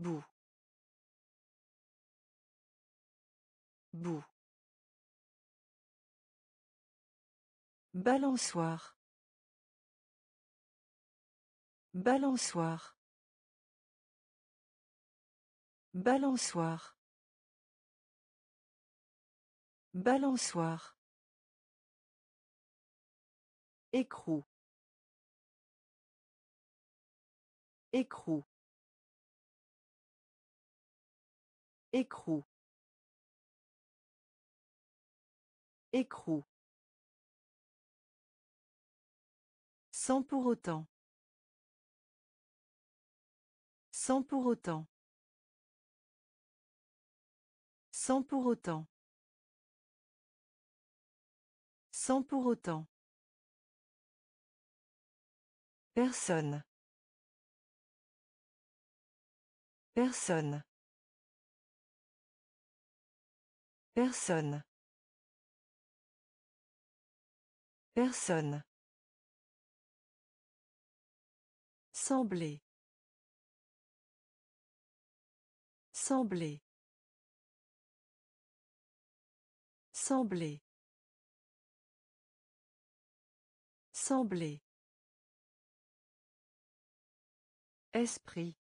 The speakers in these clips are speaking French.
Bout. Bout. Balançoire. Balançoire. Balançoire. Balançoire. Écrou. Écrou. Écrou. Écrou. Sans pour autant. Sans pour autant. Sans pour autant. Sans pour autant. Personne. Personne. Personne. Personne. Sembler. Sembler. Sembler. Sembler. Esprit.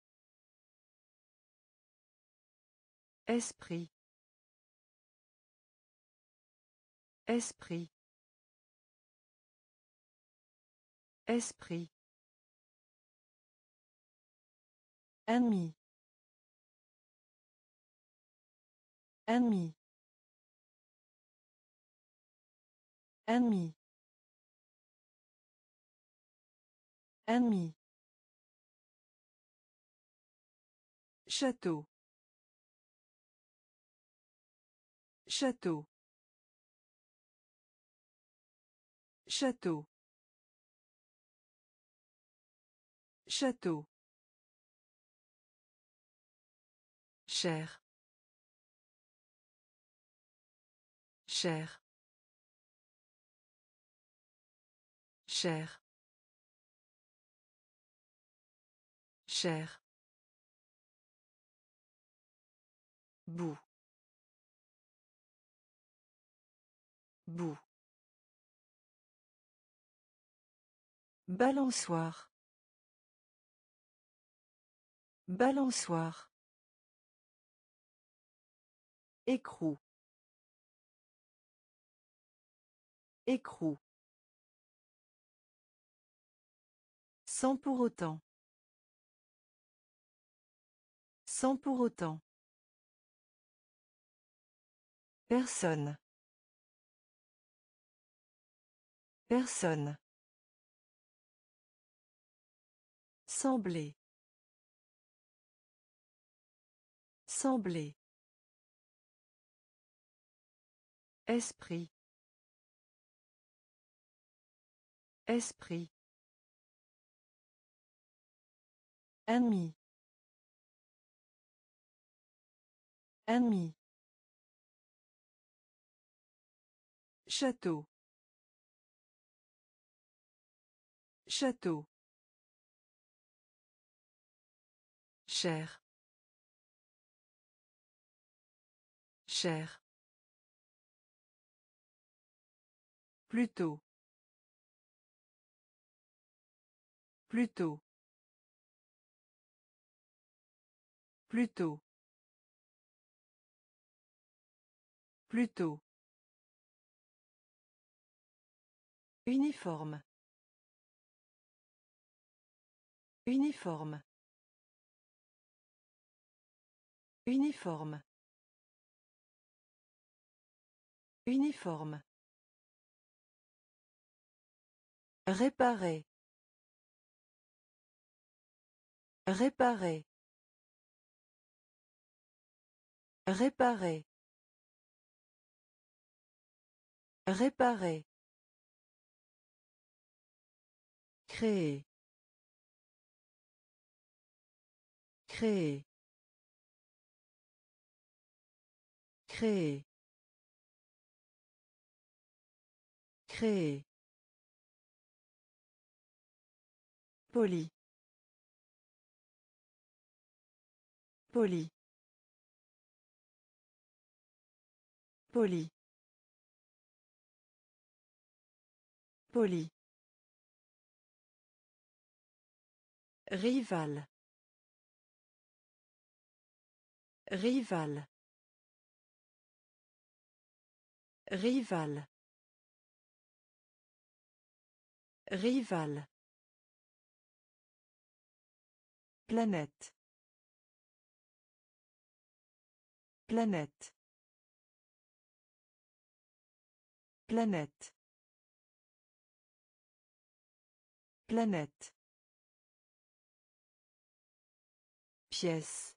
Esprit. Esprit. Esprit. Ennemi. Ennemi. Ennemi. Ennemi. Château. Château. Château. Château. Cher. Cher. Cher. Cher. Bout. Bout. Balançoire. Balançoire. Écrou. Écrou. Sans pour autant. Sans pour autant. Personne. Personne. Sembler. Sembler. Esprit. Esprit. Ennemi. Ennemi. Château. Château. Cher. Cher. Plutôt. Plutôt. Plutôt. Plutôt. Uniforme. Uniforme. Uniforme. Uniforme. Réparer. Réparer. Réparer. Réparer. Créer. Créer. Créer. Créer. Poli. Poli. Poli. Poli. Rival. Rival. Rival. Rival. Planète. Planète. Planète. Planète. Pièce.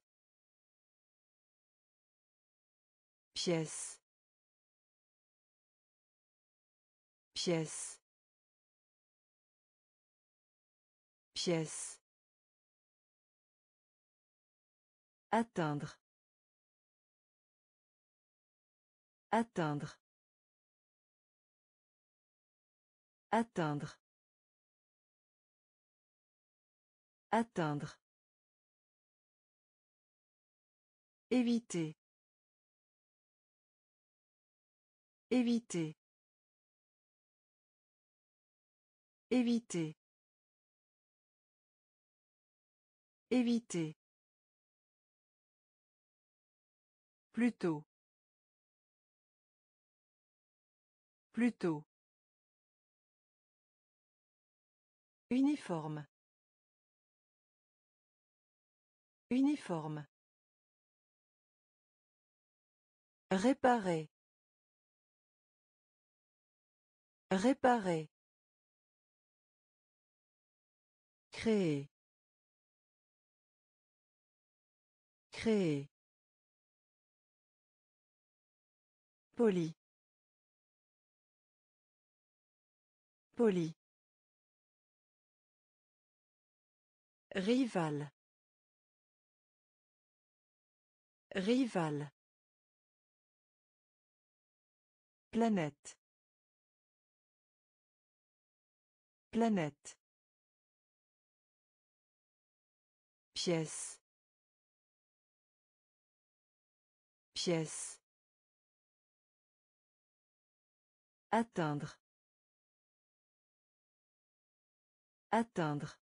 Pièce. Pièce. Pièce. Atteindre. Atteindre. Atteindre. Atteindre. Éviter. Éviter. Éviter. Éviter. Plutôt. Plutôt. Uniforme. Uniforme. Réparer. Réparer. Créer. Créer. Poli. Poli. Rival. Rival. Planète. Planète. Pièce. Pièce. Atteindre. Atteindre.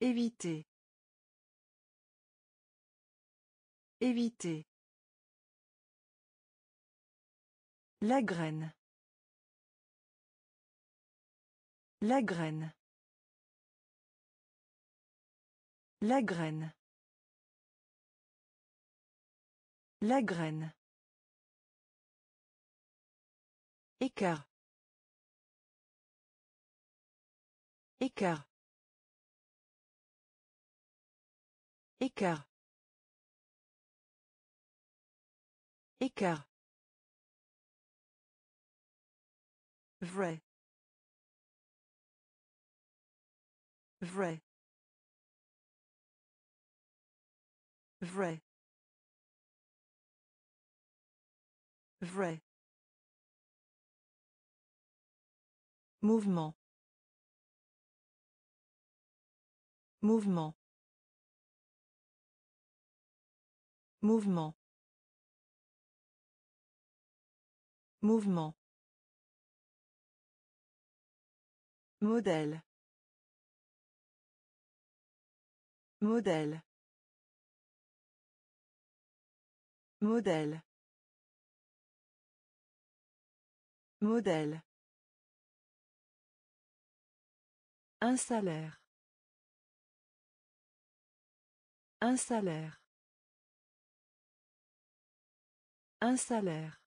Éviter. Éviter. La graine. La graine. La graine. La graine. Écart. Écart. Écart. Écart. Vrai. Vrai. Vrai. Vrai. Mouvement. Mouvement. Mouvement. Mouvement. Modèle. Modèle. Modèle. Modèle. Un salaire. Un salaire. Un salaire.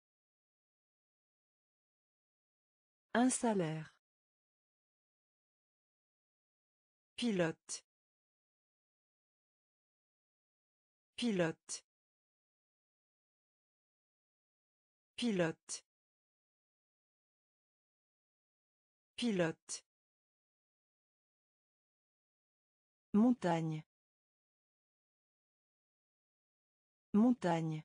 Un salaire. Pilote. Pilote. Pilote. Pilote. Montagne. Montagne.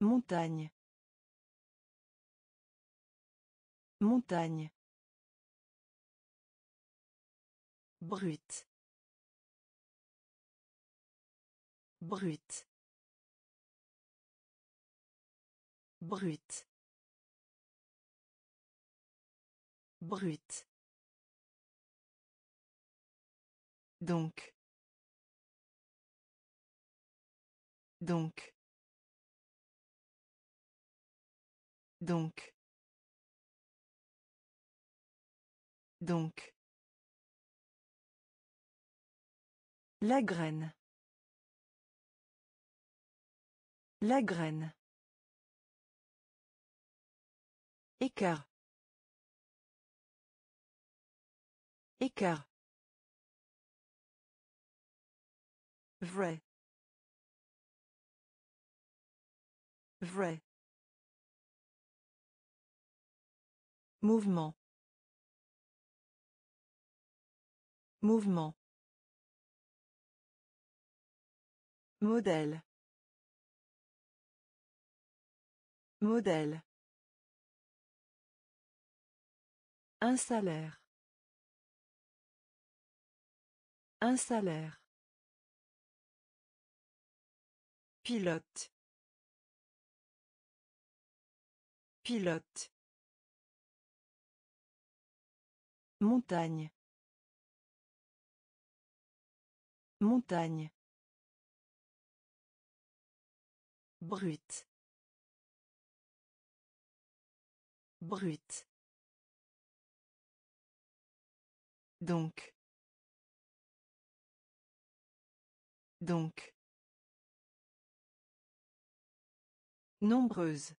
Montagne. Montagne. Brut. Brut. Brut. Brut. Donc. Donc. Donc. Donc. La graine. La graine. Écart. Écart. Vrai. Vrai. Mouvement. Mouvement. Modèle. Modèle. Un salaire. Un salaire. Pilote. Pilote. Montagne. Montagne. Brut. Brut. Donc. Donc. Nombreuse.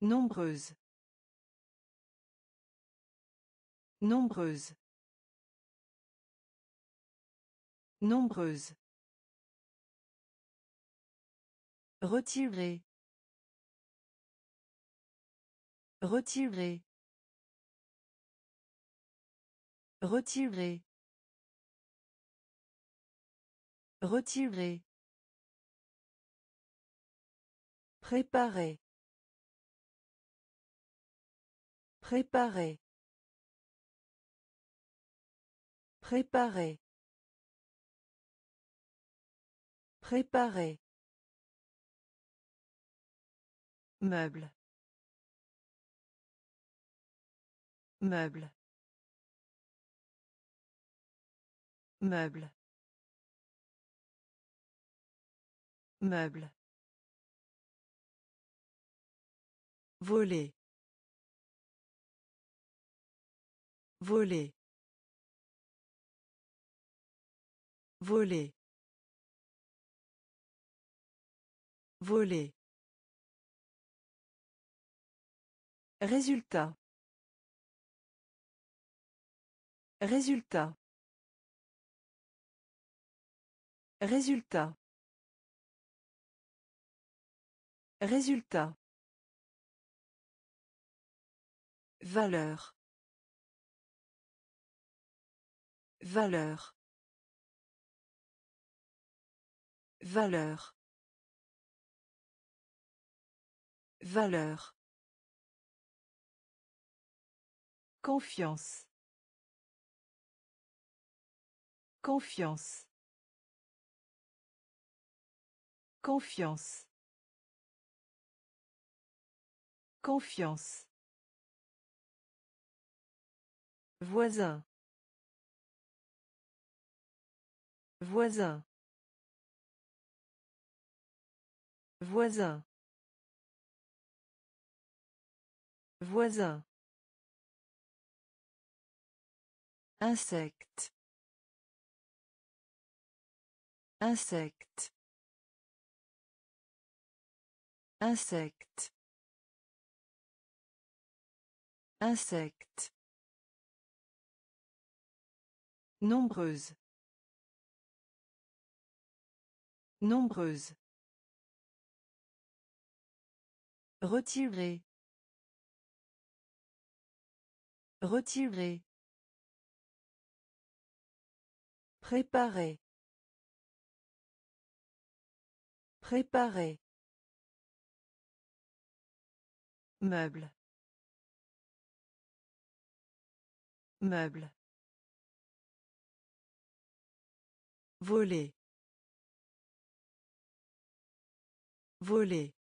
Nombreuse. Nombreuse. Nombreuse. Retirer. Retirer. Retirer. Retirer. Préparer. Préparer. Préparer. Préparer. Meuble. Meuble. Meuble. Meuble. Voler. Voler. Voler. Voler. Résultat. Résultat. Résultat. Résultat. Valeur. Valeur. Valeur. Valeur. Confiance. Confiance. Confiance. Confiance. Voisin. Voisin. Voisin. Voisin. Insecte. Insecte. Insecte. Insecte. Nombreuse. Nombreuse. Retirer. Retirer. Préparer. Préparer. Meuble. Meuble. Voler. Voler.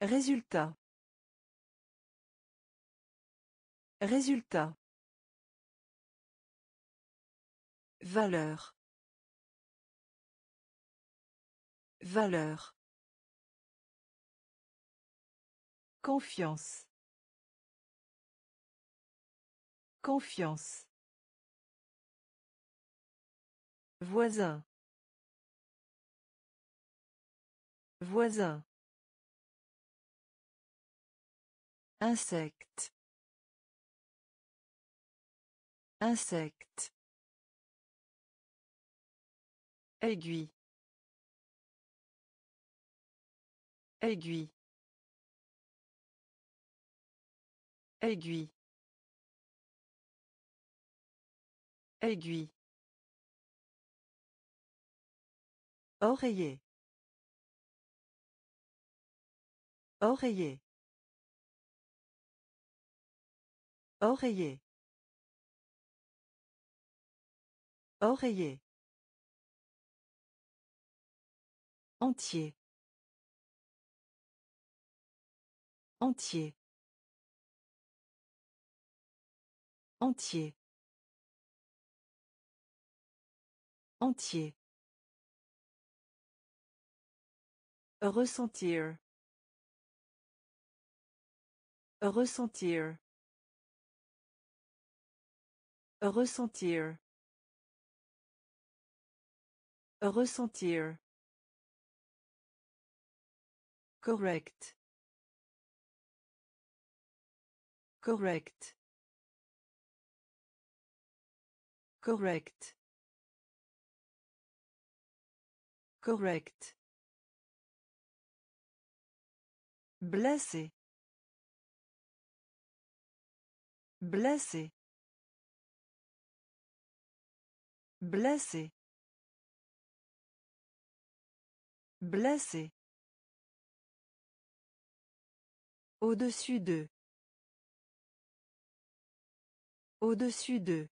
Résultat. Résultat. Valeur. Valeur. Confiance. Confiance. Voisin. Voisin. Insecte. Insecte. Aiguille. Aiguille. Aiguille. Aiguille. Oreiller. Oreiller. Oreiller. Oreiller. Entier. Entier. Entier. Entier. Ressentir. Ressentir. Ressentir. Ressentir. Correct. Correct. Correct. Correct. Blessé. Blessé. Blessé. Blessé. Au-dessus d'eux. Au-dessus d'eux.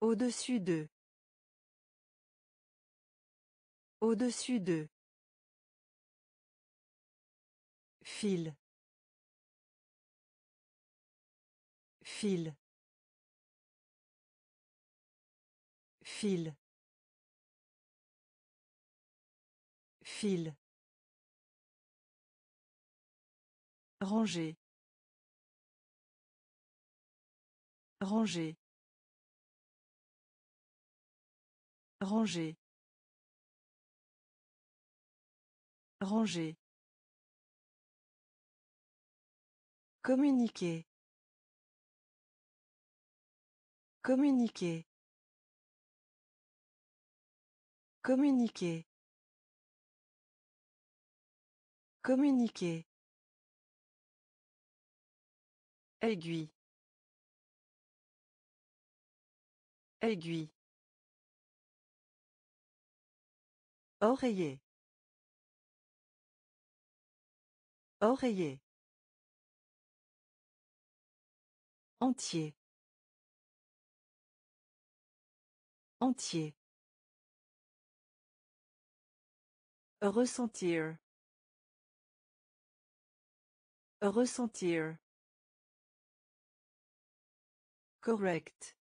Au-dessus d'eux. Au-dessus d'eux. Fil. Fil. Fil. Fil. Ranger. Ranger. Ranger. Ranger. Communiquer. Communiquer. Communiquer. Communiquer. Aiguille. Aiguille. Oreiller. Oreiller. Entier. Entier. Ressentir. Ressentir. Correct.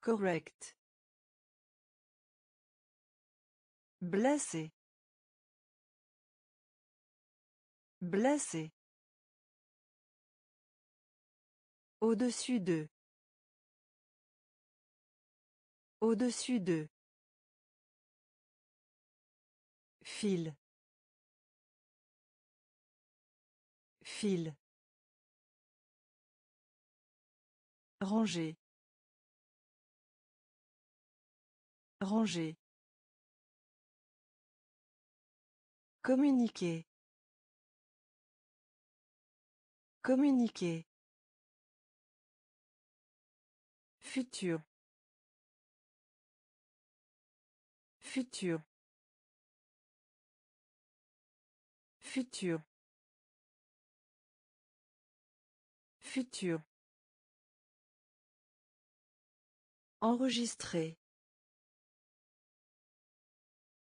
Correct. Blessé. Blessé. Au-dessus d'eux. Au-dessus d'eux. Fil. Fil. Ranger. Ranger. Communiquer. Communiquer. Futur. Futur. Futur. Futur. Enregistrer.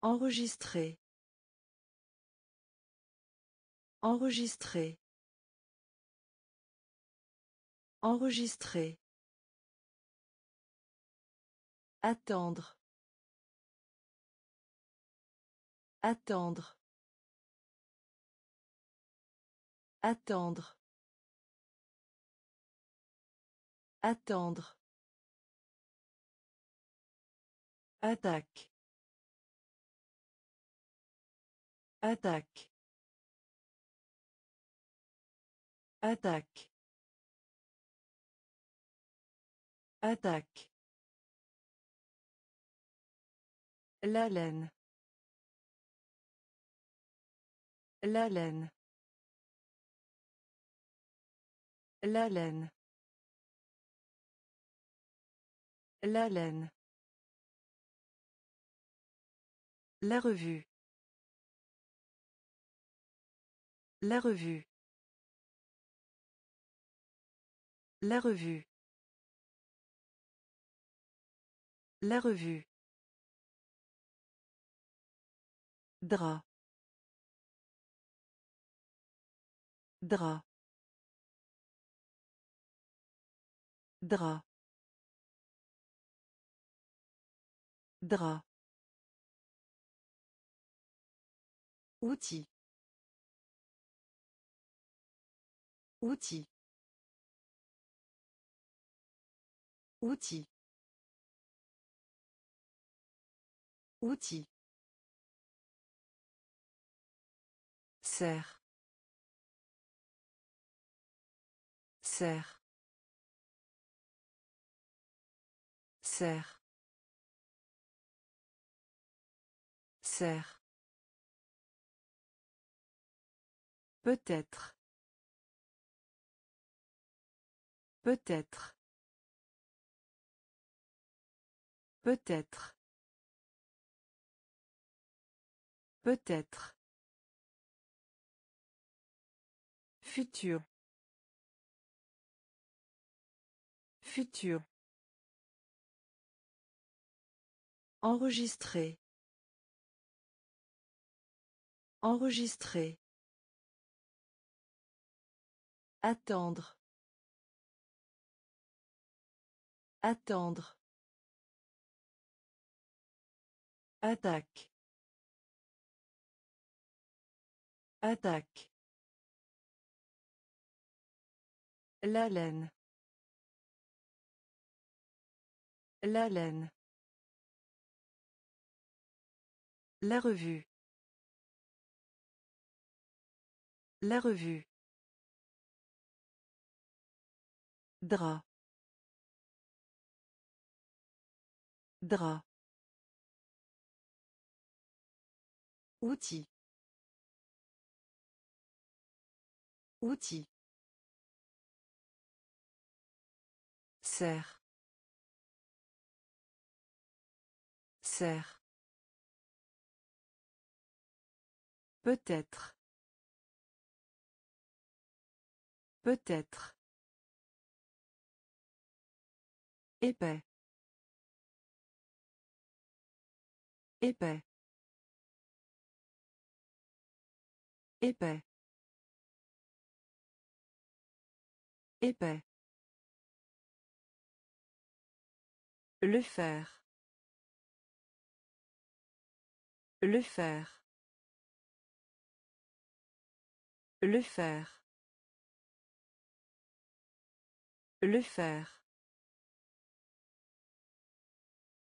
Enregistrer. Enregistrer. Enregistrer. Attendre. Attendre. Attendre. Attendre. Attaque. Attaque. Attaque. Attaque. La laine. La laine. La laine. La laine. La revue. La revue. La revue. La revue. Drap. Drap. Drap. Drap. Outil. Outil. Outil. Outil. Serre. Serre. Serre. Serre. Peut-être. Peut-être. Peut-être. Peut-être. Futur. Futur. Enregistrer. Enregistrer. Attendre. Attendre. Attaque. Attaque. La laine. La laine. La revue. La revue. Drap. Drap. Outil. Outil. Serre. Serre. Peut-être. Peut-être. Épais. Épais. Épais. Épais. Le faire. Le faire. Le faire. Le faire.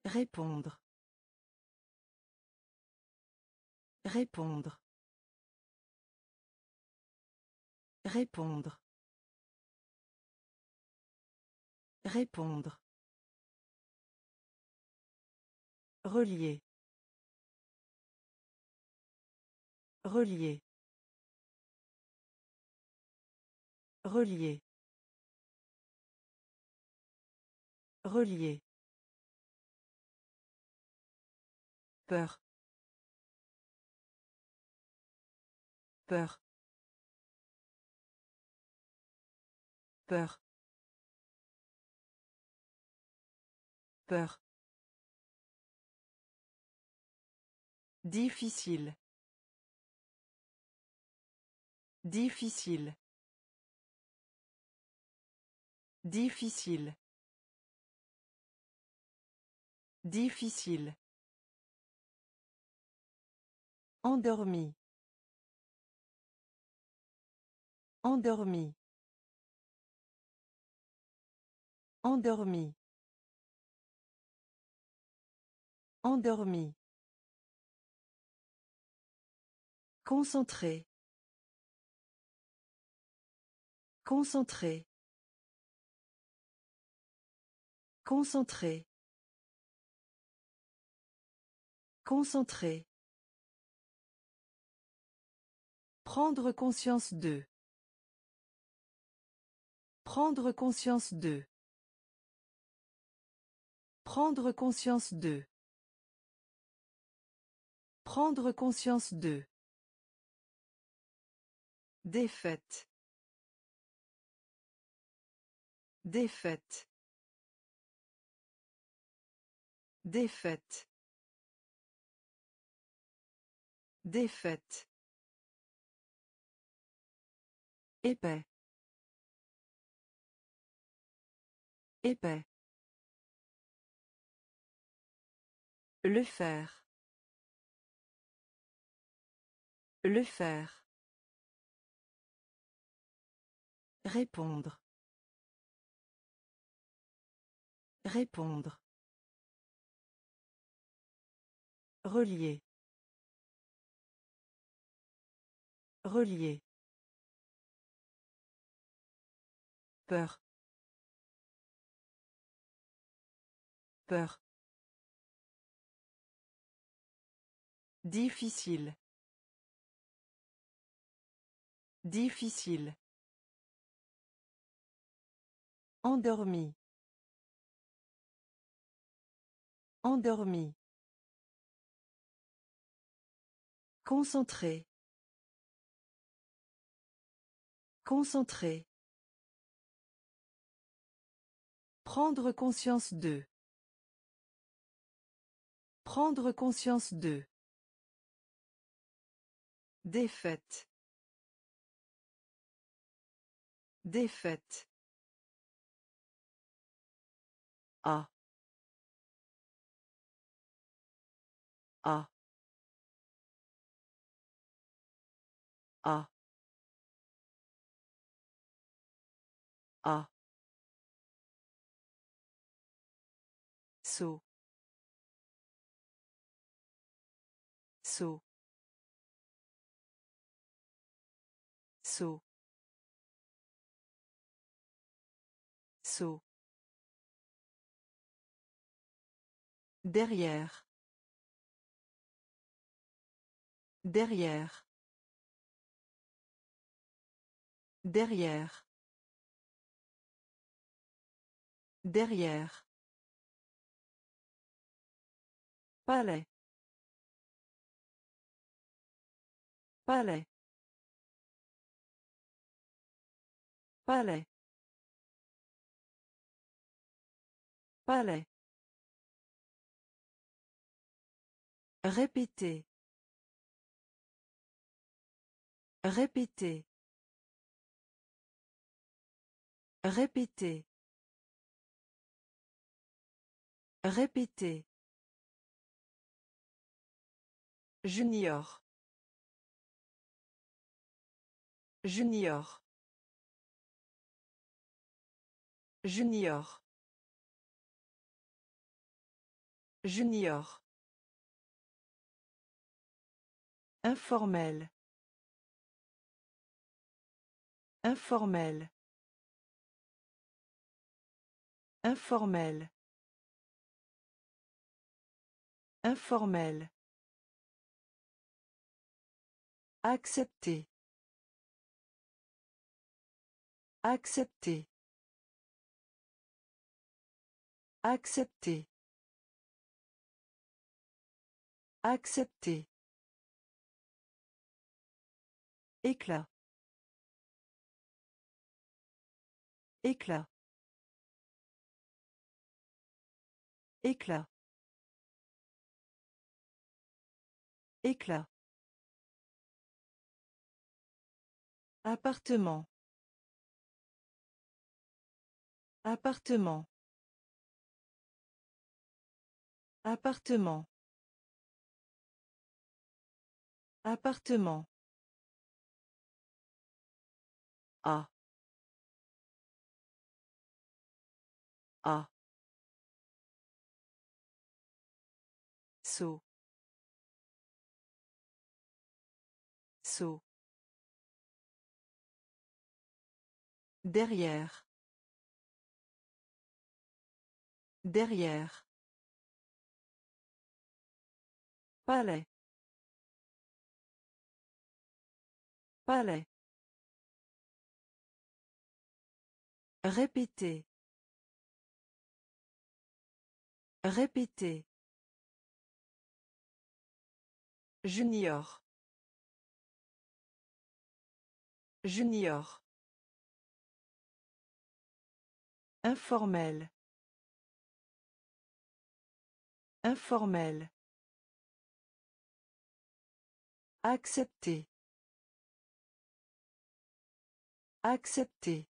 Répondre. Répondre. Répondre. Répondre. Relier. Relier. Relier. Relier. Peur. Peur. Peur. Peur. Difficile. Difficile. Difficile. Difficile. Endormi. Endormi. Endormi. Endormi. Concentré. Concentré. Concentré. Concentré. Prendre conscience de. Prendre conscience de. Prendre conscience de. Prendre conscience de. Défaite. Défaite. Défaite. Défaite. Épais. Épais. Le faire. Le faire. Répondre. Répondre. Relier. Relier. Peur. Peur. Difficile. Difficile. Endormi. Endormi. Concentré. Concentré. Prendre conscience de. Prendre conscience de. Défaite. Défaite. A. A. A. A. Saut. Saut. Saut. Saut. Derrière. Derrière. Derrière. Derrière. Palais. Palais. Palais. Palais. Répétez. Répétez. Répétez. Répétez. Junior. Junior. Junior. Junior. Informel. Informel. Informel. Informel. Accepter. Accepter. Accepter. Accepter. Éclat. Éclat. Éclat. Éclat. Appartement. Appartement. Appartement. Appartement. A. A. Saut. Saut. Derrière. Derrière. Palais. Palais. Répétez. Répétez. Junior. Junior. Informel. Informel. Accepter. Accepter.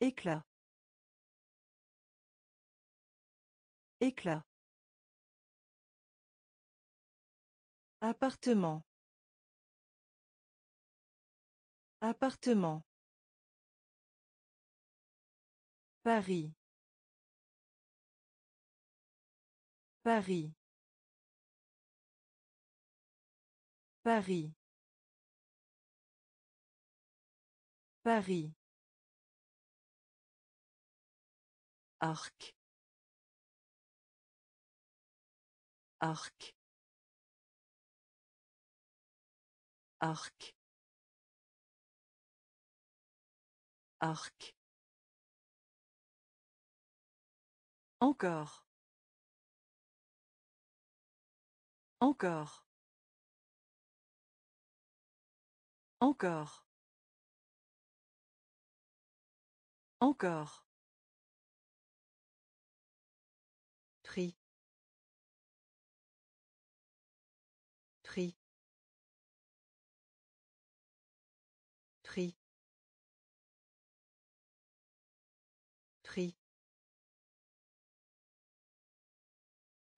Éclat. Éclat. Appartement. Appartement. Paris. Paris. Paris. Paris. Arc. Arc. Arc. Arc. Encore. Encore. Encore. Encore. Prix. Prix. Prix. Prix.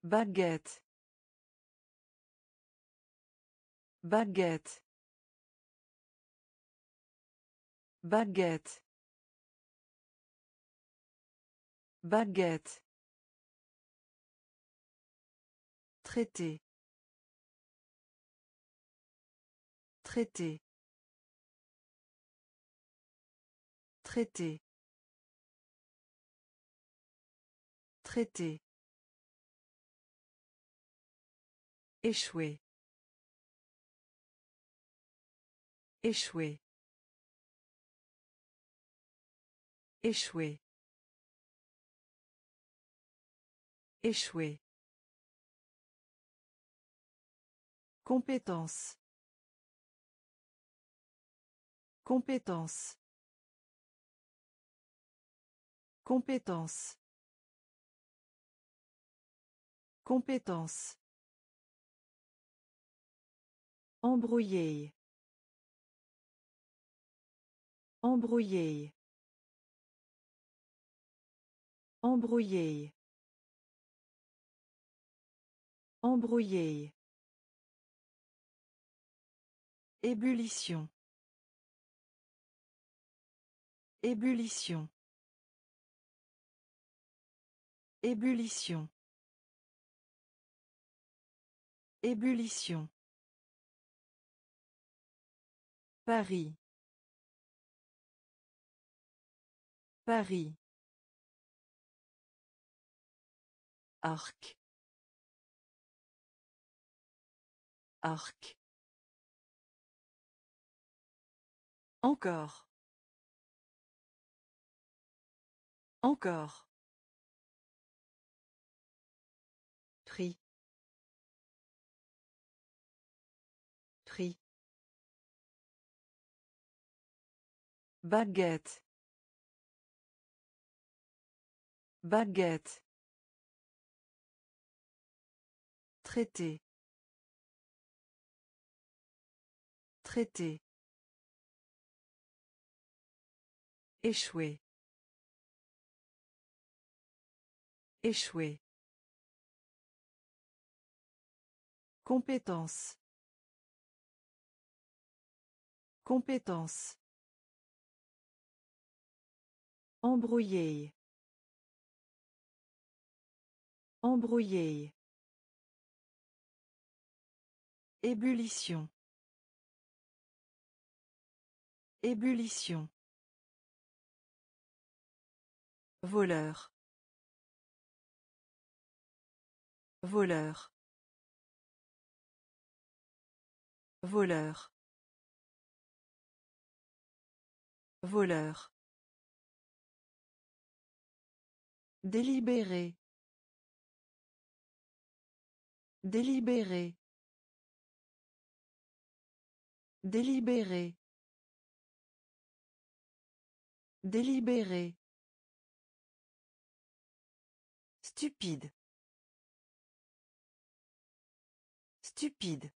Baguette. Baguette. Baguette. Baguette. Traité. Traité. Traité. Traité. Échouer. Échouer. Échouer. Échouer. Compétence. Compétence. Compétence. Compétence. Embrouiller. Embrouiller. Embrouiller. Embrouiller. Ébullition. Ébullition. Ébullition. Ébullition. Paris. Paris. Arc. Arc. Encore. Encore. Prix. Prix. Baguette. Baguette. Traité. Traité. Échouer. Échouer. Compétence. Compétence. Embrouiller. Embrouiller. Ébullition. Ébullition. Voleur. Voleur. Voleur. Voleur. Délibéré. Délibéré. Délibéré. Délibéré. Stupide. Stupide.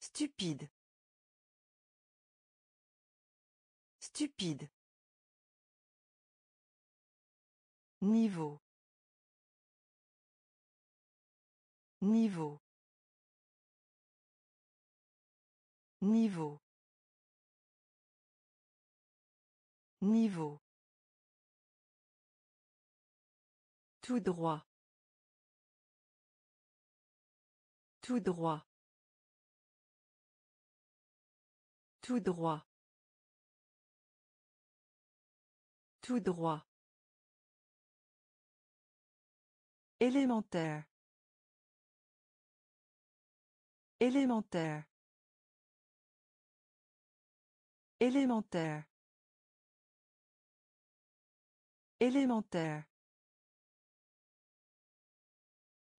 Stupide. Stupide. Niveau. Niveau. Niveau. Niveau. Tout droit. Tout droit. Tout droit. Tout droit. Élémentaire. Élémentaire. Élémentaire. Élémentaire.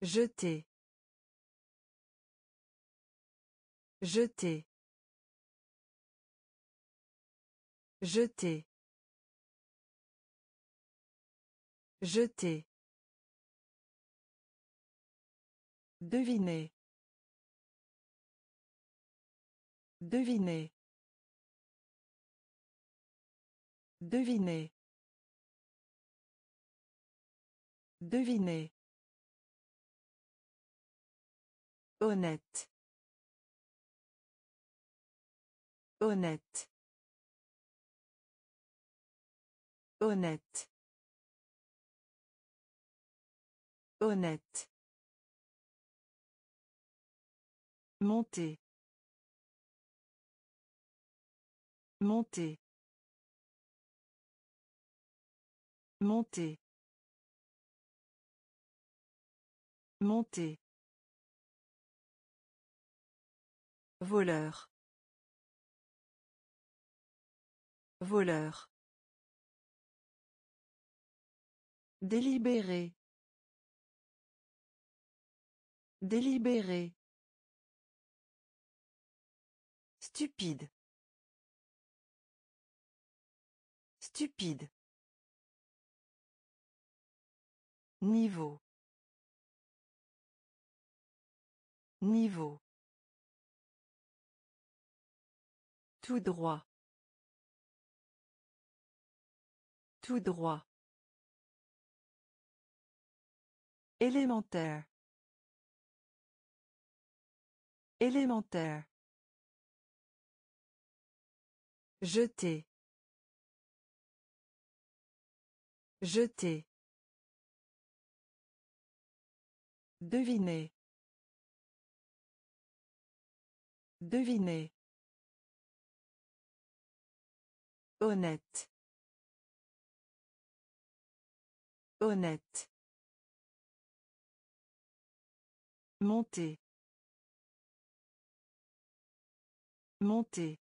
Jeter. Jeter. Jeter. Jeter. Devinez. Devinez. Devinez. Devinez. Honnête. Honnête. Honnête. Honnête. Monter. Monter. Monter. Monter. Voleur. Voleur. Délibéré. Délibéré. Stupide. Stupide. Niveau. Niveau. Tout droit. Tout droit. Élémentaire. Élémentaire. Jeter. Jeter. Devinez. Devinez. Honnête. Honnête. Monter. Monter.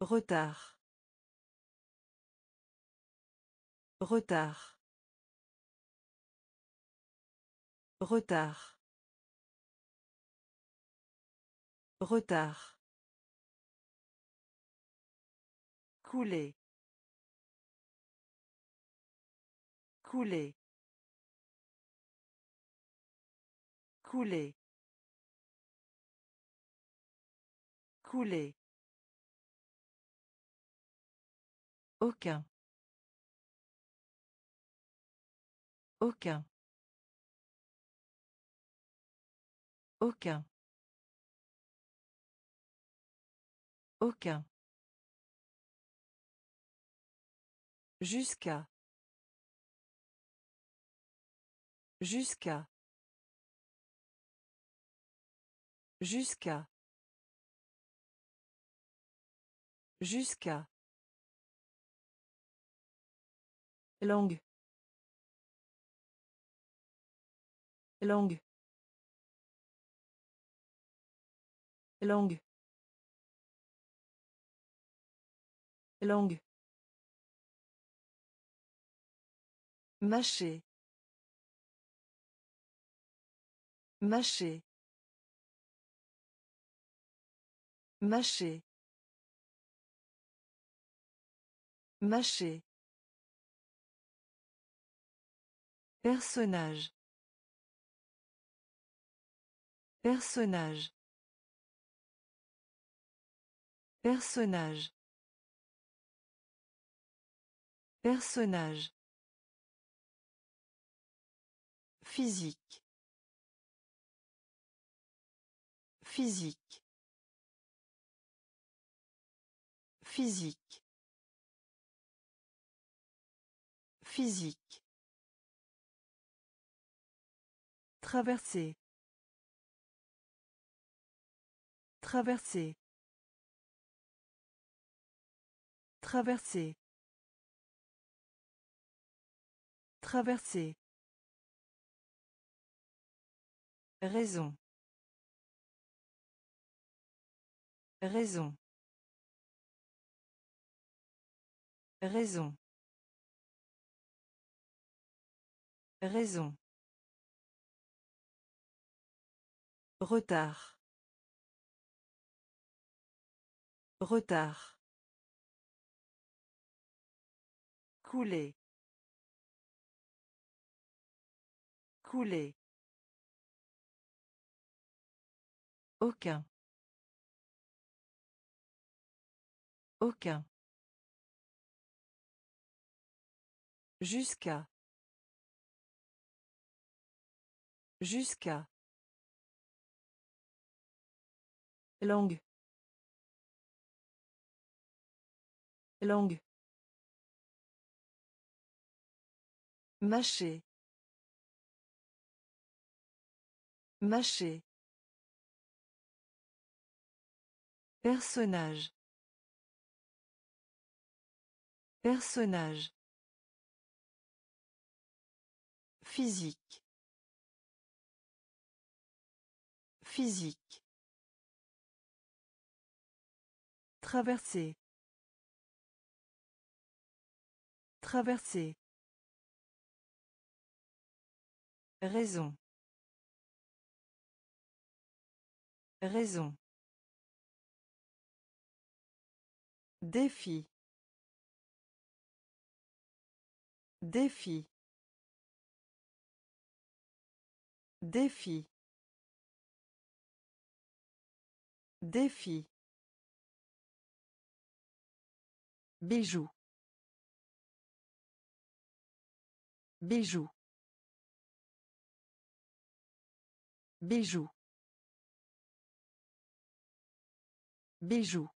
Retard. Retard. Retard. Retard. Couler. Couler. Couler. Couler. Aucun. Aucun. Aucun. Aucun. Jusqu'à. Jusqu'à. Jusqu'à. Jusqu'à. Langue. Langue. Langue. Langue. Mâcher. Mâcher. Mâcher. Mâcher. Personnage. Personnage. Personnage. Personnage. Physique. Physique. Physique. Physique. Traverser. Traverser. Traverser. Traverser. Raison. Raison. Raison. Raison. Retard. Retard. Couler. Couler. Aucun. Aucun. Jusqu'à. Jusqu'à. Langue. Langue. Mâcher. Mâcher. Personnage. Personnage. Physique. Physique. Traverser. Traverser. Raison. Raison. Défi. Défi. Défi. Défi. Bijou. Bijou. Bijou. Bijou.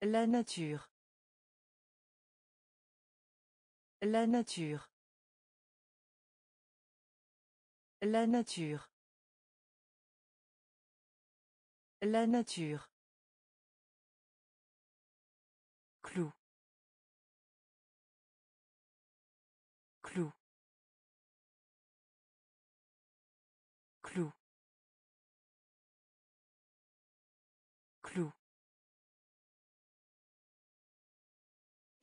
La nature. La nature. La nature. La nature.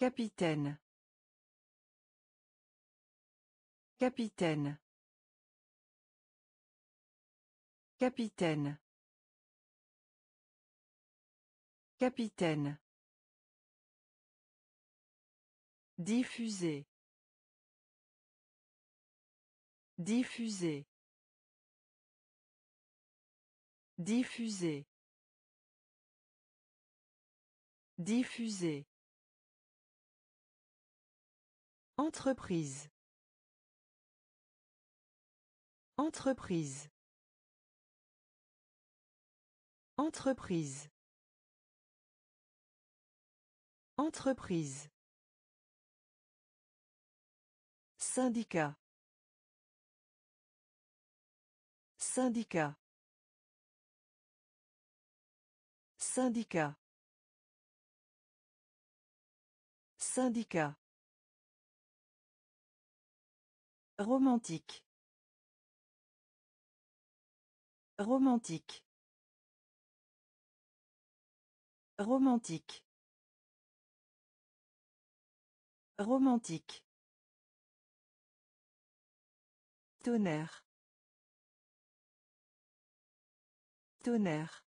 Capitaine. Capitaine. Capitaine. Capitaine. Diffuser. Diffuser. Diffuser. Diffuser. Entreprise. Entreprise. Entreprise. Entreprise. Syndicat. Syndicat. Syndicat. Syndicat. Romantique. Romantique. Romantique. Romantique. Tonnerre. Tonnerre.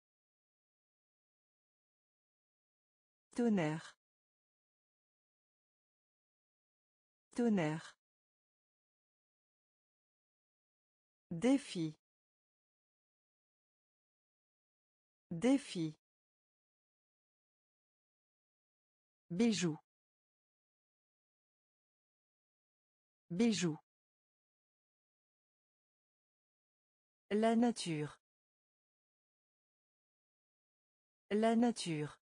Tonnerre. Tonnerre. Défi. Défi. Bijou. Bijou. La nature. La nature.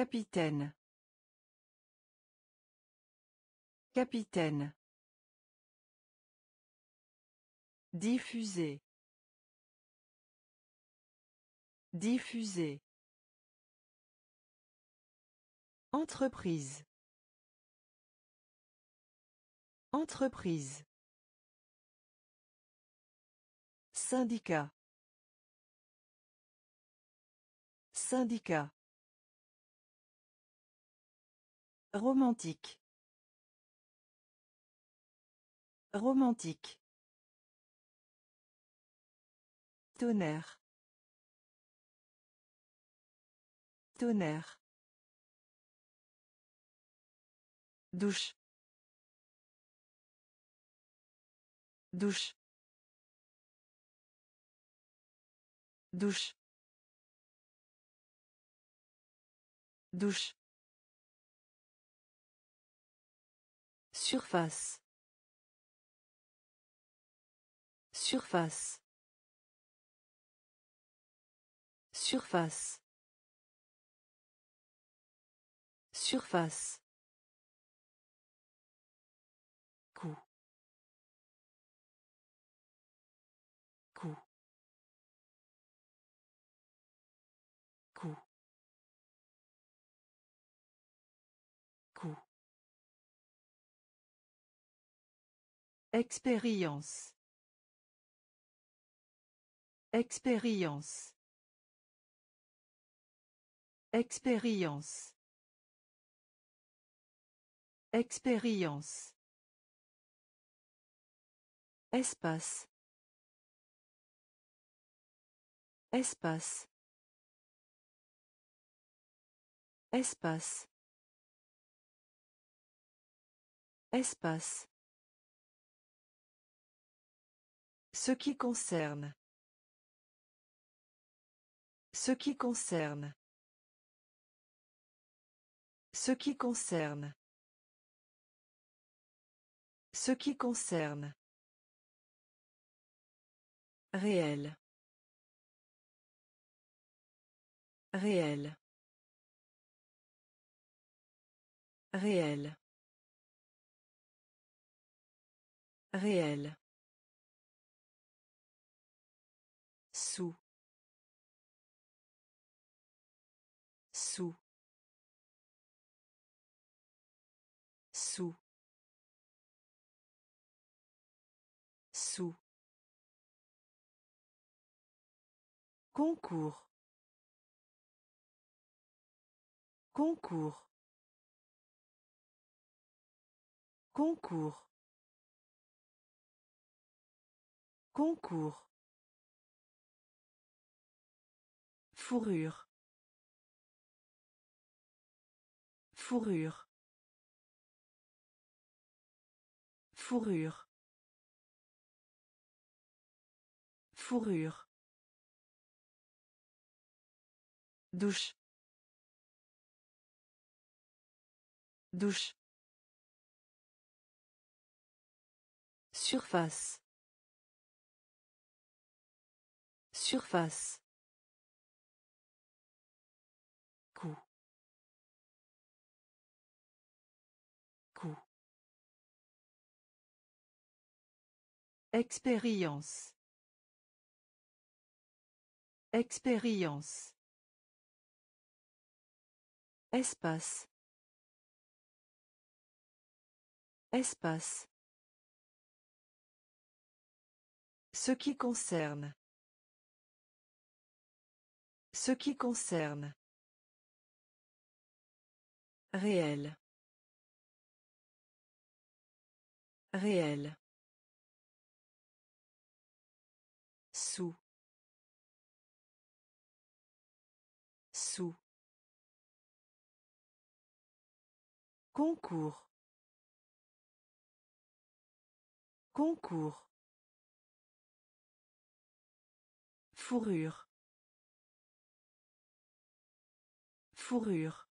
Capitaine. Capitaine. Diffuser. Diffuser. Entreprise. Entreprise. Syndicat. Syndicat. Romantique. Romantique. Tonnerre. Tonnerre. Douche. Douche. Douche. Douche. Surface. Surface. Surface. Surface. Expérience. Expérience. Expérience. Expérience. Espace. Espace. Espace. Espace. Ce qui concerne. Ce qui concerne. Ce qui concerne. Ce qui concerne. Réel. Réel. Réel. Réel. Sous. Sous. Sous. Concours. Concours. Concours. Concours. Fourrure. Fourrure. Fourrure. Fourrure. Douche. Douche. Surface. Surface. Expérience. Expérience. Espace. Espace. Ce qui concerne. Ce qui concerne. Réel. Réel. Concours. Concours. Fourrure. Fourrure.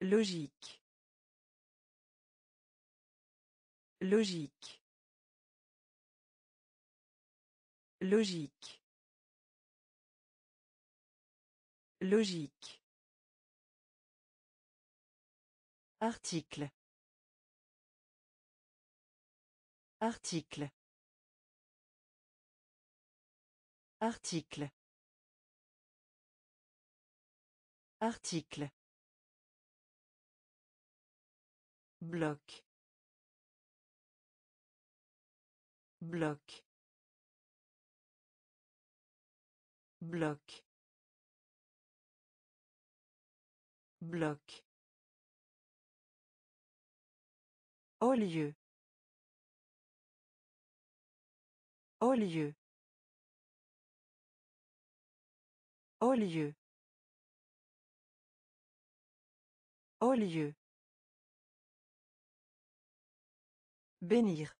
Logique. Logique. Logique. Logique. Article. Article. Article. Article. Bloc. Bloc. Bloc. Bloc. Au lieu. Au lieu. Au lieu. Au lieu. Bénir.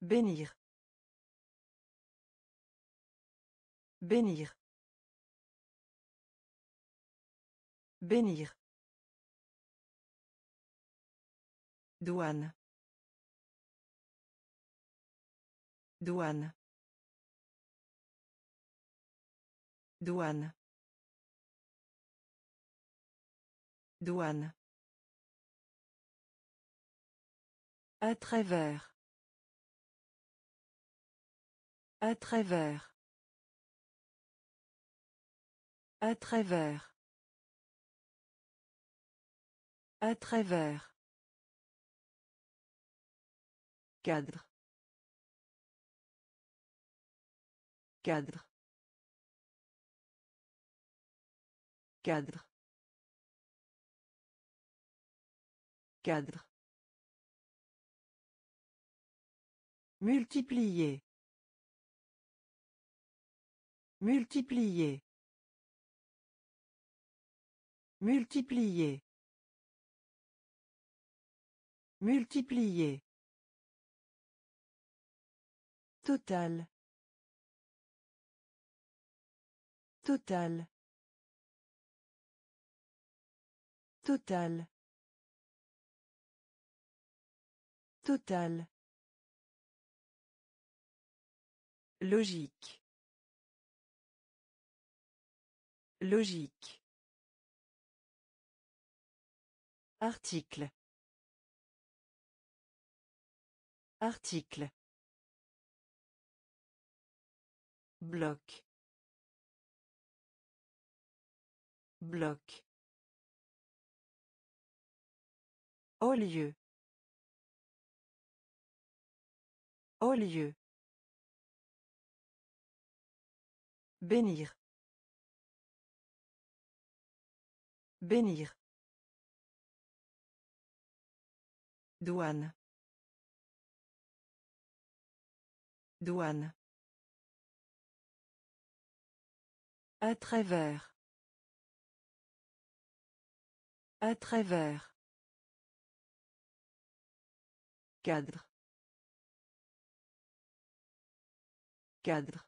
Bénir. Bénir. Bénir. Douane. Douane. Douane. Douane. À travers. À travers. À travers. À travers. Cadre. Cadre. Cadre. Cadre. Multiplier. Multiplier. Multiplier. Multiplier. Total. Total. Total. Total. Logique. Logique. Article. Article. Bloc. Bloc. Au lieu. Au lieu. Bénir. Bénir. Douane. Douane. À travers. À travers. Cadre. Cadre.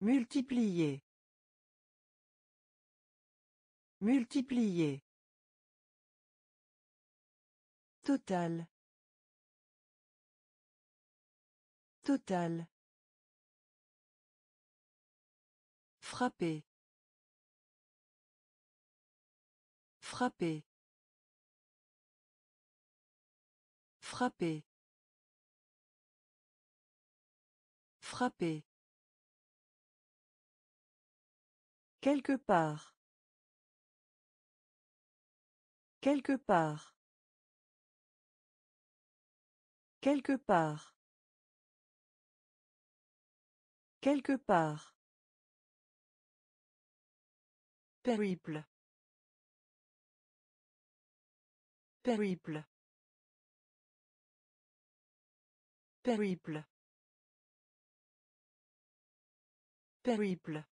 Multiplier. Multiplier. Total. Total. Frapper. Frapper. Frapper. Frapper. Quelque part. Quelque part. Quelque part. Quelque part. Périple. Périple. Périple. Périple.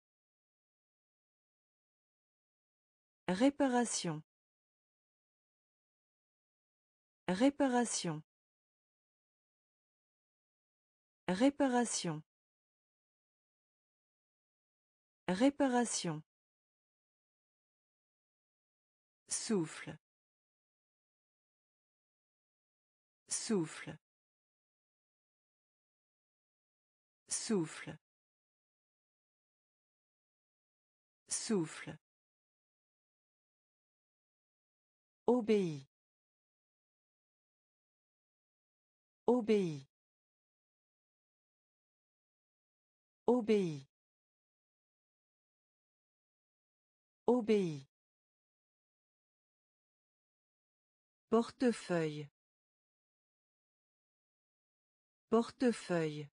Réparation. Réparation. Réparation. Réparation. Souffle. Souffle. Souffle. Souffle. Obéis. Obéis. Obéis. Obéis. Portefeuille. Portefeuille.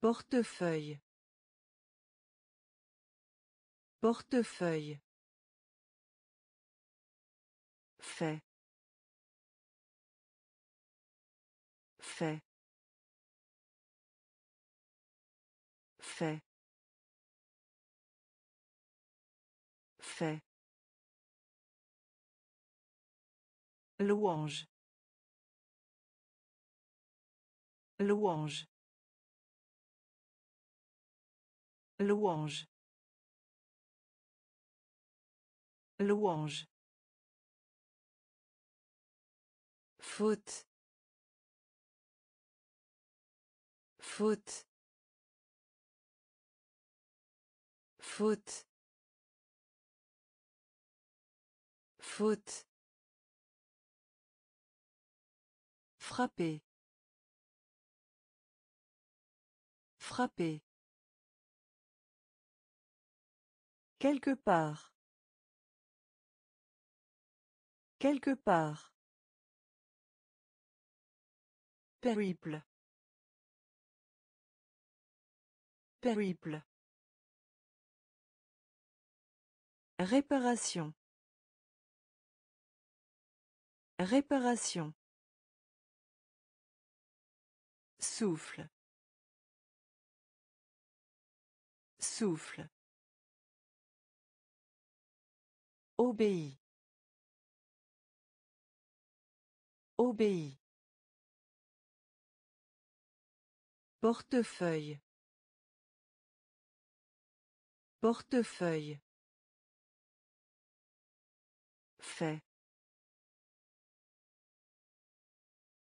Portefeuille. Portefeuille. Fait. Fait. Fait. Fait. Louange. Louange. Louange. Louange. Faute. Faute. Faute. Faute. Frapper. Frapper. Quelque part. Quelque part. Périple. Périple. Réparation. Réparation. Souffle. Souffle. Obéis. Obéis. Portefeuille. Portefeuille. Fait.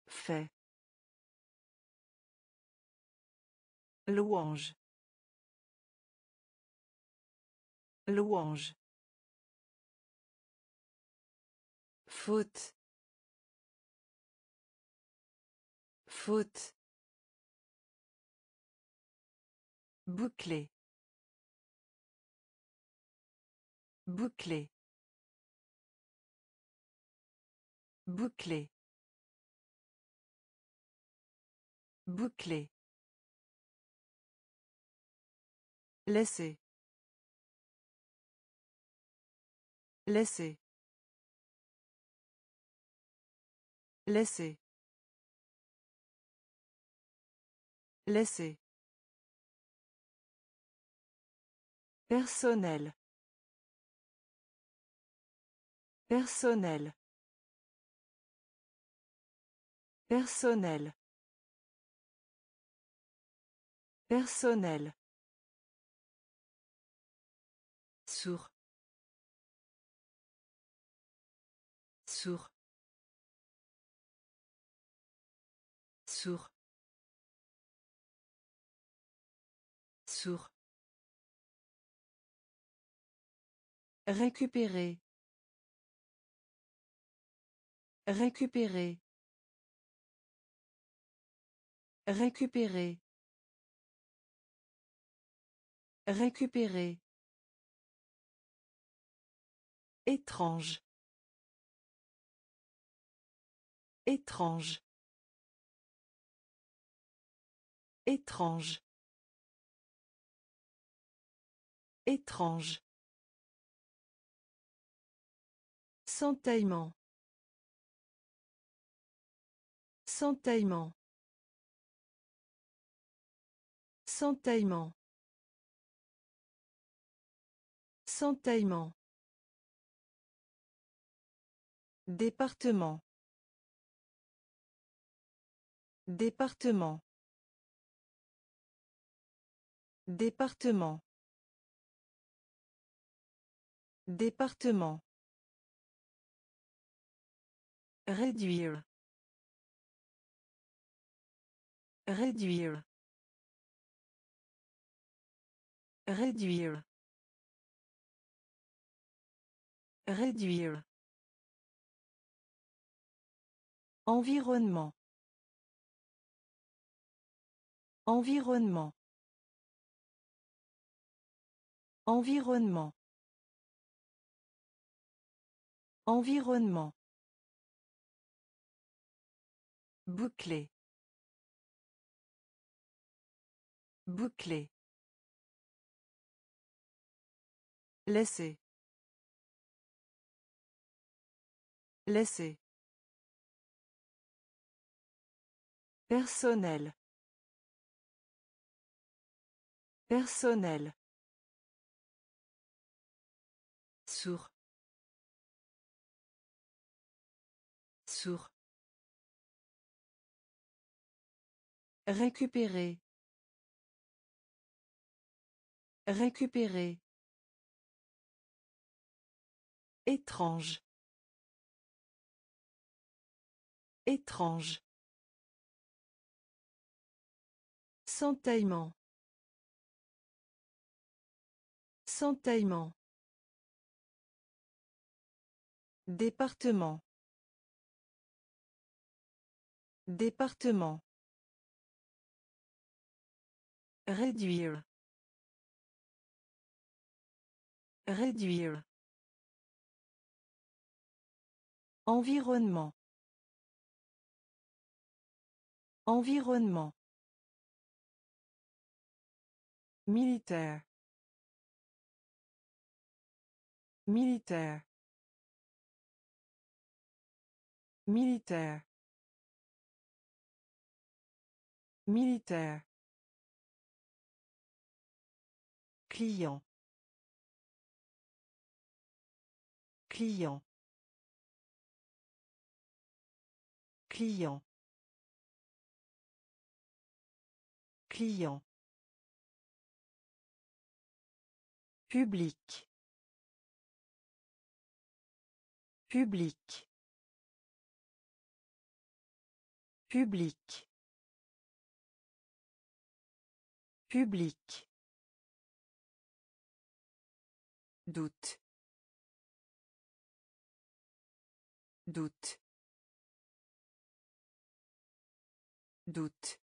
Fait. Louange. Louange. Faute. Faute. Bouclé. Bouclé. Bouclé. Boucler. Laisser. Laisser. Laisser. Laisser. Personnel. Personnel. Personnel. Personnel. Sourd. Sourd. Sourd. Sourd. Récupérer. Récupérer. Récupérer. Récupérer. Étrange. Étrange. Étrange. Étrange. Sentaillement. Sentaillement. Sentaillement. Sentaillement. Département. Département. Département. Département. Réduire. Réduire. Réduire. Réduire. Environnement. Environnement. Environnement. Environnement. Boucler. Boucler. Laisser. Laisser. Personnel. Personnel. Sourd. Sourd. Récupérer. Récupérer. Étrange. Étrange. Sentaillement. Sentaillement. Département. Département. Réduire. Réduire. Environnement. Environnement. Militaire. Militaire. Militaire. Militaire. Client. Client. Client. Client. Public. Public. Public. Public. Doute. Doute. Doute.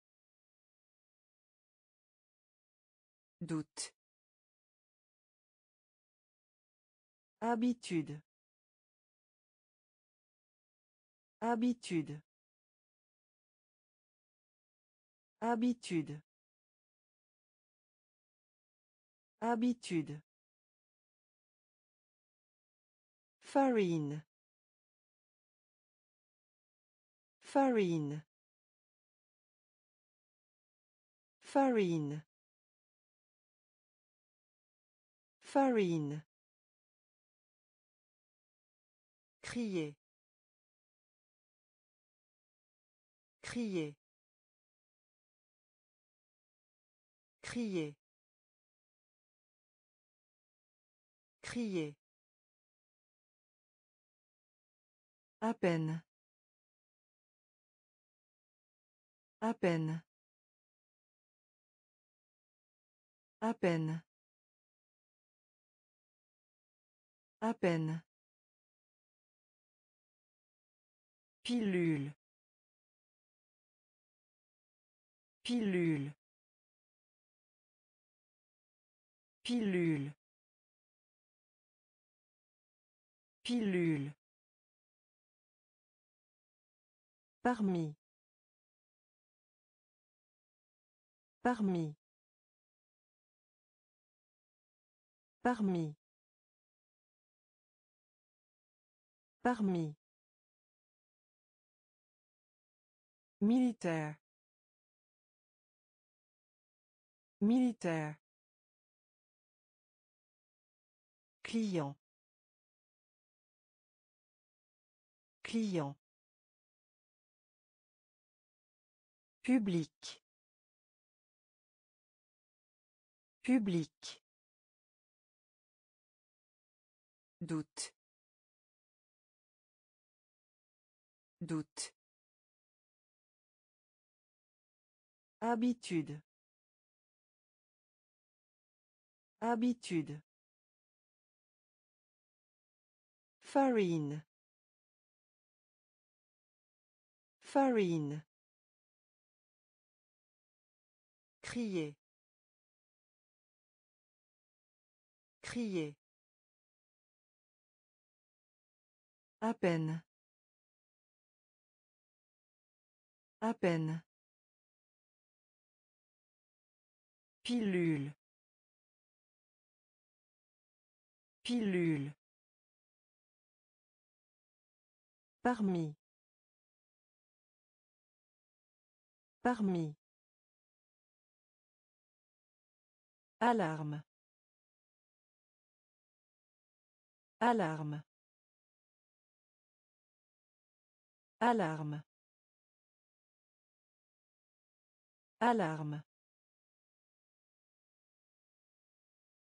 Doute. Habitude. Habitude. Habitude. Habitude. Farine. Farine. Farine. Farine. Crier. Crier. Crier. Crier. À peine. À peine. À peine. À peine. Pilule. Pilule. Pilule. Pilule. Parmi. Parmi. Parmi. Parmi. Militaire. Militaire. Client. Client. Public. Public. Doute. Doute. Habitude. Habitude. Farine. Farine. Crier. Crier. À peine. À peine. Pilule. Pilule. Parmi. Parmi. Alarme. Alarme. Alarme. Alarme.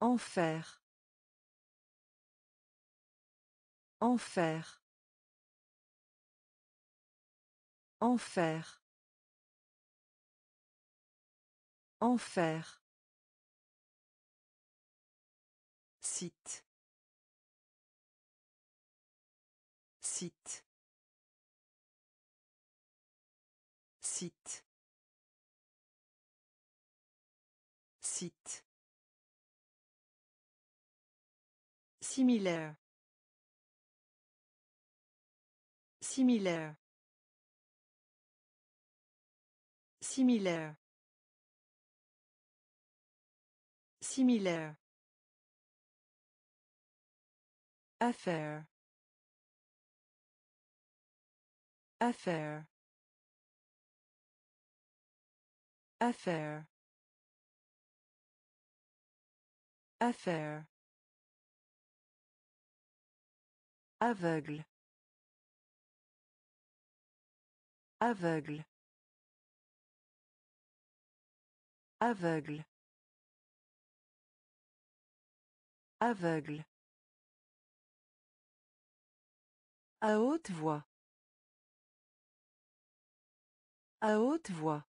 Enfer. Enfer. Enfer. Enfer. Site. Site. Site. Site. Similaire. Similaire. Similaire. Similaire. Affaire. Affaire. Affaire. Affaire. Aveugle. Aveugle. Aveugle. Aveugle. À haute voix. À haute voix.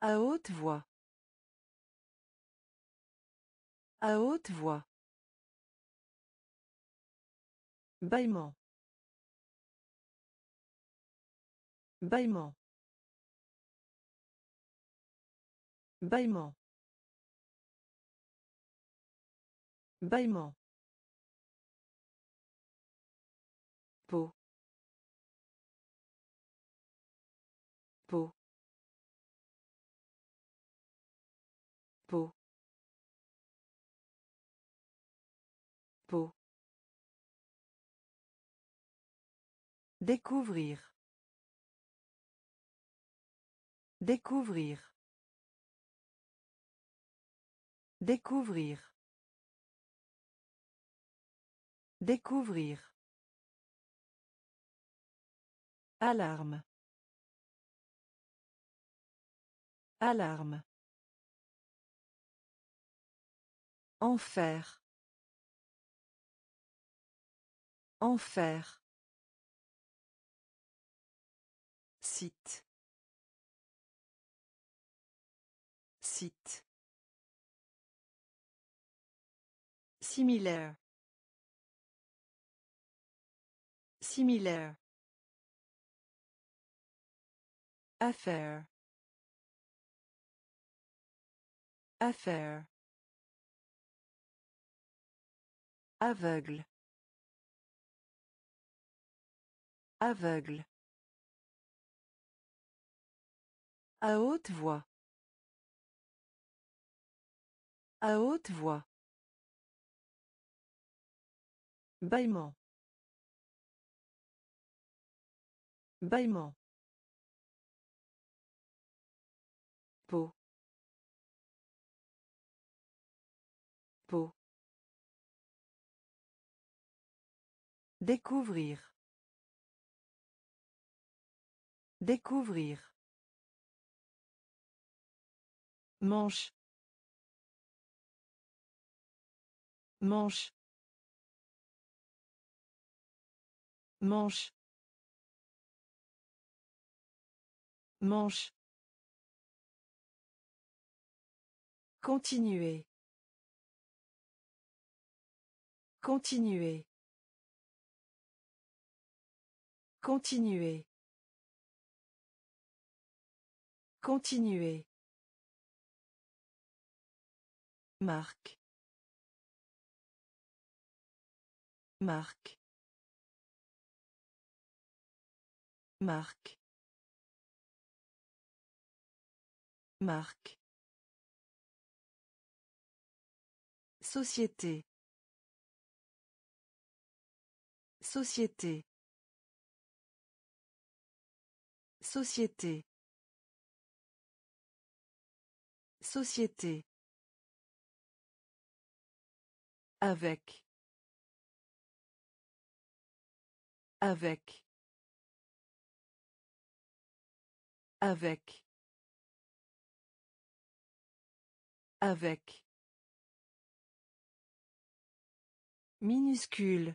À haute voix. À haute voix. Bâillement. Bâillement. Bâillement. Bâillement. Découvrir. Découvrir. Découvrir. Découvrir. Alarme. Alarme. Enfer. Enfer. Site. Site. Similaire. Similaire. Affaire. Affaire. Aveugle. Aveugle. À haute voix. À haute voix. Bâillement. Bâillement. Peau. Peau. Découvrir. Découvrir. Manche. Manche. Manche. Manche. Continuer. Continuer. Continuer. Continuer. Marque. Marque. Marque. Marque. Société. Société. Société. Société. Avec. Avec. Avec. Avec. Minuscule.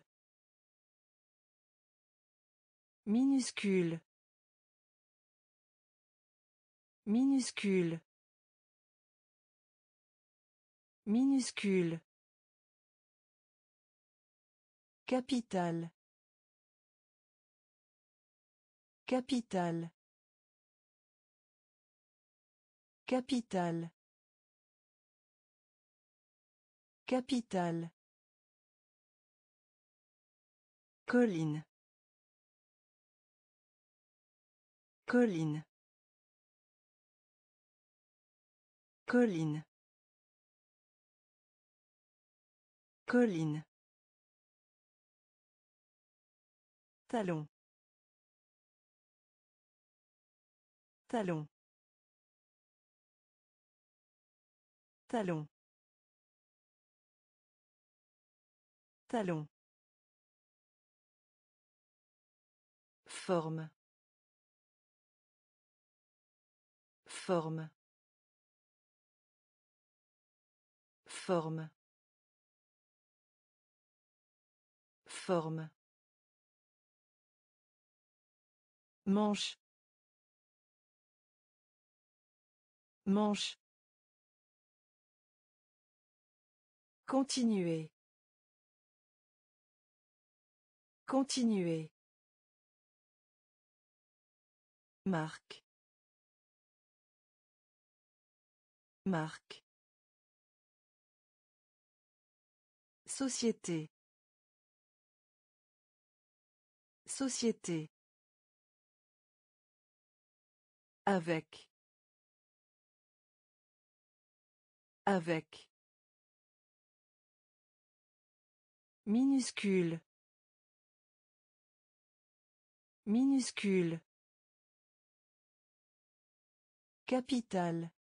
Minuscule. Minuscule. Minuscule. Capital. Capital. Capital. Capital. Colline. Colline. Colline. Colline. Talon. Talon. Talon. Talon. Forme. Forme. Forme. Forme. Manche. Manche. Continuer. Continuer. Marque. Marque. Société. Société. Avec. Avec. Minuscule. Minuscule. Capital.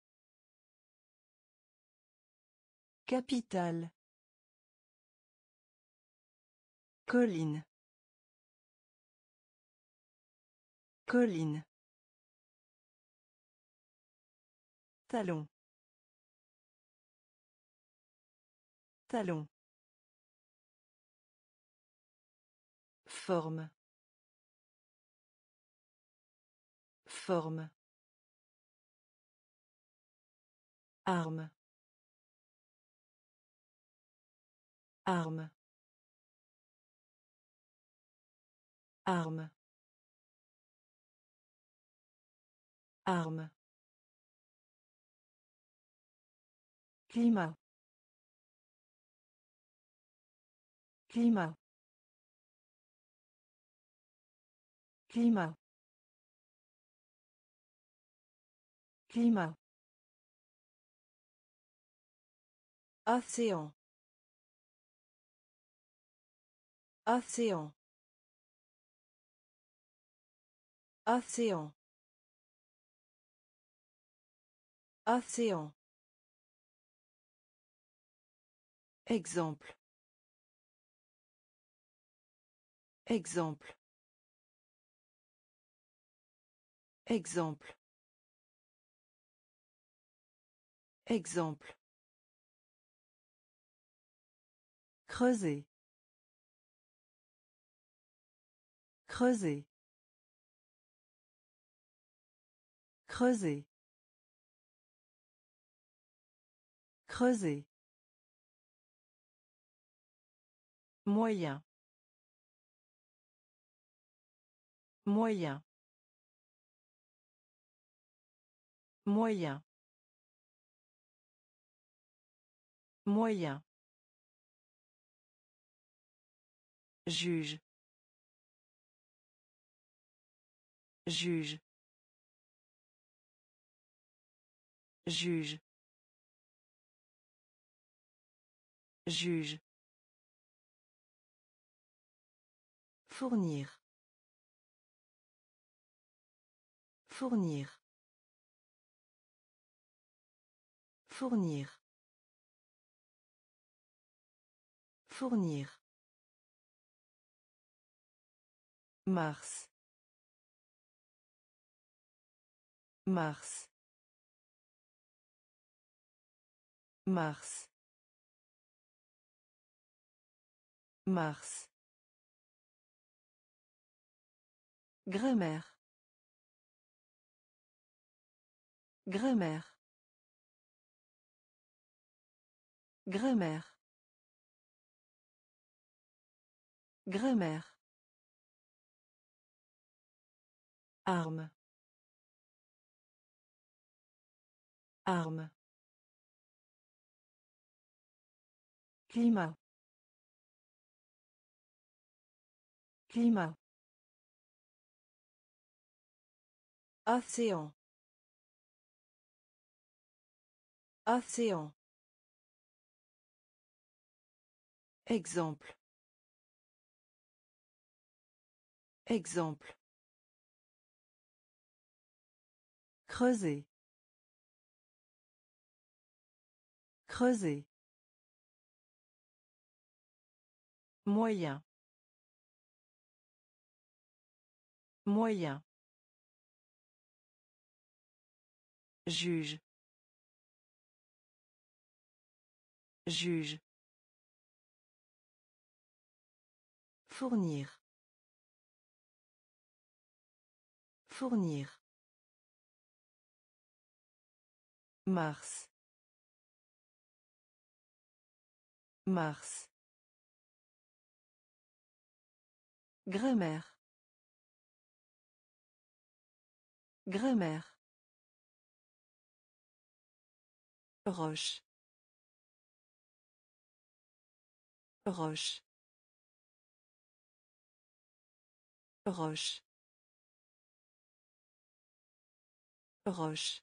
Capital. Colline. Colline. Talon. Talon. Forme. Forme. Arme. Arme. Arme. Arme. Climat. Climat. Climat. Climat. Océan. Océan. Océan. Océan. Exemple. Exemple. Exemple. Exemple. Creuser. Creuser. Creuser. Creuser. Moyen. Moyen. Moyen. Moyen. Juge. Juge. Juge. Juge. Fournir. Fournir. Fournir. Fournir. Mars. Mars. Mars. Mars. Grammaire. Grammaire. Grammaire. Grammaire. Arme. Arme. Climat. Climat. Océan. Océan. Exemple. Exemple. Creuser. Creuser. Moyen. Moyen. Juge. Juge. Fournir. Fournir. Mars. Mars. Grammaire. Grammaire. Roche. Roche. Roche. Roche.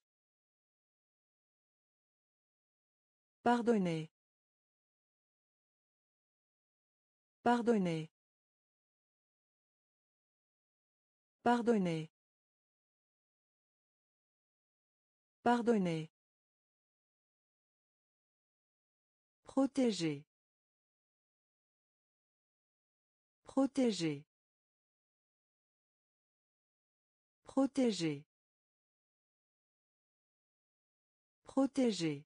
Pardonnez. Pardonnez. Pardonner. Pardonner. Protéger. Protéger. Protéger. Protéger.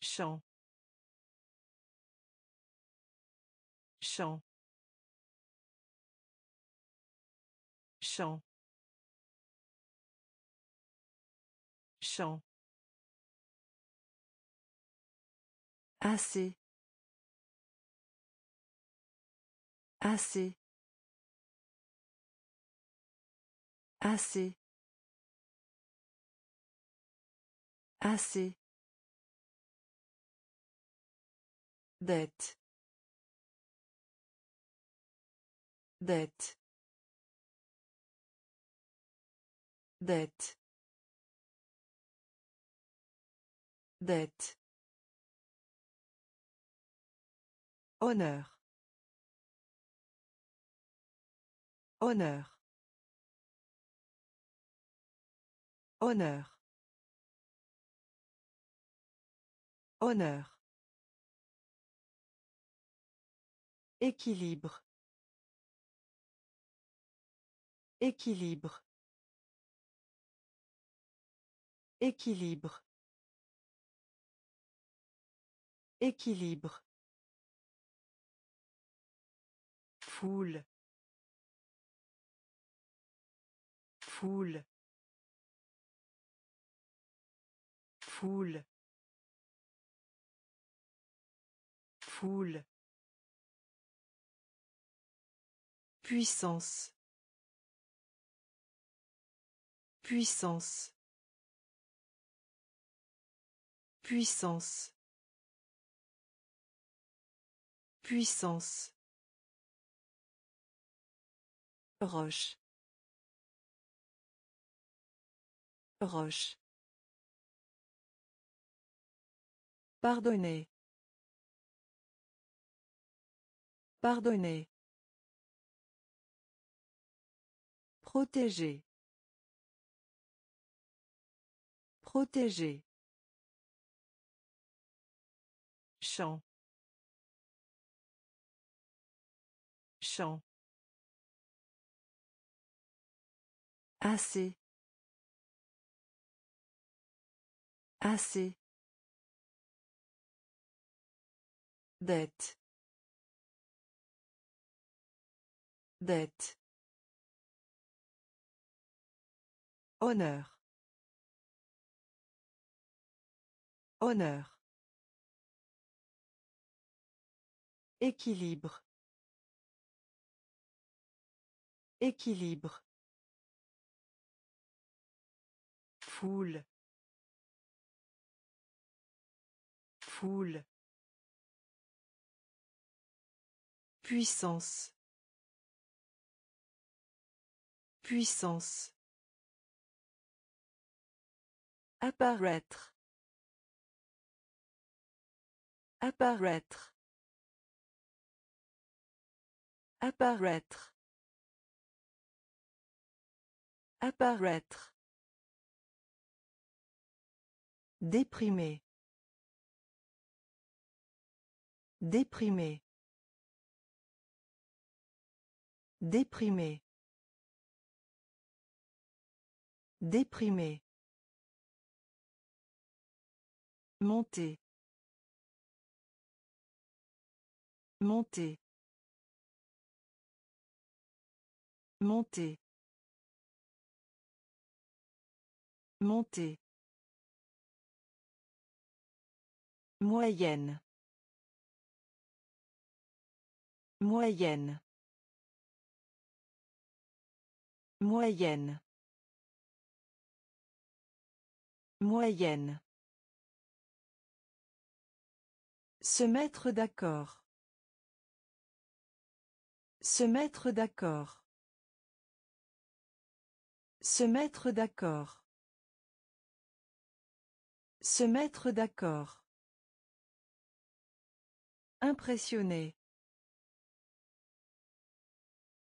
Champ. Champ. Champ. Champ. Assez. Assez. Assez. Assez. Dette. Dette. Dette. Dette. Honneur. Honneur. Honneur. Honneur. Équilibre. Équilibre. Équilibre. Équilibre. Foule. Foule. Foule. Foule. Puissance. Puissance. Puissance. Puissance. Roche. Roche. Pardonnez. Pardonnez. Protéger. Protéger. Champ. Champ. Assez. Assez. Dette. Dette. Honneur. Honneur. Équilibre. Équilibre. Foule. Foule. Puissance. Puissance. Apparaître. Apparaître. Apparaître. Apparaître. Déprimé. Déprimé. Déprimé. Déprimé. Monter. Monter. Monter. Monter. Moyenne. Moyenne. Moyenne. Moyenne. Se mettre d'accord. Se mettre d'accord. Se mettre d'accord. Se mettre d'accord. Impressionné.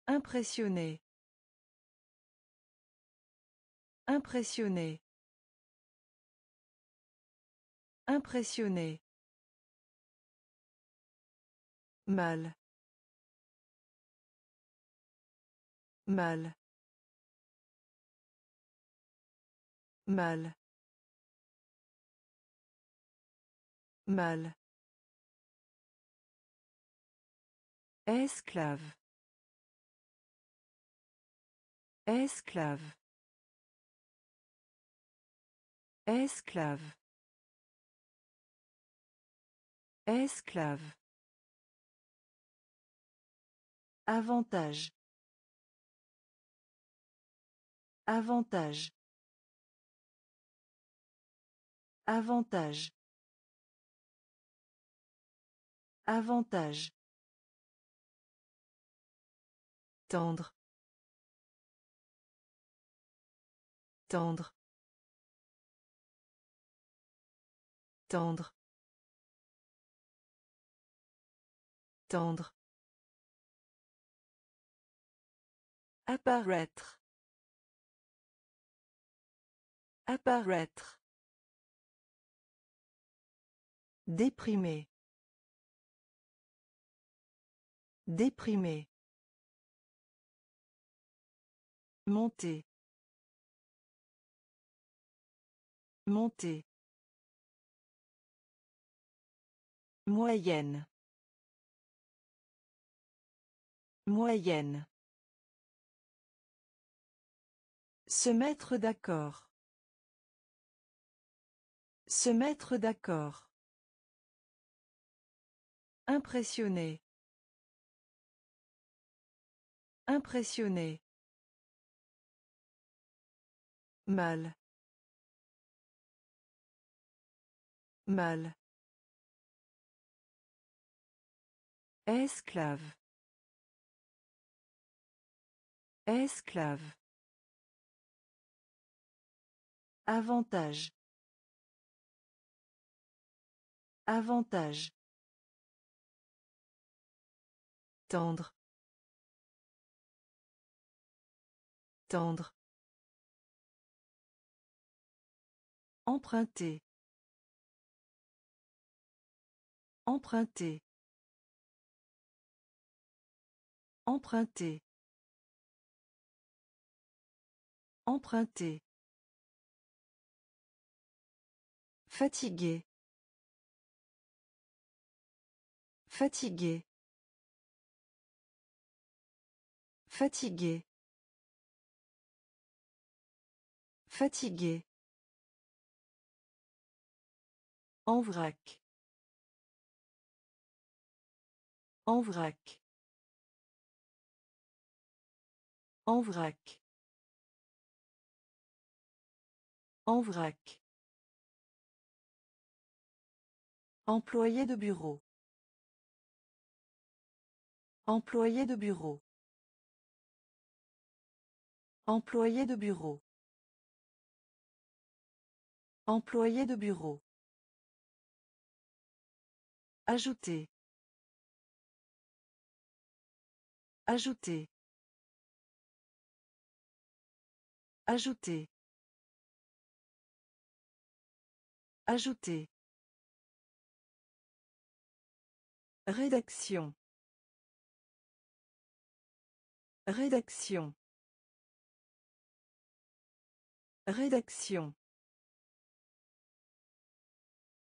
Impressionné. Impressionné. Impressionné. Mal. Mal. Mal. Mal. Esclave. Esclave. Esclave. Esclave. Avantage. Avantage. Avantage. Avantage. Tendre. Tendre. Tendre. Tendre. Apparaître. Apparaître. Déprimé. Déprimé. Monter. Monter. Moyenne. Moyenne. Se mettre d'accord. Se mettre d'accord. Impressionné. Impressionné. Mal. Mal. Esclave. Esclave. Avantage. Avantage. Tendre. Tendre. Emprunter. Emprunter. Emprunter. Emprunter. Fatigué. Fatigué. Fatigué. Fatigué. En vrac. En vrac. En vrac. En vrac. Employé de bureau. Employé de bureau. Employé de bureau. Employé de bureau. Ajouter. Ajouter. Ajouter. Ajouter. Rédaction. Rédaction. Rédaction.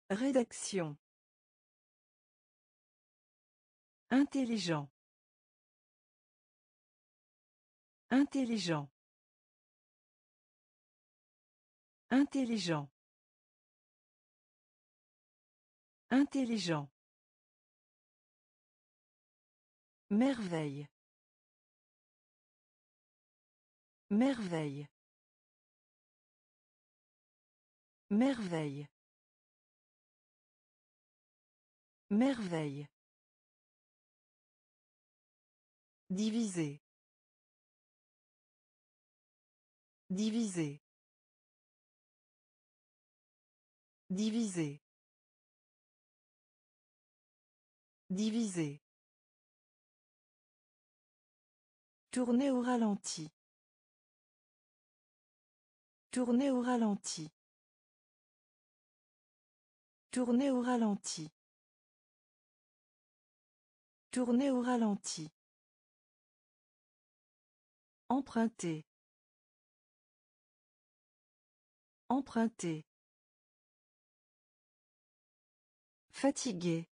Rédaction. Intelligent. Intelligent. Intelligent. Intelligent. Merveille. Merveille. Merveille. Merveille. Diviser. Diviser. Diviser. Diviser. Tourner au ralenti. Tourner au ralenti. Tourner au ralenti. Tourner au ralenti. Emprunter. Emprunter. Fatigué.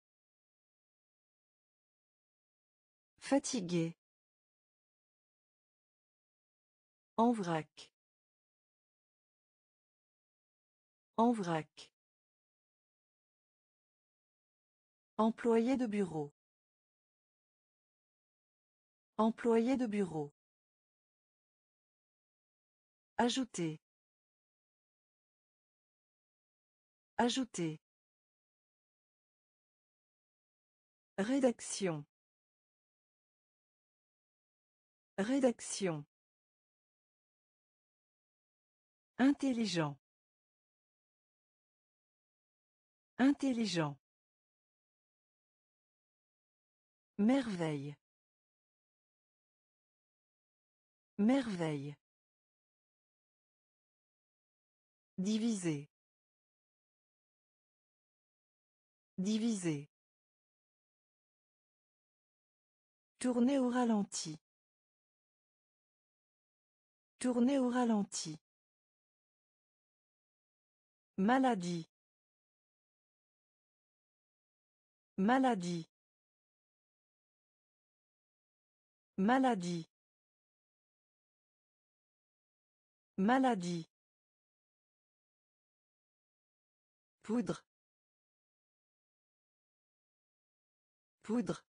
Fatigué. En vrac. En vrac. Employé de bureau. Employé de bureau. Ajouter. Ajouter. Rédaction. Rédaction. Intelligent. Intelligent. Merveille. Merveille. Diviser. Diviser. Tourner au ralenti. Tourner au ralenti. Maladie. Maladie. Maladie. Maladie. Poudre. Poudre.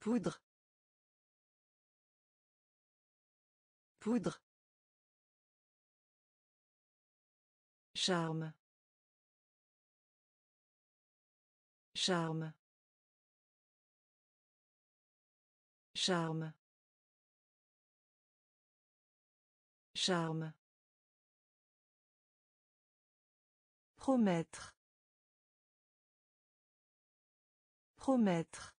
Poudre. Poudre. Charme. Charme. Charme. Charme. Promettre. Promettre.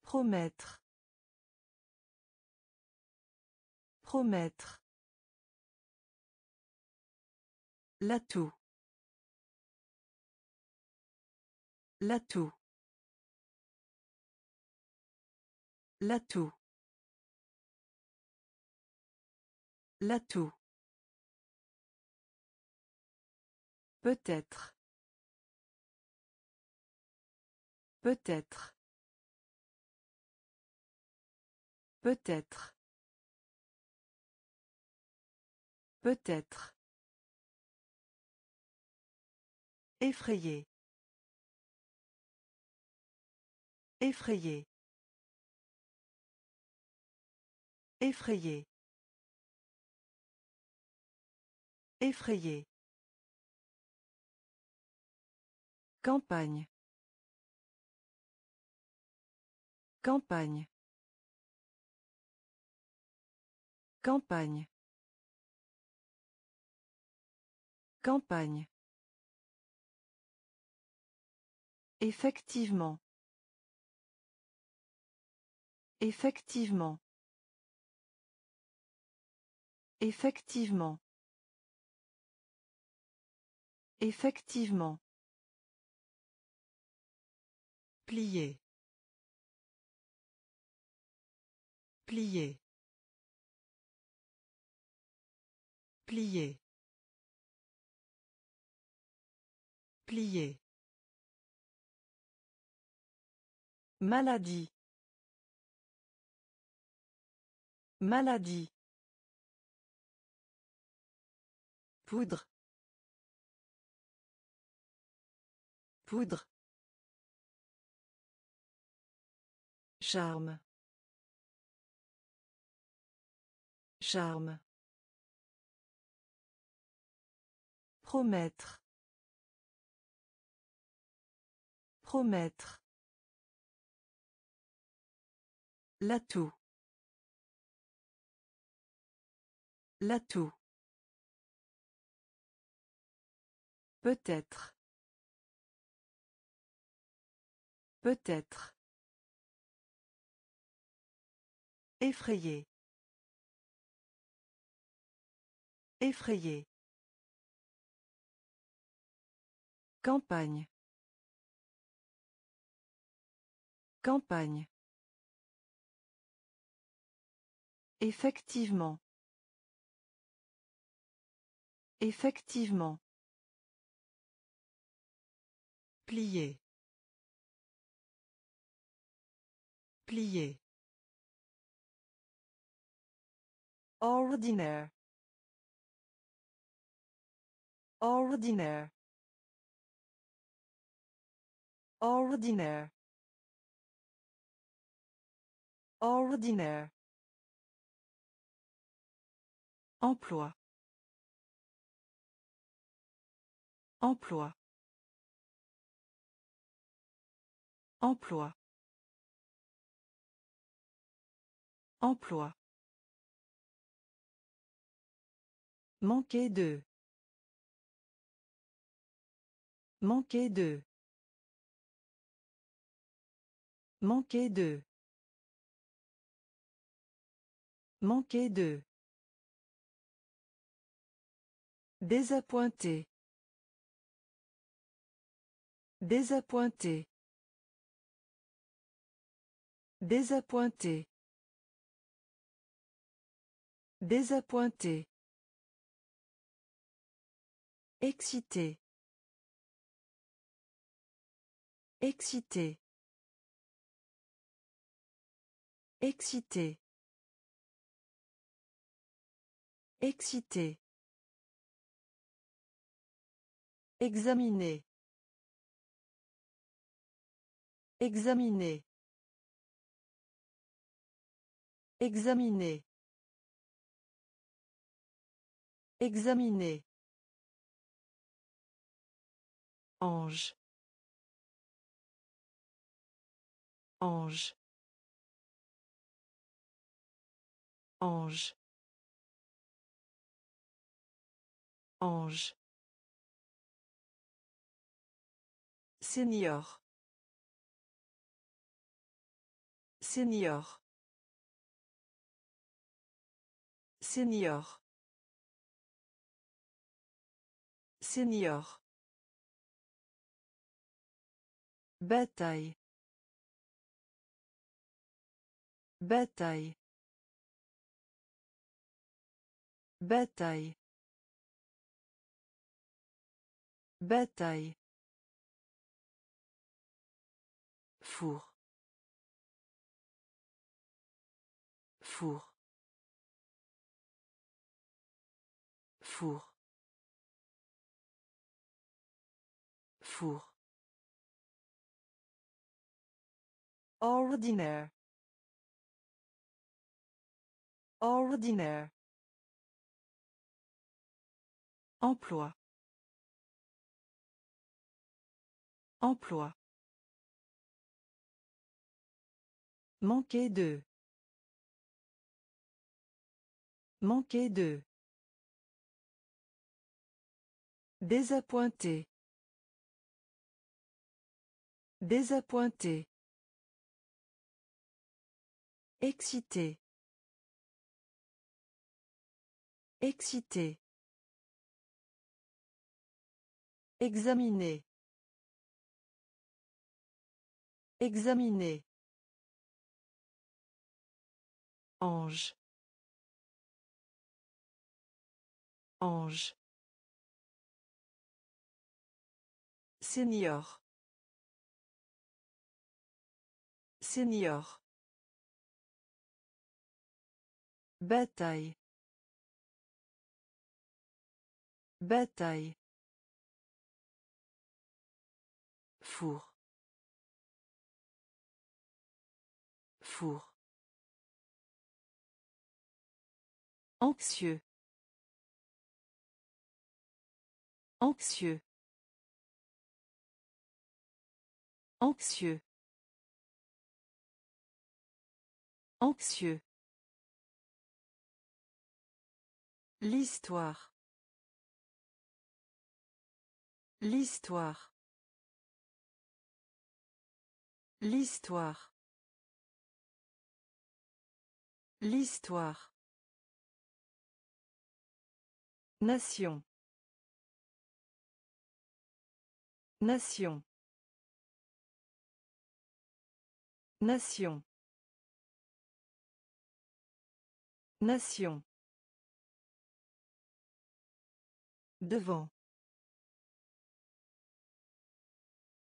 Promettre. Promettre. L'atout. L'atout. L'atout. L'atout. Peut-être. Peut-être. Peut-être. Peut-être. Effrayé. Effrayé. Effrayé. Effrayé. Campagne. Campagne. Campagne. Campagne. Effectivement. Effectivement. Effectivement. Effectivement. Plier. Plier. Plier. Plier. Maladie. Maladie. Poudre. Poudre. Charme. Charme. Promettre. Promettre. L'atout. L'atout. Peut-être. Peut-être. Effrayé. Effrayé. Campagne. Campagne. Effectivement. Effectivement. Plier. Plier. Ordinaire. Ordinaire. Ordinaire. Ordinaire. Emploi. Emploi. Emploi. Emploi. Manquer de. Manquer de. Manquer de. Manquer de. Désappointé. Désappointé. Désappointé. Désappointé. Excité. Excité. Excité. Excité. Examiner. Examiner. Examiner. Examiner. Ange. Ange. Ange. Ange. Senior. Senior. Senior. Senior. Bataille. Bataille. Bataille. Bataille. Four. Four. Four. Four. Ordinaire. Ordinaire. Emploi. Emploi. Manquer de. Manquer de. Désappointé. Désappointé. Excité. Excité. Examiner. Examiner. Ange. Ange. Senior. Senior. Bataille. Bataille. Four. Four. Anxieux. Anxieux. Anxieux. Anxieux. L'histoire. L'histoire. L'histoire. L'histoire. Nation. Nation. Nation. Nation. Devant.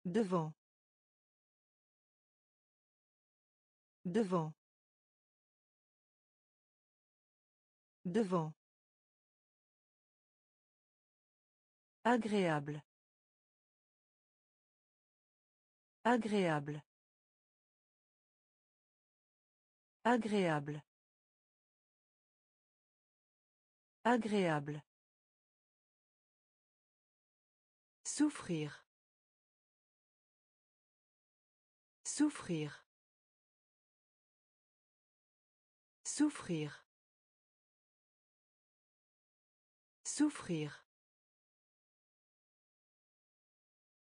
Devant. Devant. Devant. Agréable. Agréable. Agréable. Agréable. Souffrir. Souffrir. Souffrir. Souffrir.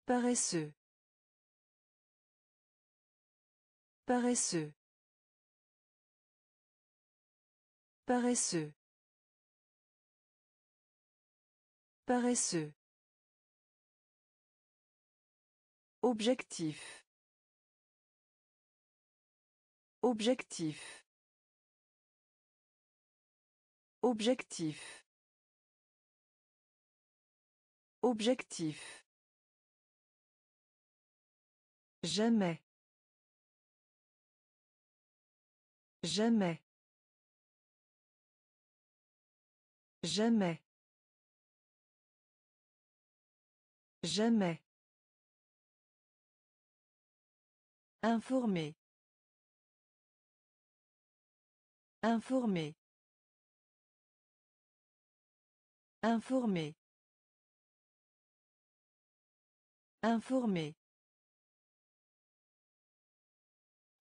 Paresseux. Paresseux. Paresseux. Paresseux. Objectif. Objectif. Objectif. Objectif. Jamais. Jamais. Jamais. Jamais. Informer. Informer. Informer. Informer.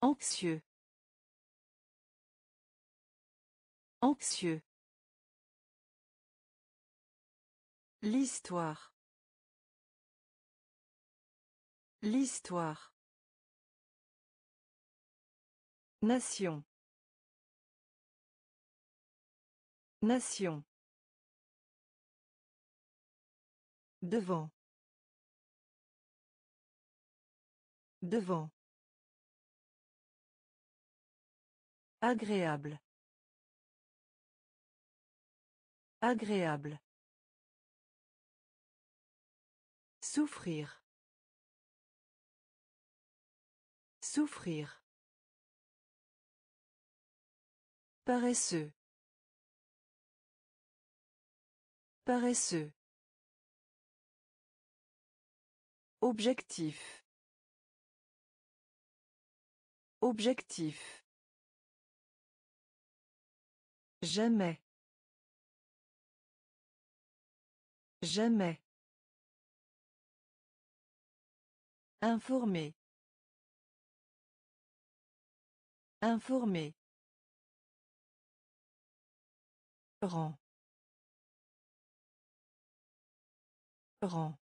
Anxieux. Anxieux. L'histoire. L'histoire. Nation. Nation. Devant. Devant. Agréable. Agréable. Souffrir. Souffrir. Paresseux. Paresseux. Objectif. Objectif. Jamais. Jamais. Informer. Informer. Rang. Rang.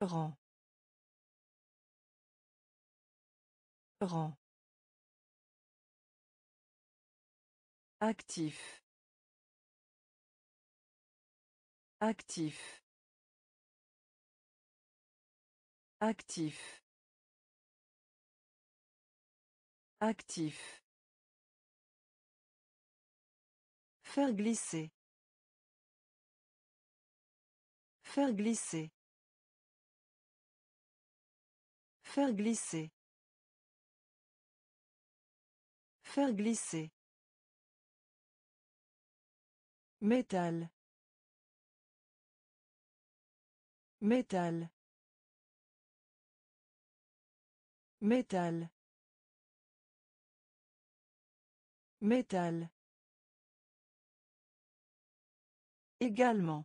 Rang. Rang. Actif. Actif. Actif. Actif. Faire glisser. Faire glisser. Faire glisser. Faire glisser. Métal. Métal. Métal. Métal. Également.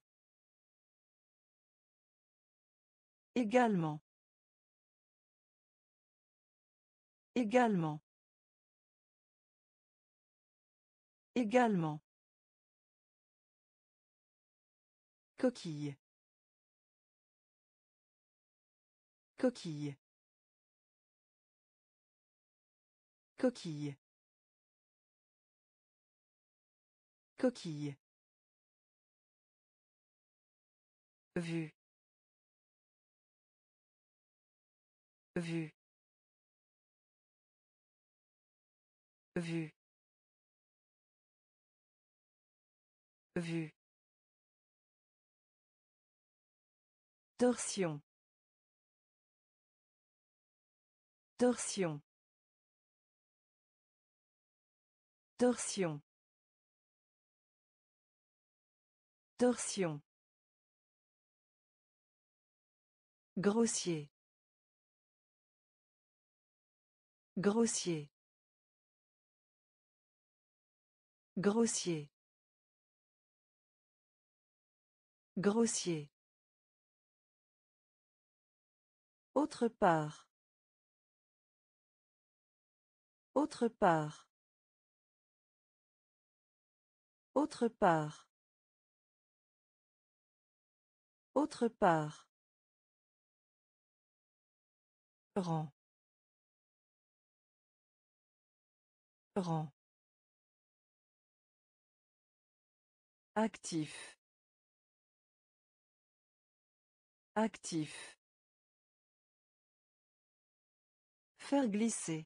Également. Également. Également. Coquille. Coquille. Coquille. Coquille. Vue. Vue. Vue. Vue. Torsion. Torsion. Torsion. Torsion. Grossier. Grossier. Grossier. Grossier. Autre part. Autre part. Autre part. Autre part. Rang. Rang. Actif. Actif. Faire glisser.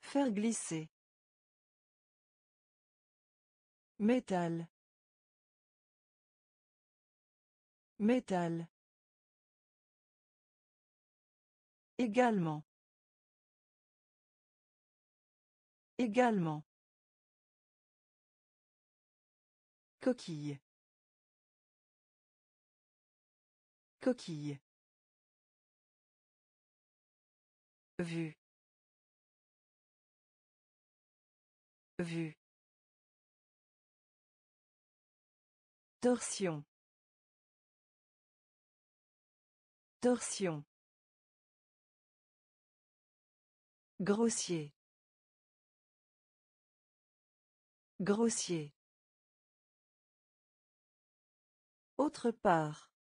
Faire glisser. Métal. Métal. Également. Également. Coquille. Coquille. Vue. Vue. Torsion. Torsion. Grossier. Grossier. Autre part.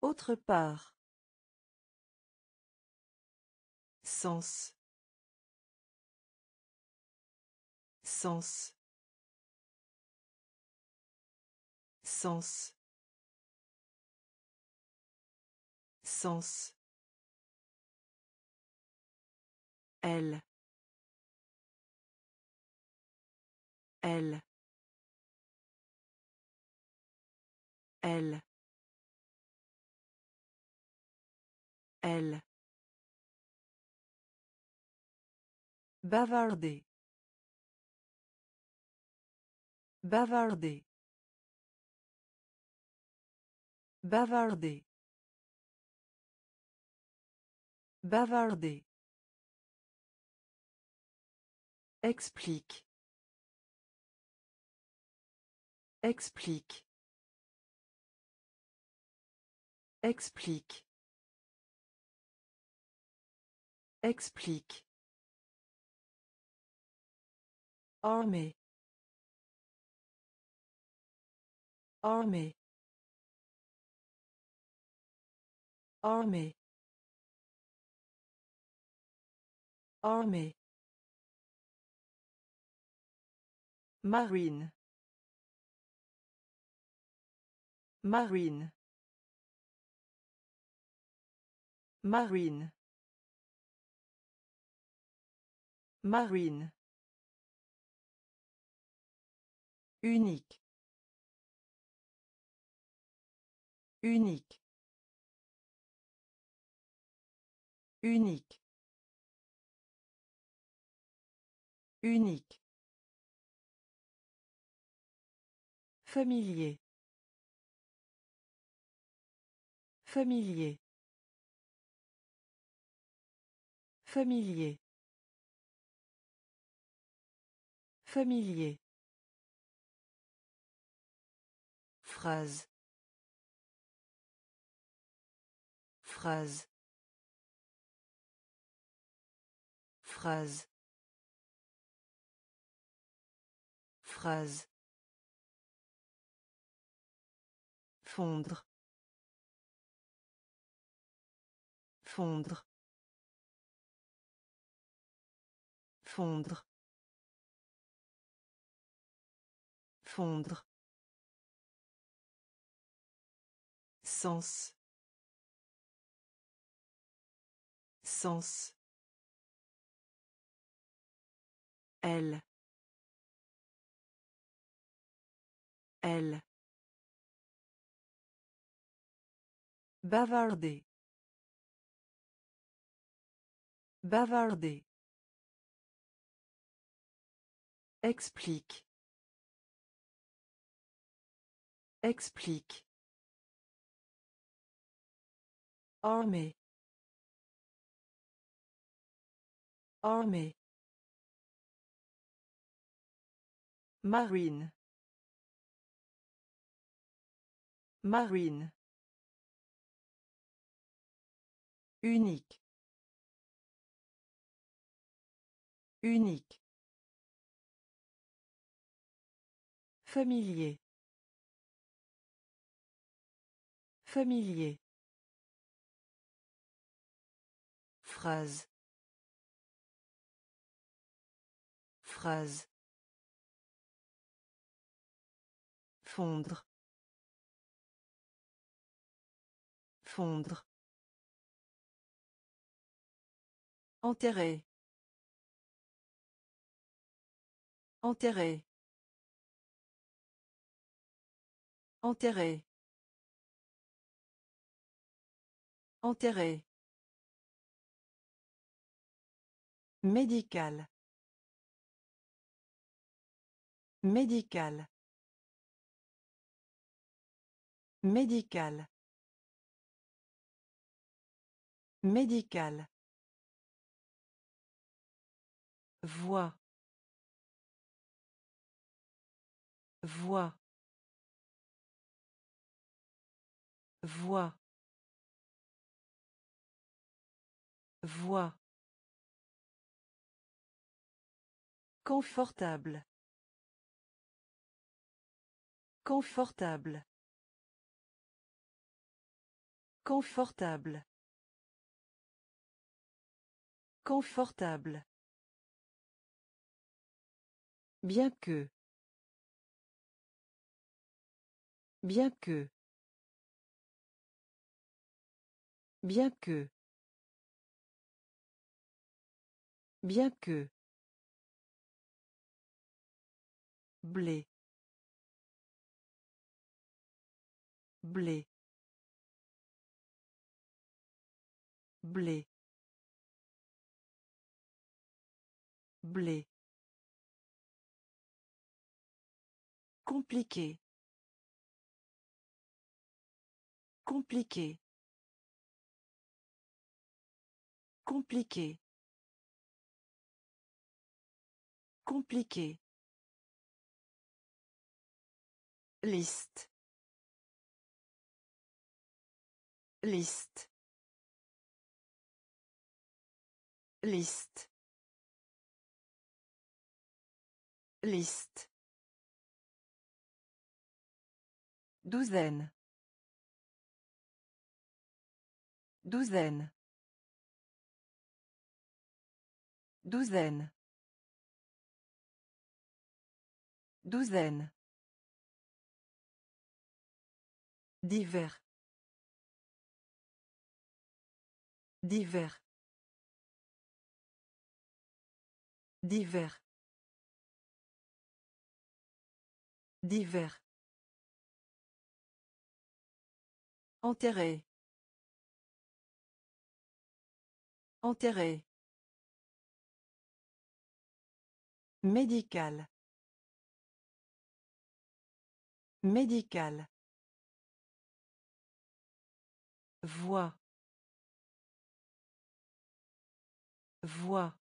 Autre part. Sens. Sens. Sens. Sens. Elle. Elle. Elle. Elle. Bavarder. Bavarder. Bavarder. Bavarder. Explique. Explique. Explique. Explique. Armée. Armée. Armée. Armée. Marine. Marine. Marine. Marine. Unique. Unique. Unique. Unique. Familier. Familier. Familier. Familier. Phrase. Phrase. Phrase. Phrase. Fondre. Fondre. Fondre. Fondre. Sens. Sens. Elle. Elle. Bavarder. Bavarder. Explique. Explique. Armée. Armée. Marine. Marine. Unique. Unique. Familier. Familier. Phrase. Phrase. Fondre. Fondre. Enterrer. Enterrer. Enterrer. Enterrer. Médical. Médical. Médical. Médical. Voix. Voix. Voix. Voix. Confortable. Confortable. Confortable. Confortable. Bien que. Bien que. Bien que. Bien que. blé blé blé blé compliqué compliqué compliqué compliqué Liste. Liste. Liste. Liste. Douzaine. Douzaine. Douzaine. Douzaine. Divers. Divers. Divers. Divers. Enterré. Enterré. Médical. Médical. Voix. Voix.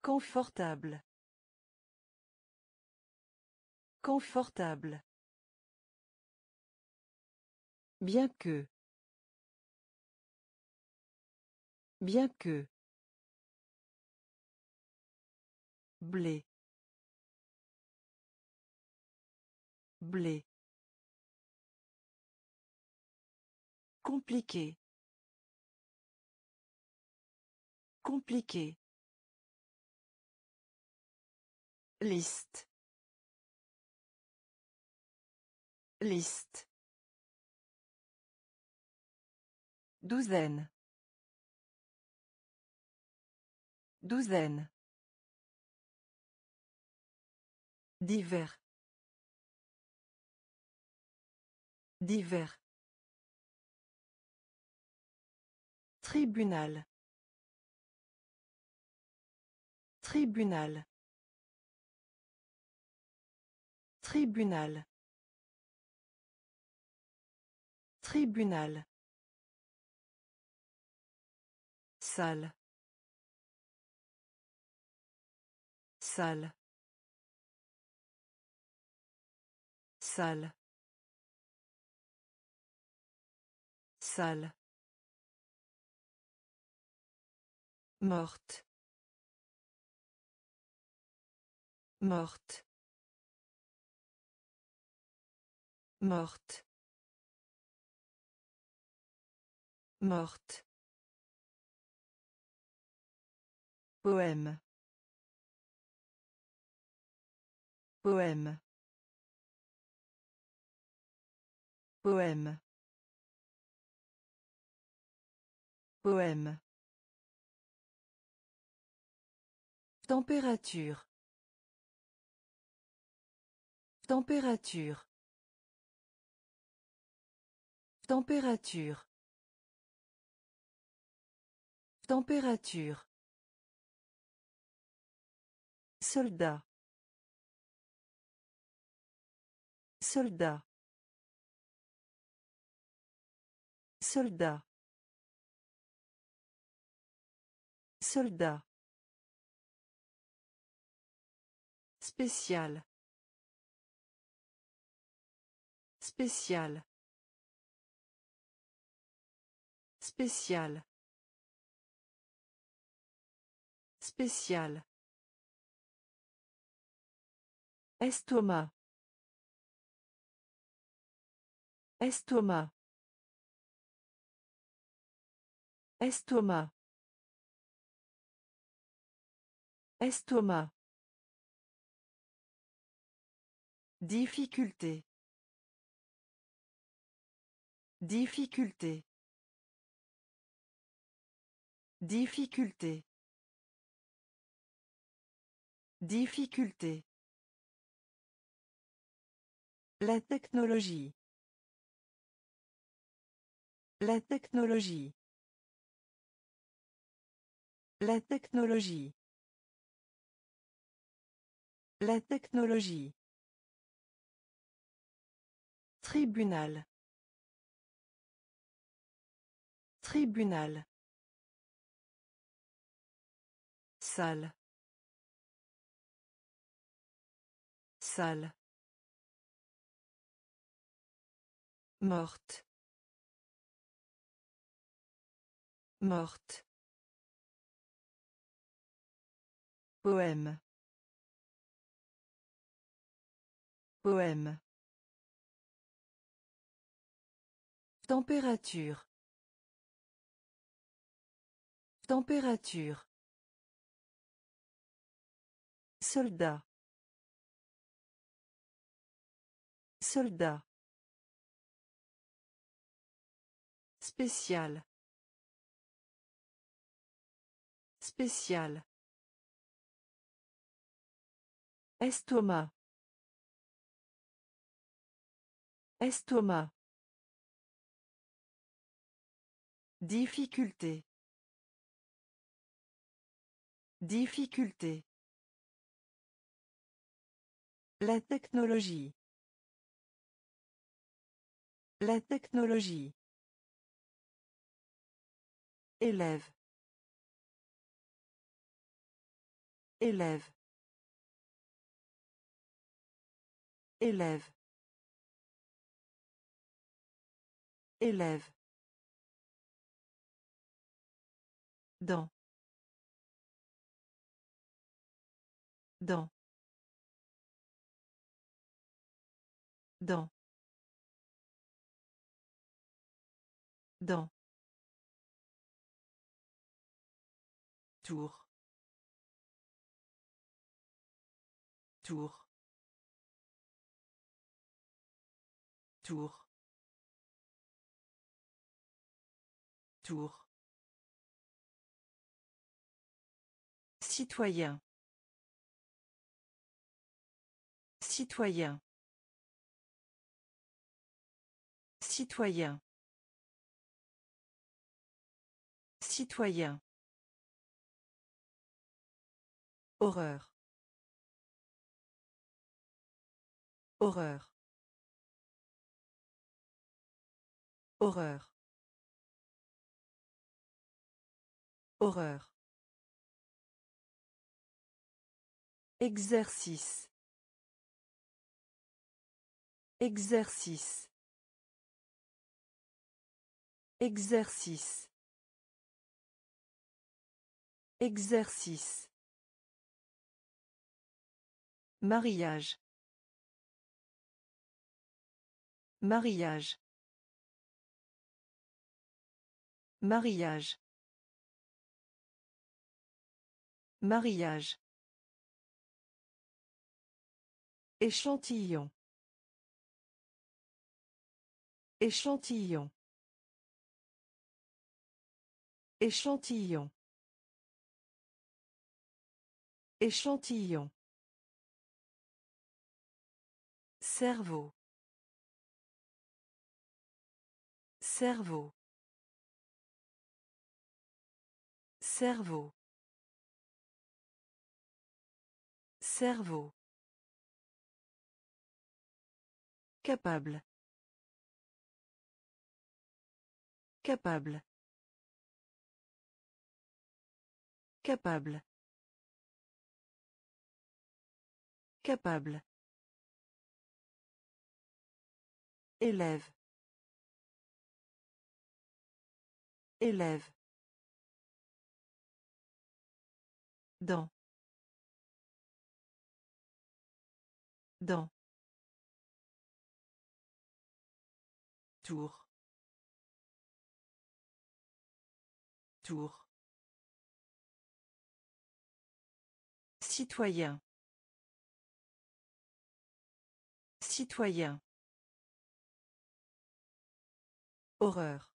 Confortable. Confortable. Bien que. Bien que. Blé. Blé. Compliqué. Compliqué. Liste. Liste. Douzaine. Douzaine. Divers. Divers. Tribunal. Tribunal. Tribunal. Tribunal. Salle. Salle. Salle. Salle. Morte. Morte. Morte. Morte. Poème. Poème. Poème. Poème. Température. Température. Température. Température. Soldat. Soldat. Soldat. Soldat. Spécial. Spécial. Spécial. Spécial. Estomac. Estomac. Estomac. Estomac. Difficulté. Difficulté. Difficulté. Difficulté. La technologie. La technologie. La technologie. La technologie. Tribunal. Tribunal. Salle. Salle. Morte. Morte. Poème. Poème. Température. Température. Soldat. Soldat. Spécial. Spécial. Estomac. Estomac. Difficulté. Difficulté. La technologie. La technologie. Élève. Élève. Élève. Élève. Dans. Dans. Dans. Dans. Tour. Tour. Tour. Tour. Citoyen. Citoyen. Citoyen. Citoyen. Horreur. Horreur. Horreur. Horreur. Exercice. Exercice. Exercice. Exercice. Mariage. Mariage. Mariage. Mariage. Échantillon. Échantillon. Échantillon. Échantillon. Cerveau. Cerveau. Cerveau. Cerveau. Capable. Capable. Capable. Capable. Élève. Élève. Dans. Dans. Tour. Tour. Citoyen. Citoyen. Horreur.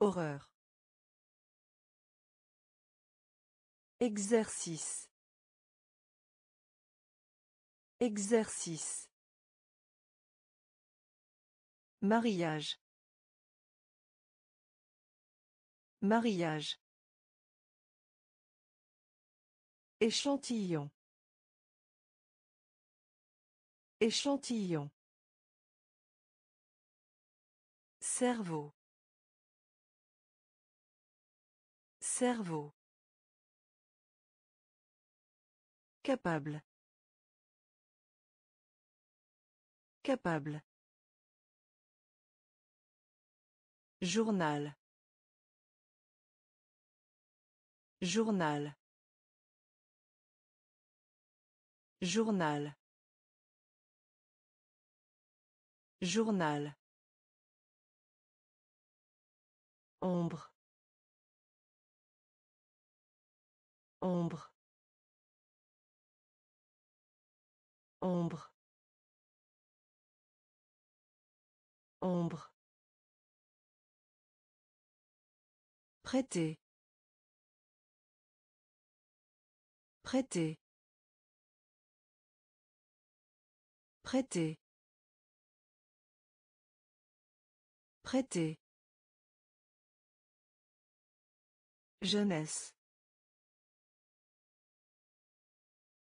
Horreur. Exercice. Exercice. Mariage. Mariage. Échantillon. Échantillon. Cerveau. Cerveau. Capable. Capable. Journal. Journal. Journal. Journal. Ombre. Ombre. Ombre. Ombre. Prêter. Prêter. Prêter. Prêter. Jeunesse.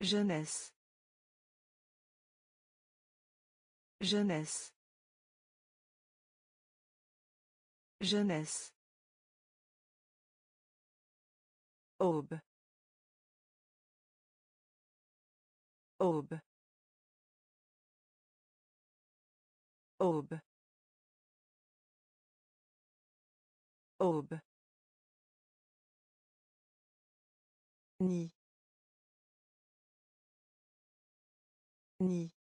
Jeunesse. Jeunesse. Jeunesse. Aube. Aube. Aube. Aube. Ni. Ni.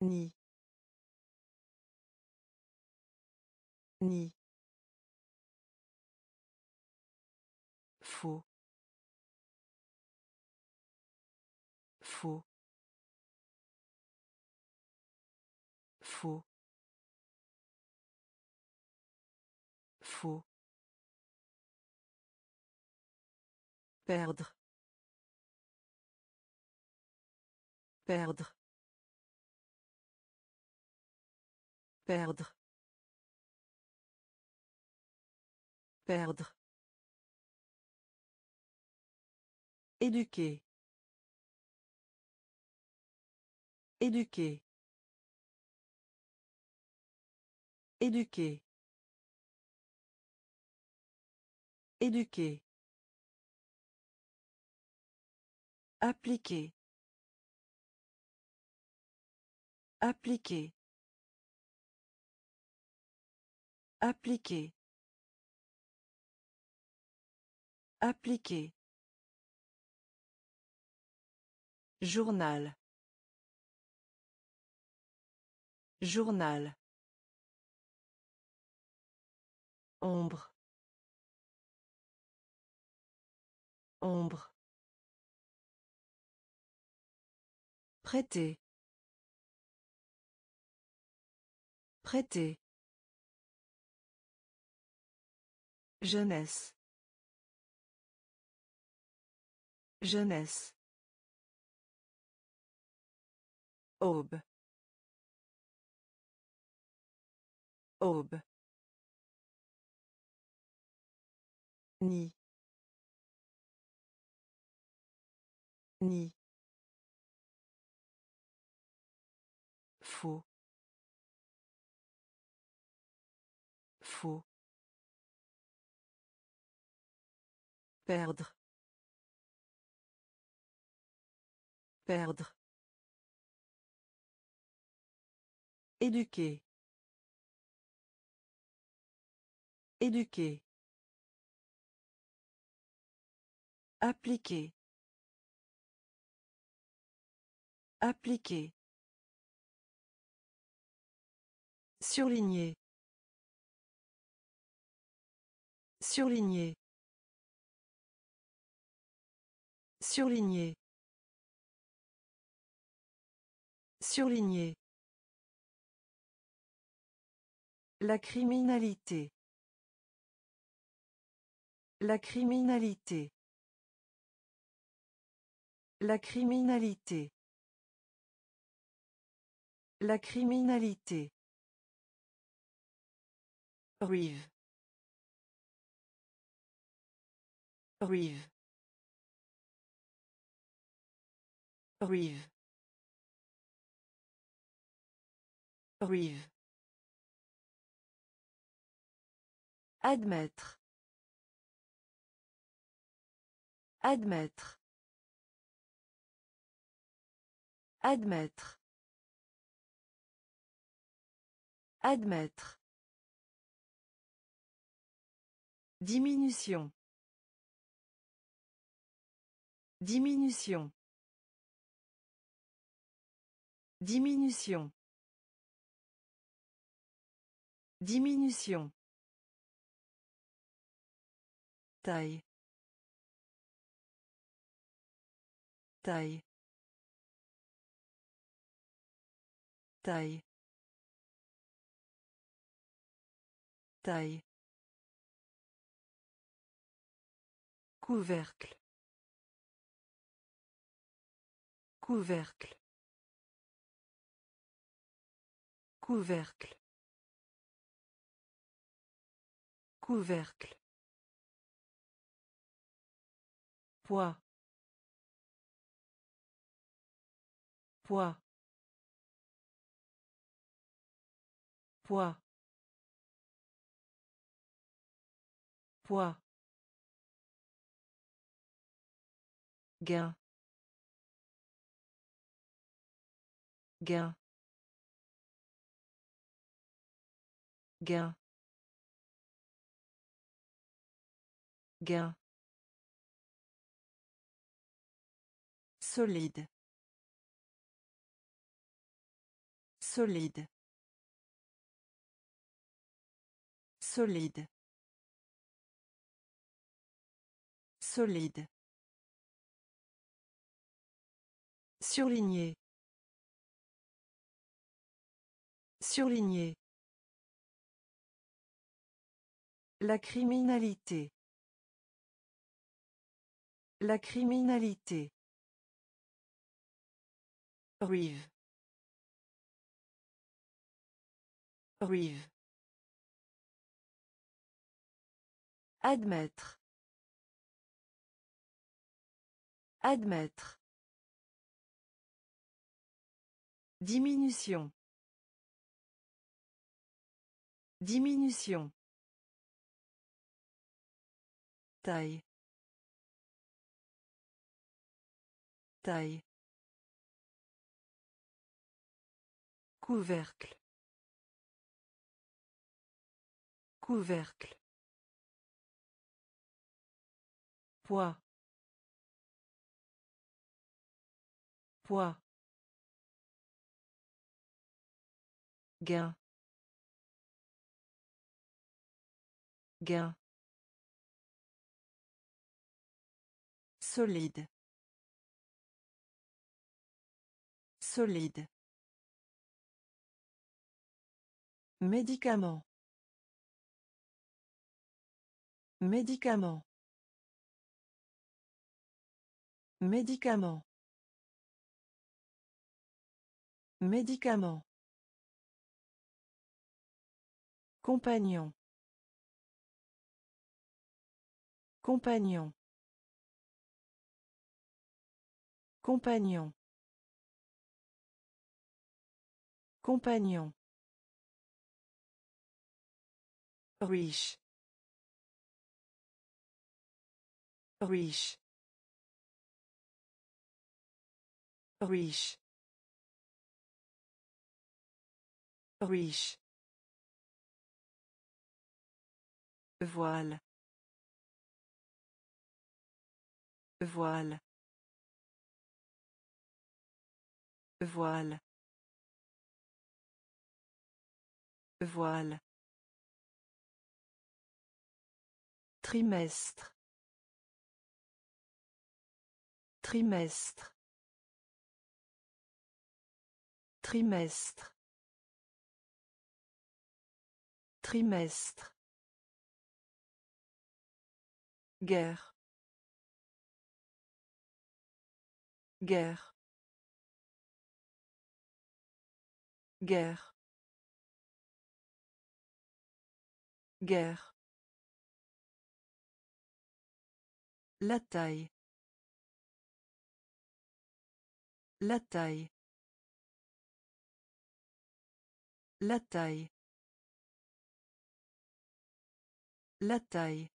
Ni. Ni. Faux. Faux. Faux. Faux. Perdre. Perdre. Perdre. Perdre. Éduquer. Éduquer. Éduquer. Éduquer. Appliquer. Appliquer. Appliquer. Appliquer. Journal. Journal. Ombre. Ombre. Prêter. Prêter. Jeunesse. Jeunesse. Aube. Aube. Ni. Ni. Faux. Faux. Perdre. Perdre. Éduquer. Éduquer. Appliquer. Appliquer. Surligner. Surligner. Surligner. Surligner. La criminalité. La criminalité. La criminalité. La criminalité. Rive. Rive. Rive. Rive. Admettre. Admettre. Admettre. Admettre. Diminution. Diminution. Diminution. Diminution. Taille. Taille. Taille. Taille. Couvercle. Couvercle. Couvercle. Couvercle. Poids. Poids. Poids. Poids. Gain. Gain. Gain. Gain. Solide. Solide. Solide. Solide. Surligné. Surligné. La criminalité. La criminalité. Rive. Rive. Admettre. Admettre. Diminution. Diminution. Taille. Taille. Couvercle. Couvercle. Poids. Poids. Gain. Gain. Solide. Solide. Médicament. Médicament. Médicament. Médicament. Compagnon. Compagnon. Compagnon. Compagnon. Riche. Riche. Riche. Riche. Voile. Voile. Voile. Voile. Trimestre. Trimestre. Trimestre. Trimestre. Guerre. Guerre. Guerre. Guerre. La taille. La taille. La taille. La taille.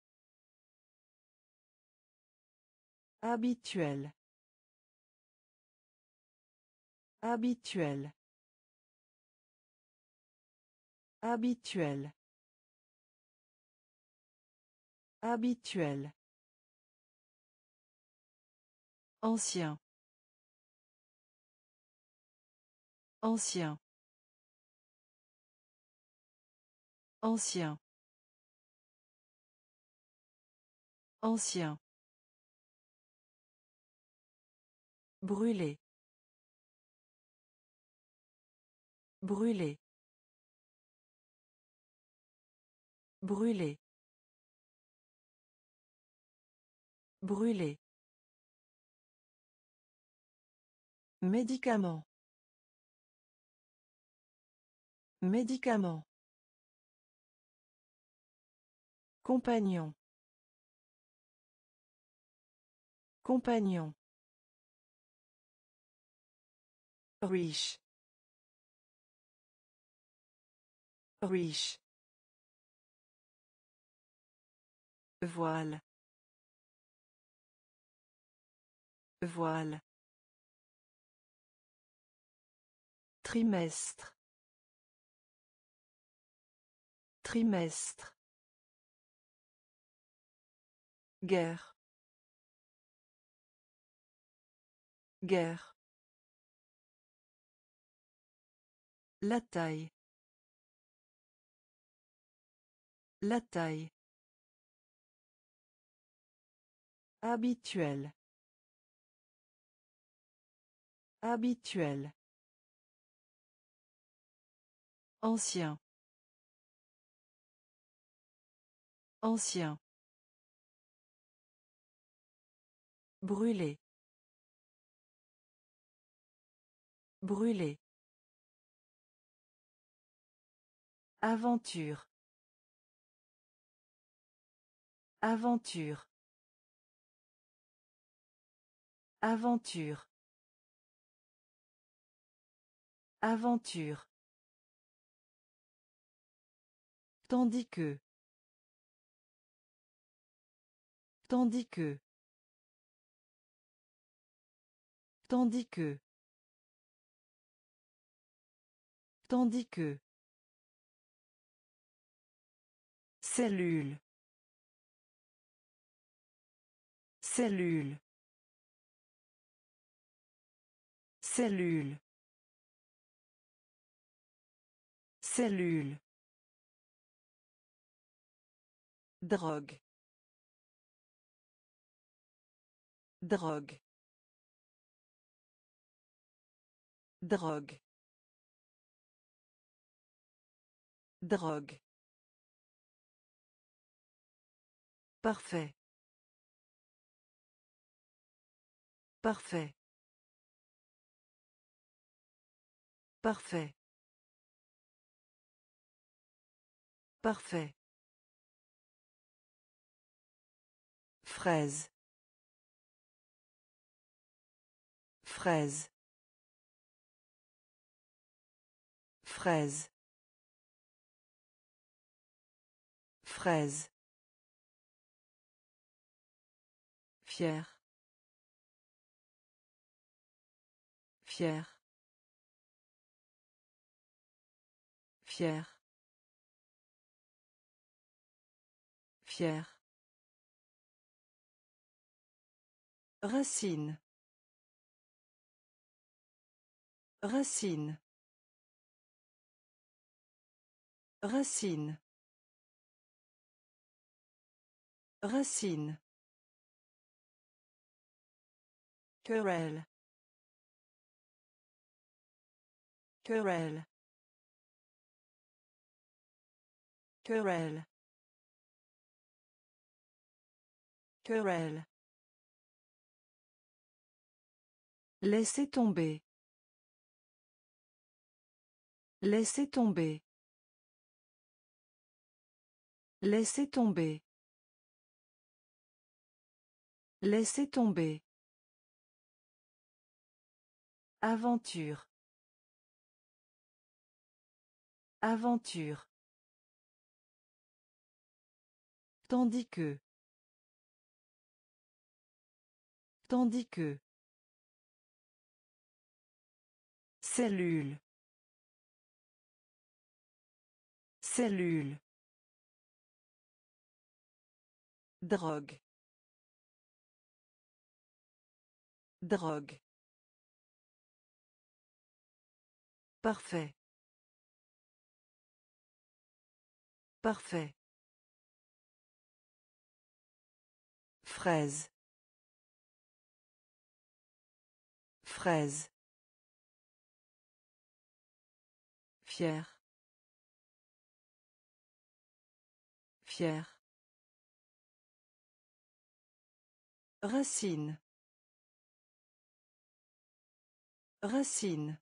Habituel. Habituel. Habituel. Habituel. Ancien. Ancien. Ancien. Ancien. Brûler. Brûler. Brûler. Brûler. Médicament. Médicament. Compagnon. Compagnon. Riche. Riche. Voile. Voile. Trimestre. Trimestre. Guerre. Guerre. La taille. La taille. Habituel. Habituel. Ancien. Ancien. Brûler. Brûler. Aventure. Aventure. Aventure. Aventure. Tandis que. Tandis que. Tandis que. Tandis que. Cellule. Cellule. Cellule. Cellule. Drogue. Drogue. Drogue. Drogue. Parfait. Parfait. Parfait. Parfait. Fraise. Fraise. Fraise. Fraise. Fier. Fier. Fier. Fier. Racine. Racine. Racine. Racine. Querelle. Querelle. Querelle. Querelle. Laissez tomber. Laissez tomber. Laissez tomber. Laissez tomber. Aventure. Aventure. Tandis que. Tandis que. Cellule. Cellule. Drogue. Drogue. Parfait. Parfait. Fraise. Fraise. Fier. Fier. Racine. Racine.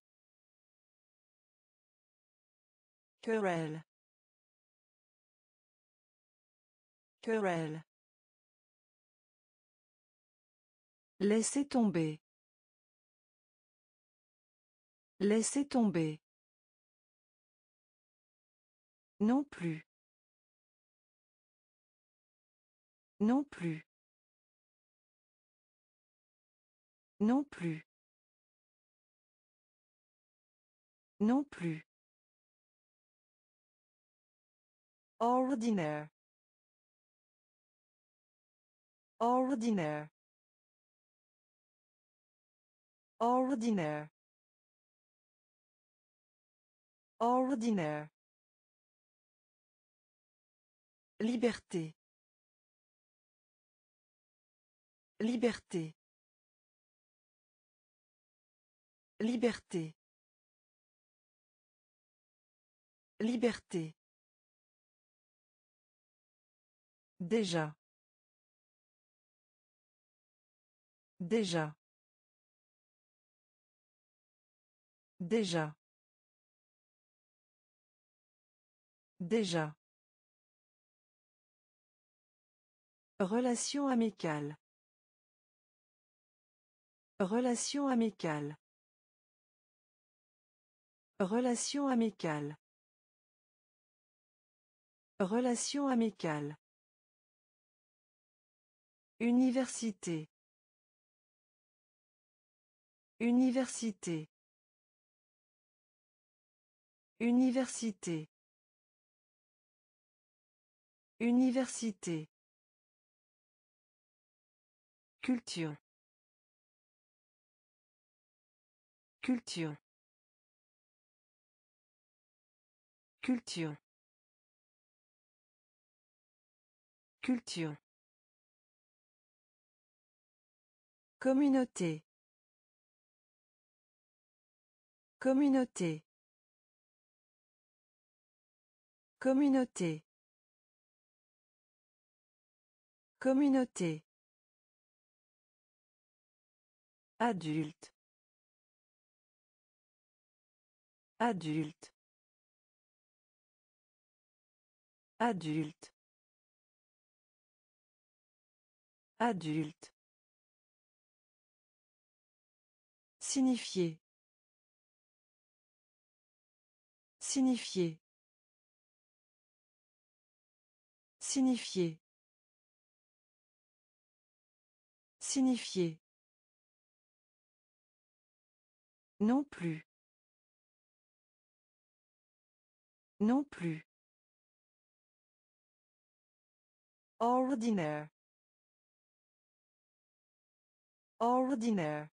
Querelle. Querelle. Laissez tomber. Laissez tomber. Non plus. Non plus. Non plus. Non plus. Ordinaire. Ordinaire. Ordinaire. Ordinaire. Liberté. Liberté. Liberté. Liberté. Déjà. Déjà. Déjà. Déjà. Relation amicale. Relation amicale. Relation amicale. Relation amicale. Université. Université. Université. Université. Culture. Culture. Culture. Culture. Communauté. Communauté. Communauté. Communauté. Adulte. Adulte. Adulte. Adulte. Signifier. Signifier. Signifier. Signifier. Non plus. Non plus. Ordinaire. Ordinaire.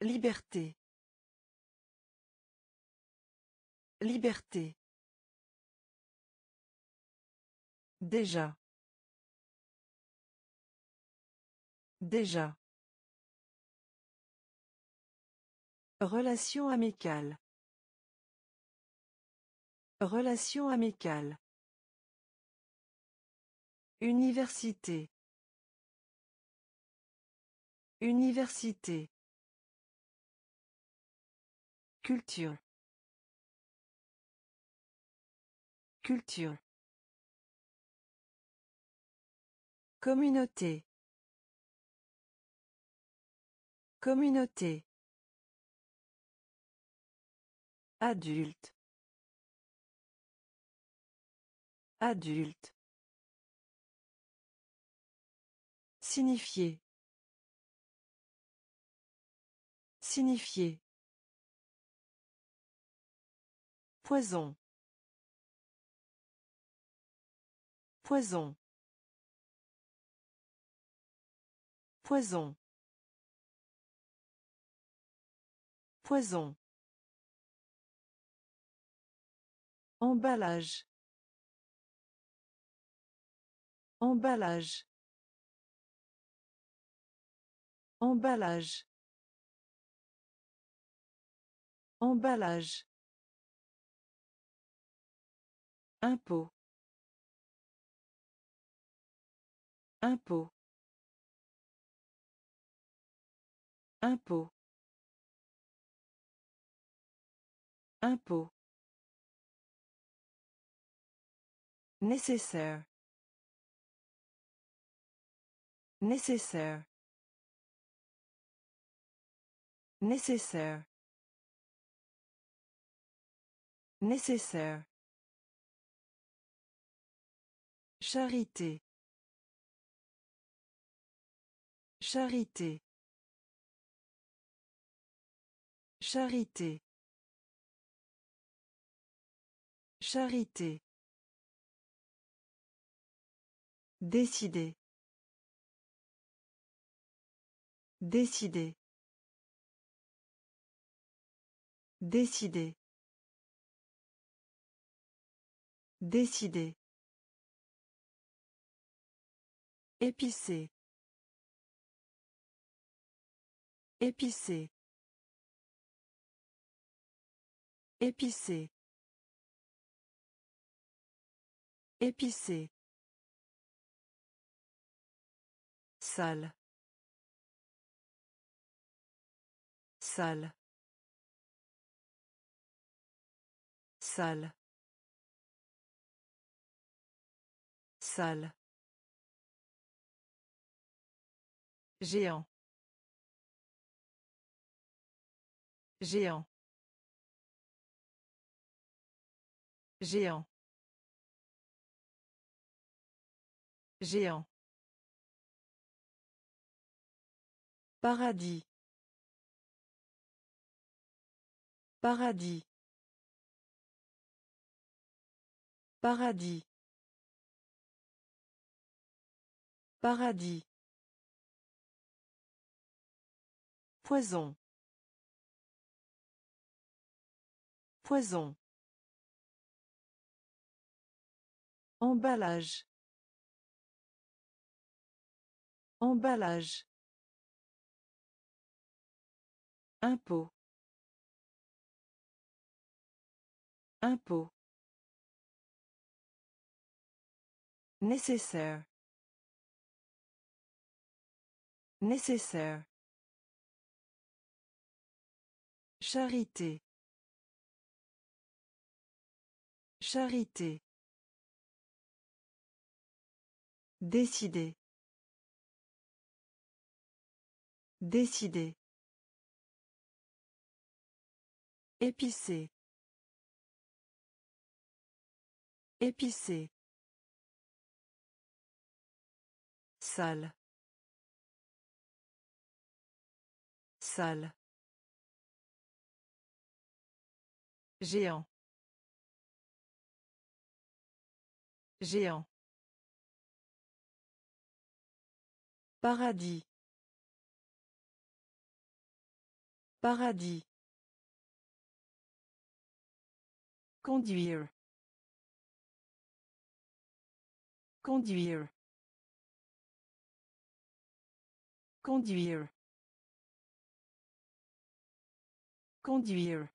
Liberté. Liberté. Déjà. Déjà. Relation amicale. Relation amicale. Université. Université. Culture. Culture. Communauté. Communauté. Adulte. Adulte. Signifier. Signifier. Poison. Poison. Poison. Poison. Emballage. Emballage. Emballage. Emballage. Impôt. Impôt. Impôt. Impôt. Nécessaire. Nécessaire. Nécessaire. Nécessaire. Charité. Charité. Charité. Charité. Décider. Décider. Décider. Décider. Épicé. Épicé. Épicé. Épicé. Salle. Salle. Salle. Salle. Géant. Géant. Géant. Géant. Paradis. Paradis. Paradis. Paradis. Poison. Poison. Emballage. Emballage. Impôt. Impôt. Nécessaire. Nécessaire. Charité. Charité. Décider. Décider. Épicé. Épicé. Salle. Salle. Géant. Géant. Paradis. Paradis. Conduire. Conduire. Conduire. Conduire.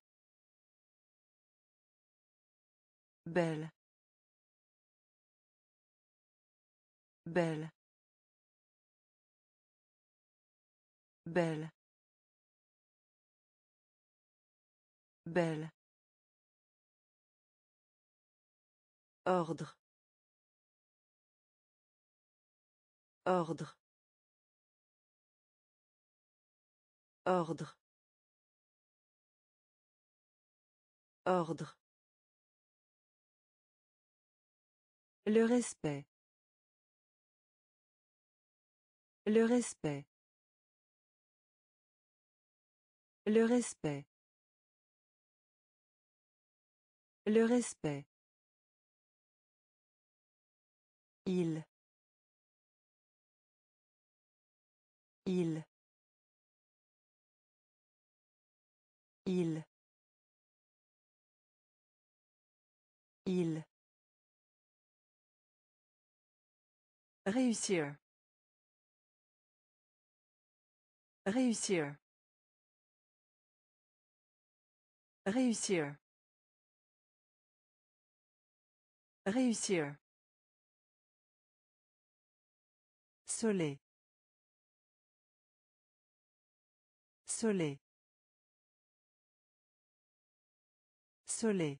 Belle. Belle. Belle. Belle. Ordre. Ordre. Ordre. Ordre. Le respect. Le respect. Le respect. Le respect. Il. Il. Il. Il. Réussir. Réussir. Réussir. Réussir. Soleil. Soleil. Soleil.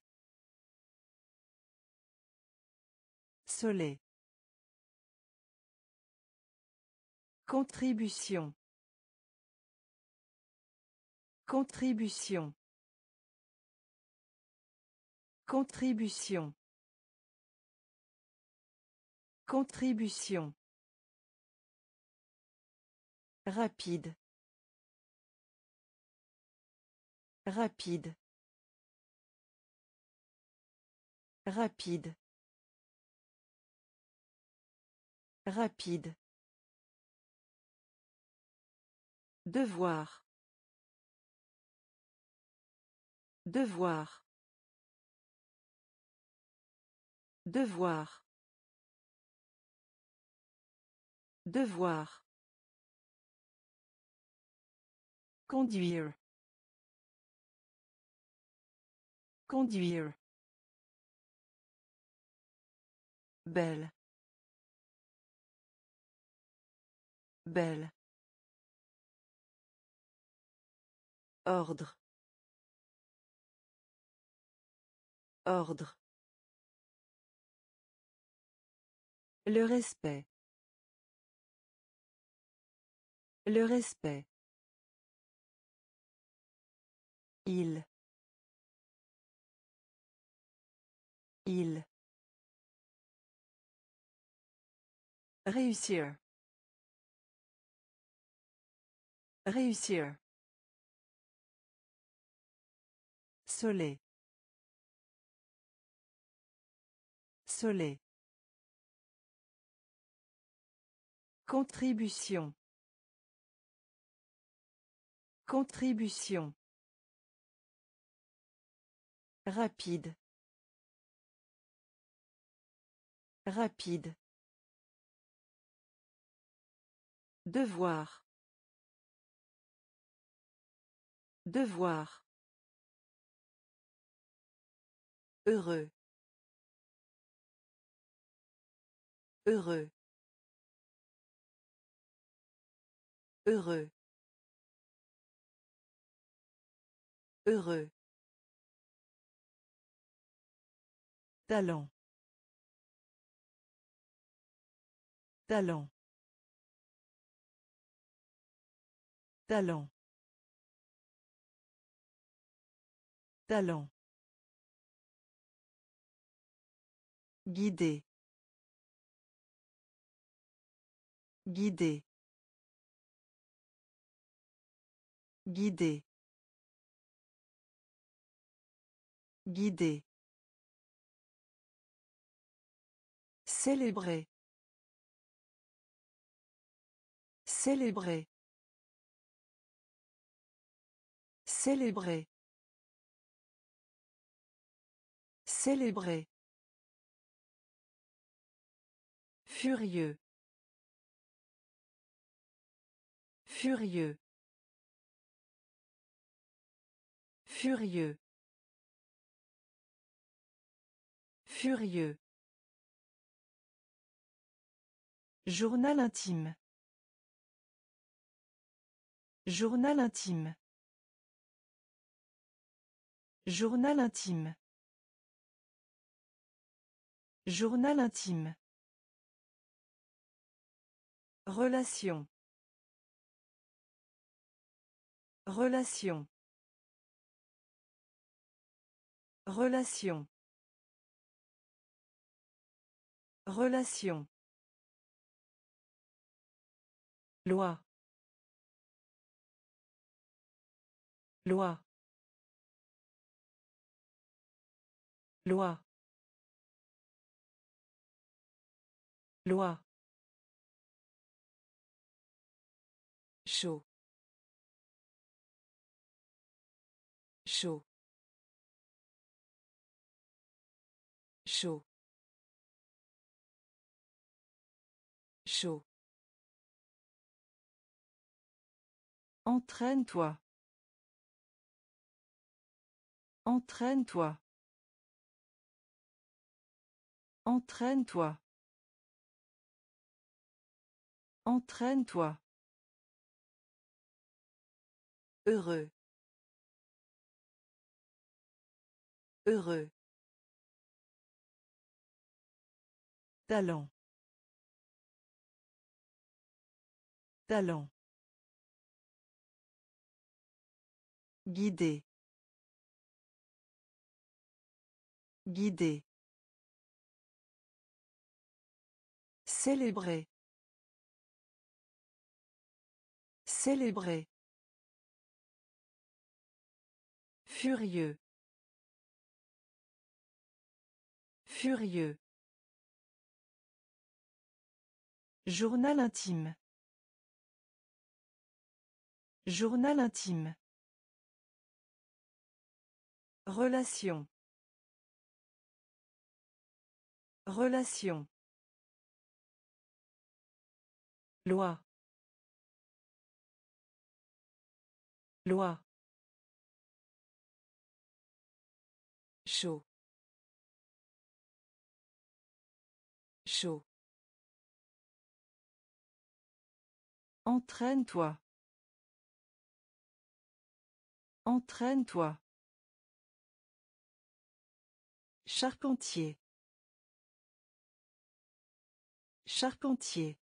Soleil. Contribution. Contribution. Contribution. Contribution. Rapide. Rapide. Rapide. Rapide. Devoir. Devoir. Devoir. Devoir. Conduire. Conduire. Belle. Belle. Ordre. Ordre. Le respect. Le respect. Il. Il. Réussir. Réussir. Soleil. Soleil. Contribution. Contribution. Rapide. Rapide. Devoir. Devoir. Heureux. Heureux. Heureux. Heureux. Talent. Talent. Talent. Talent. Guider. Guider. Guider. Guider. Célébrer. Célébrer. Célébrer. Célébrer. Furieux. Furieux. Furieux. Furieux. Journal intime. Journal intime. Journal intime. Journal intime. Relation. Relation. Relation. Relation. Loi. Loi. Loi. Loi. Chaud. Chaud. Chaud. Chaud. Entraîne-toi. Entraîne-toi. Entraîne-toi. Entraîne-toi. Heureux. Heureux. Talent. Talent. Guider. Guider. Célébrer. Célébrer. Furieux. Furieux. Journal intime. Journal intime. Relation. Relation. Loi. Loi. Chaud. Chaud. Entraîne-toi. Entraîne-toi. Charpentier. Charpentier.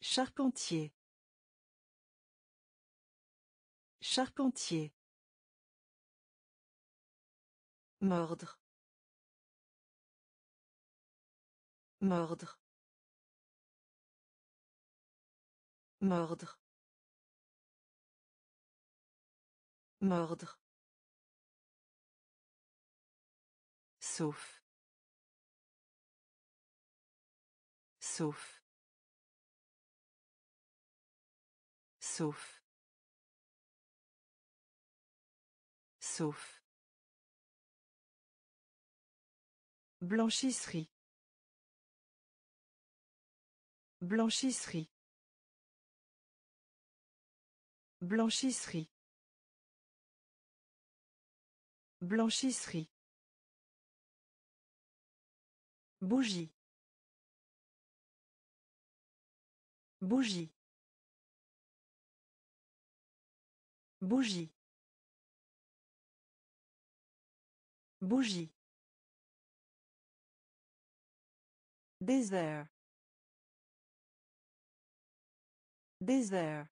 Charpentier. Charpentier. Mordre. Mordre. Mordre. Mordre. Sauf. Sauf. Sauf. Sauf. Blanchisserie. Blanchisserie. Blanchisserie. Blanchisserie. Bougie. Bougie. Bougie. Bougie. Désert. Désert.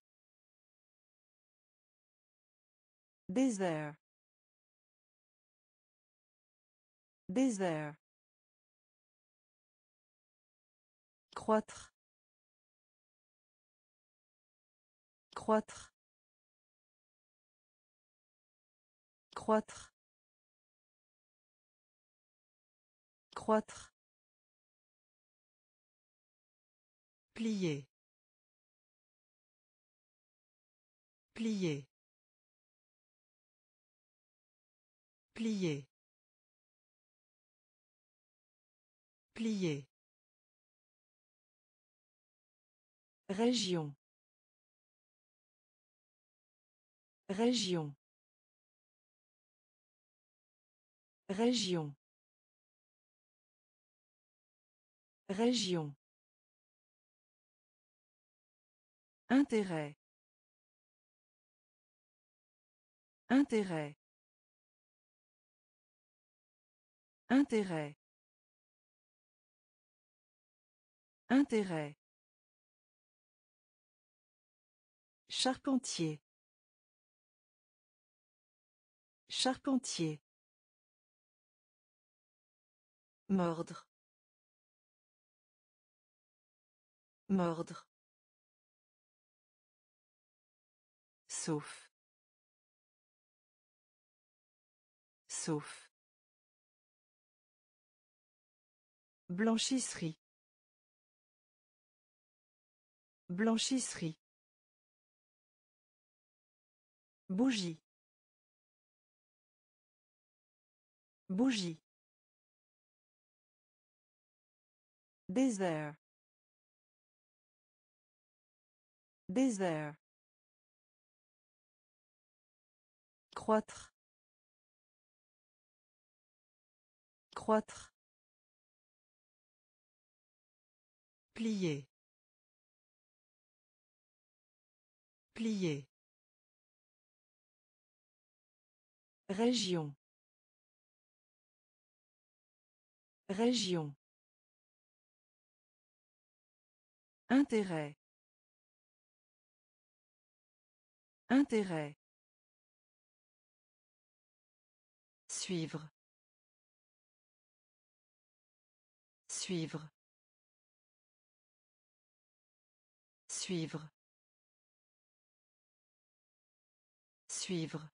Désert. Désert. Croître. Croître. Croître. Croître. Plier. Plier. Plier. Plier. Région. Région. Région. Région. Intérêt. Intérêt. Intérêt. Intérêt. Charpentier. Charpentier. Mordre. Mordre. Sauf. Sauf. Blanchisserie. Blanchisserie. Bougie. Bougie. Désert. Désert. Croître. Croître. Plier. Plier. Région. Région. Intérêt. Intérêt. Suivre. Suivre. Suivre. Suivre.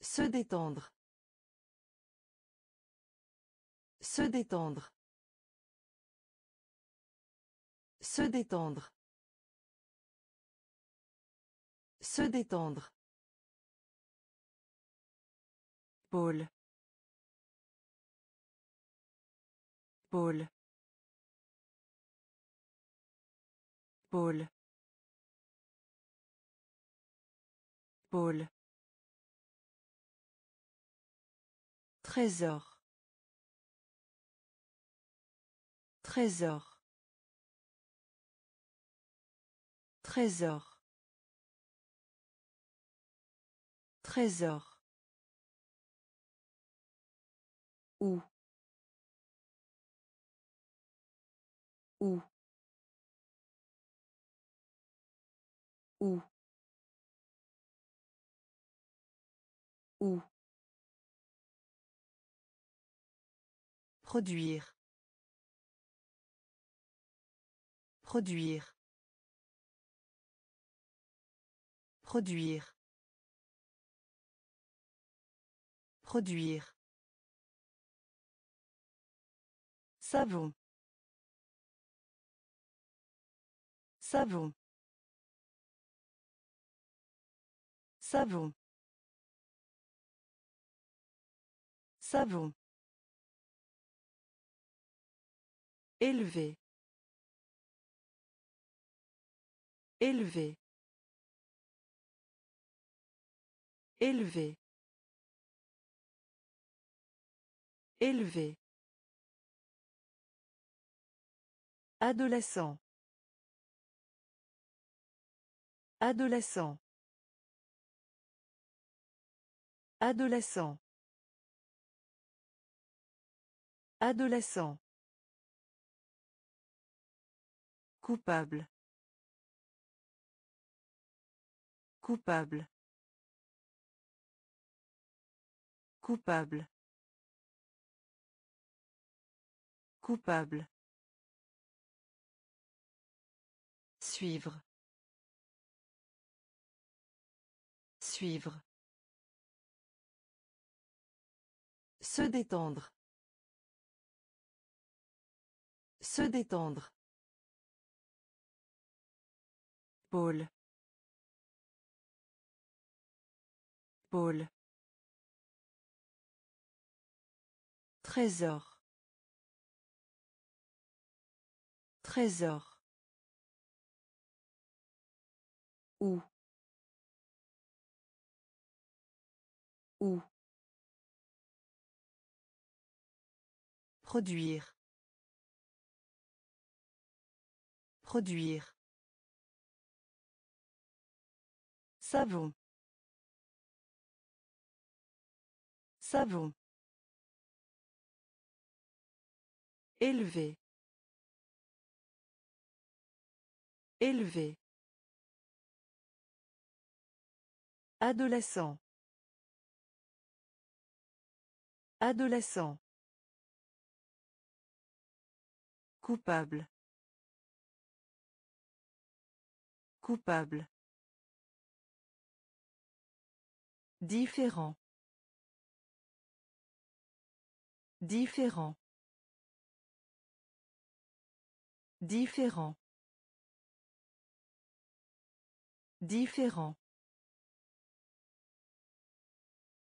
Se détendre. Se détendre. Se détendre. Se détendre. Pôle. Pôle. Pôle. Pôle. Trésor. Trésor. Trésor. Trésor. Où Où Où Où Produire. Produire. Produire. Produire. Savon. Savon. Savon. Savon. Élevé. Élevé. Élevé. Élevé. Adolescent. Adolescent. Adolescent. Adolescent. Coupable. Coupable. Coupable. Coupable. Suivre. Suivre. Se détendre. Se détendre. Pôle. Pôle. Trésor. Trésor. Où Où Produire. Produire. Savon. Savon. Élevé. Élevé. Adolescent. Adolescent. Coupable. Coupable. Différent. Différent. Différent. Différent.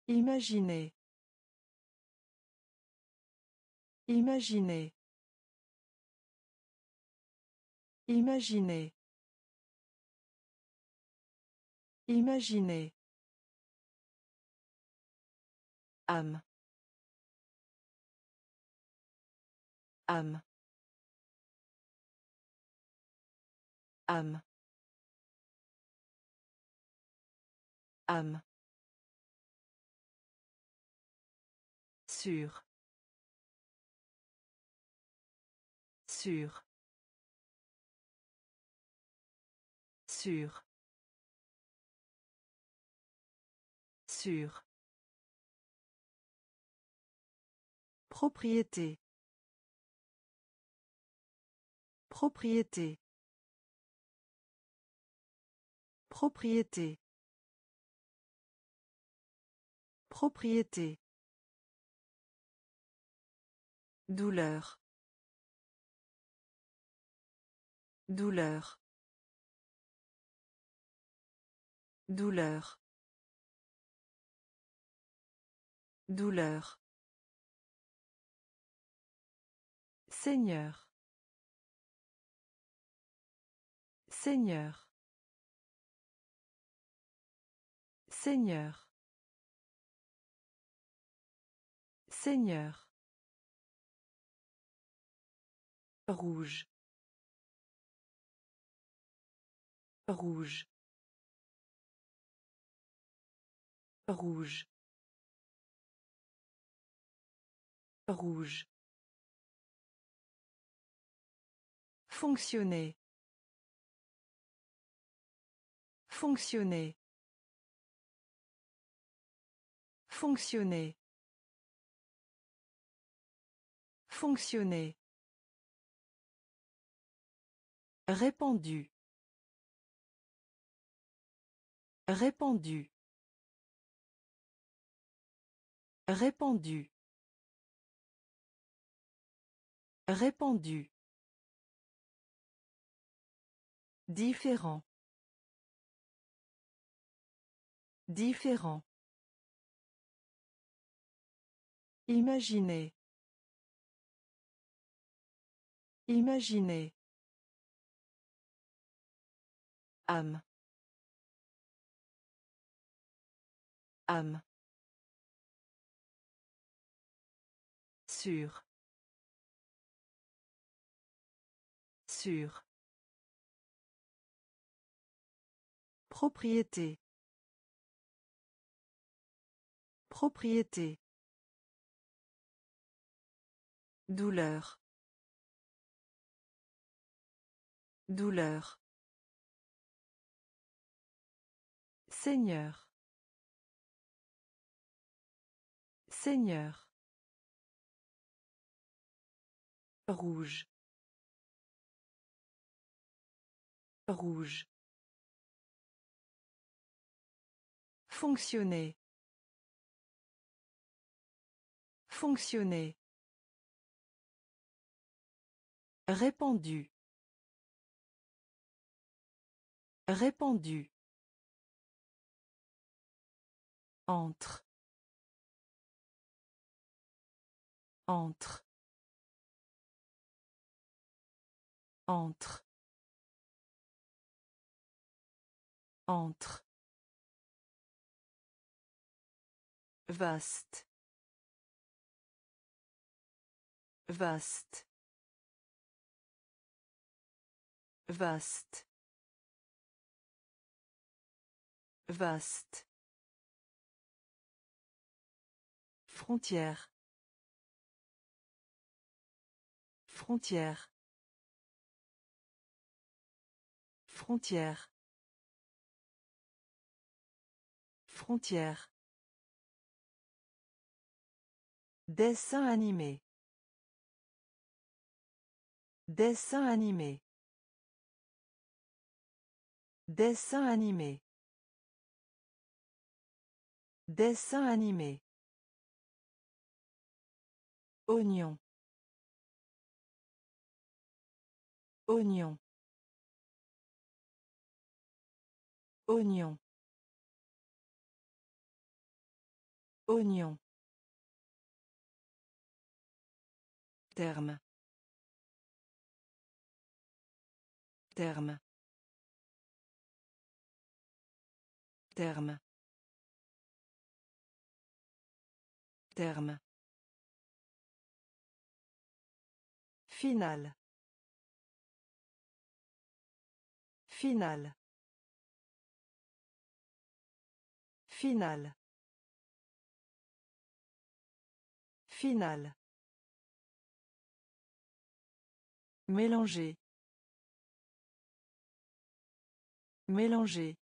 Imaginez. Imaginez. Imaginez. Imaginez. âme âme âme âme sûr sûr sûr sûr Propriété. Propriété. Propriété. Propriété. Douleur. Douleur. Douleur. Douleur. Seigneur. Seigneur. Seigneur. Seigneur. Rouge. Rouge. Rouge. Rouge. Fonctionner. Fonctionner. Fonctionner. Fonctionner. Répandu. Répandu. Répandu. Répandu. Différent. Différent. Imaginez. Imaginez. Âme âme sûr sûr propriété. Propriété. Douleur. Douleur Seigneur. Seigneur. Rouge. Rouge. Fonctionner. Fonctionner. Répandu. Répandu. Entre. Entre. Entre. Entre. Vaste. Vaste. Vaste. Vaste. Frontière. Frontière. Frontière. Frontière. Dessin animé. Dessin animé. Dessin animé. Dessin animé. Oignon. Oignon. Oignon. Oignon. Terme. Terme. Terme. Terme. Final. Final. Final. Final. Mélanger. Mélanger.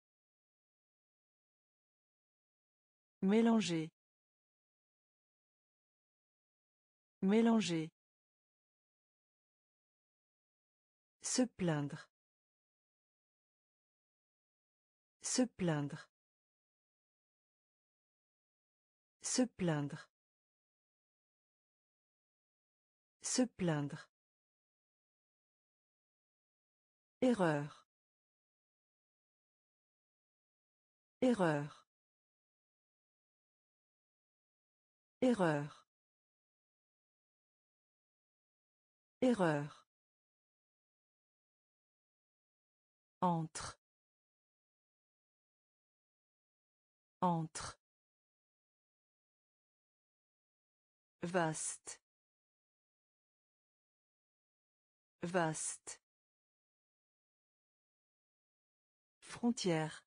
Mélanger. Mélanger. Se plaindre. Se plaindre. Se plaindre. Se plaindre. Erreur. Erreur. Erreur. Erreur. Entre. Entre. Vaste. Vaste. Frontière.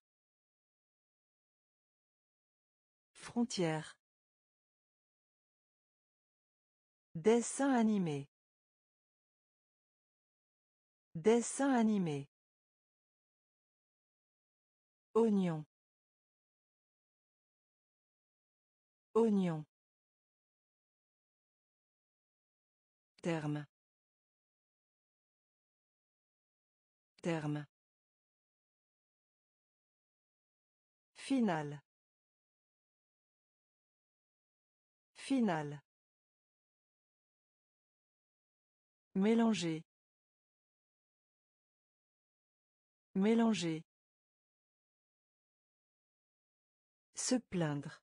Frontière. Dessin animé. Dessin animé. Oignon. Oignon. Terme. Terme. Final. Final. Mélanger. Mélanger. Se plaindre.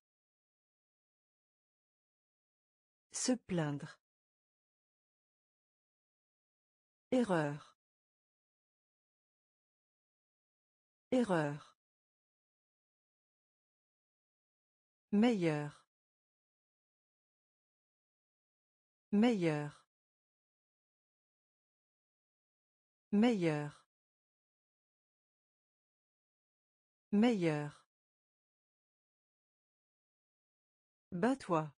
Se plaindre. Erreur. Erreur. Meilleur. Meilleur. Meilleur. Meilleur. Bats-toi.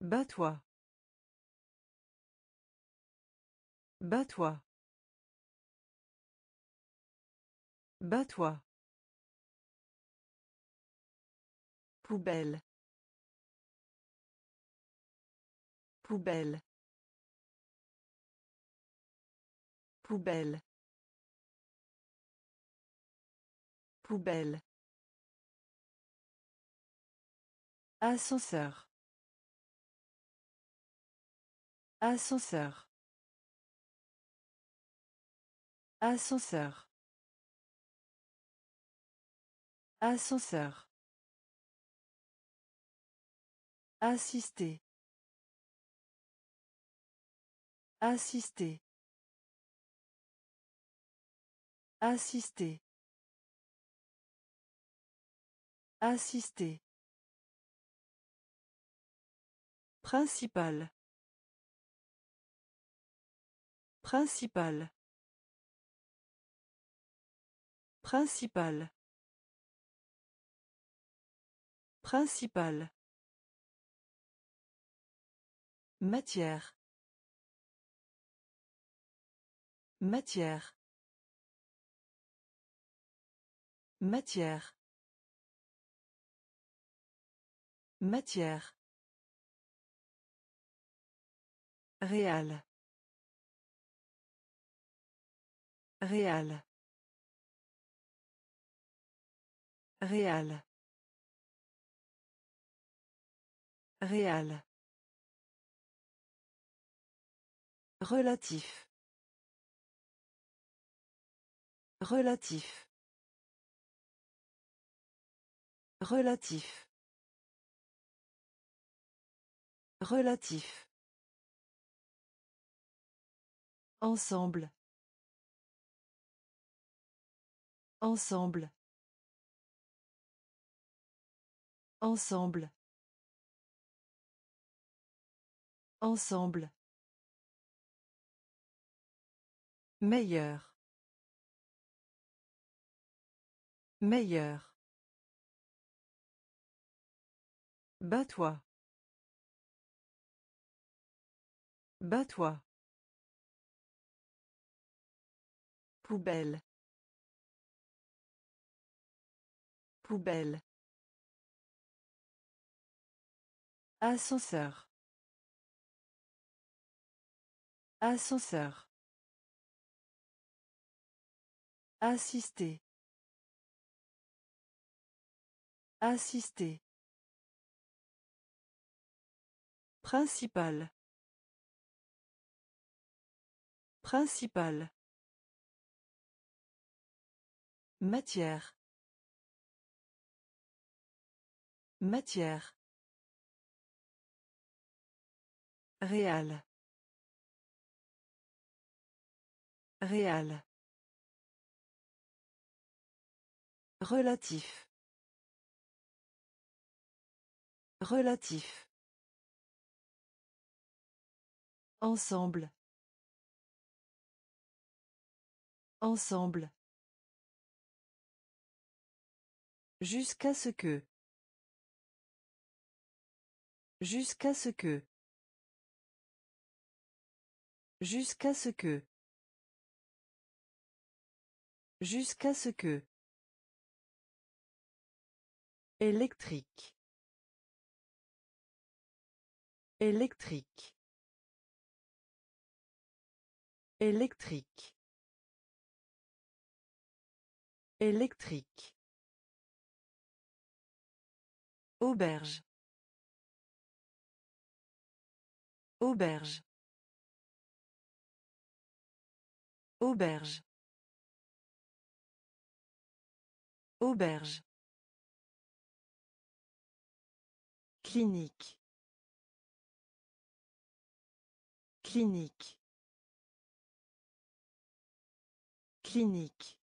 Bats-toi. Bats-toi. Bats-toi. Poubelle. Poubelle. Poubelle. Poubelle. Ascenseur. Ascenseur. Ascenseur. Ascenseur. Assister. Assister. Assister. Assister. Principal. Principal. Principal. Principal. Matière. Matière. Matière. Matière. Réal. Réal. Réal. Réal. Relatif. Relatif. Relatif. Relatif. Ensemble. Ensemble. Ensemble. Ensemble. Meilleur. Meilleur. Bats-toi. Bats-toi. Poubelle. Poubelle. Ascenseur. Ascenseur. Assister. Assister. Principal. Principal. Matière. Matière. Réal. Réal. Relatif. Relatif. Ensemble. Ensemble. Jusqu'à ce que. Jusqu'à ce que. Jusqu'à ce que. Jusqu'à ce que. Électrique. Électrique. Électrique. Électrique. Auberge. Auberge. Auberge. Auberge. Clinique. Clinique. Clinique.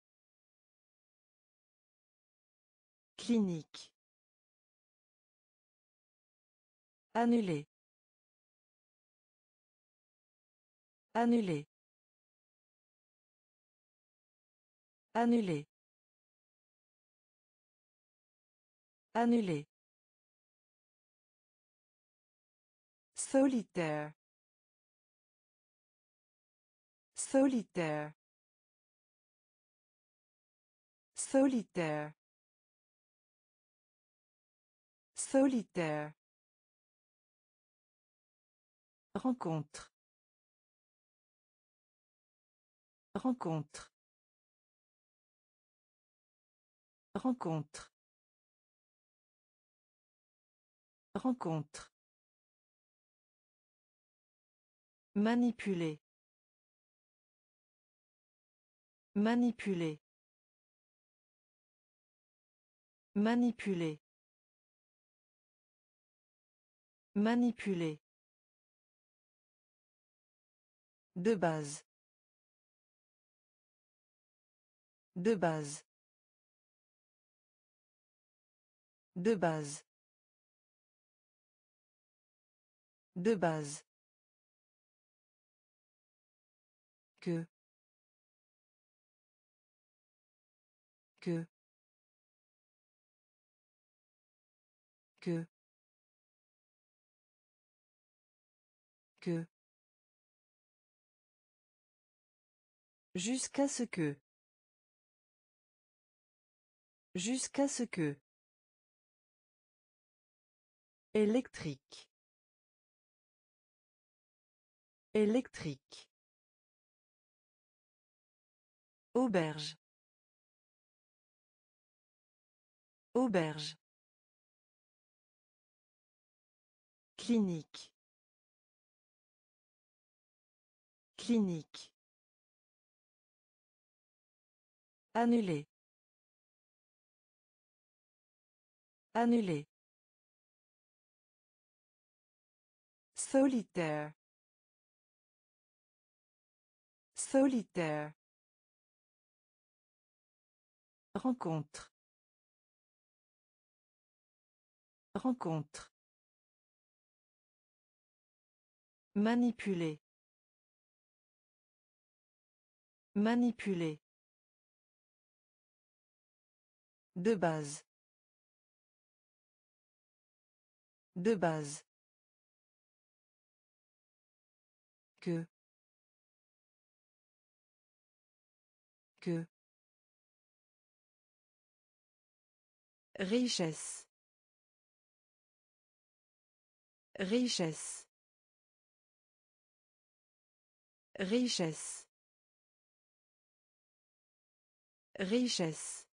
Clinique. Annuler. Annuler. Annuler. Annuler. Solitaire. Solitaire. Solitaire. Solitaire. Rencontre. Rencontre. Rencontre. Rencontre. Manipuler. Manipuler. Manipuler. Manipuler. De base. De base. De base. De base. que que que que Jusqu'à ce que. Jusqu'à ce que. Électrique. Électrique. Auberge. Auberge. Clinique. Clinique. Annuler. Annuler. Solitaire. Solitaire. Rencontre. Rencontre. Manipuler. Manipuler. De base. De base. Que. Que. Richesse. Richesse. Richesse. Richesse.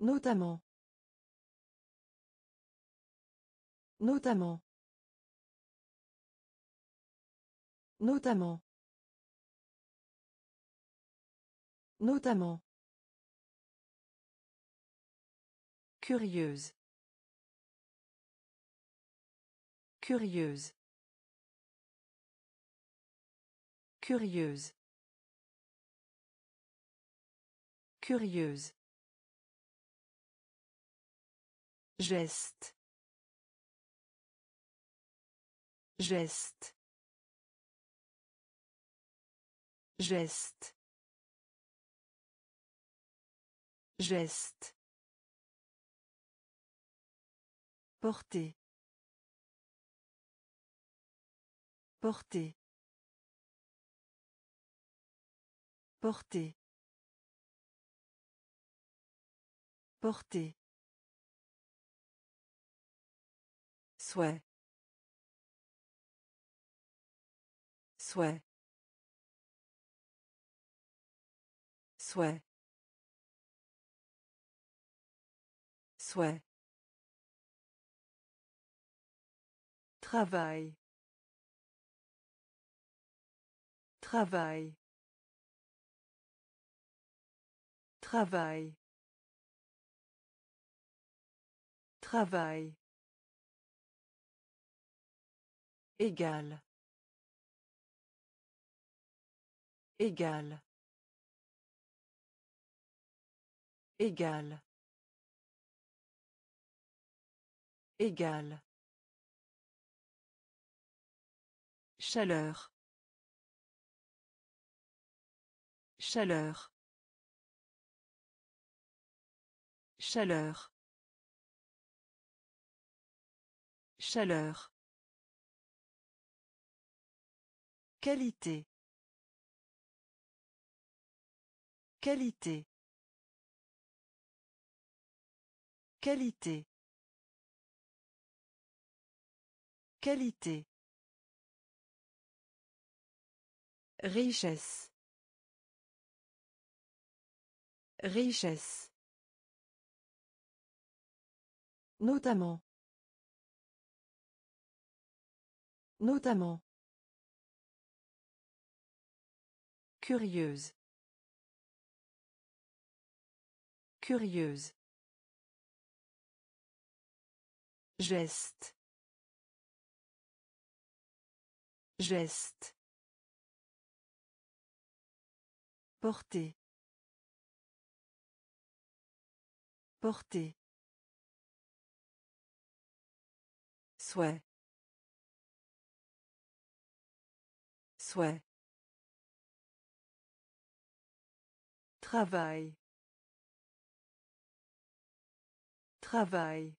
Notamment. Notamment. Notamment. Notamment. Curieuse. Curieuse. Curieuse. Curieuse. Geste. Geste. Geste. Geste. Porter. Porter. Porter. Porter. Souhait. Souhait. Souhait. Souhait. Travail. Travail. Travail. Travail. Égal. Égal. Égal. Égal. Chaleur. Chaleur. Chaleur. Chaleur. Qualité. Qualité. Qualité. Qualité. Richesse. Richesse. Notamment. Notamment. Curieuse. Curieuse. Geste. Geste. Porter. Porter. Souhait. Souhait. Travail. Travail.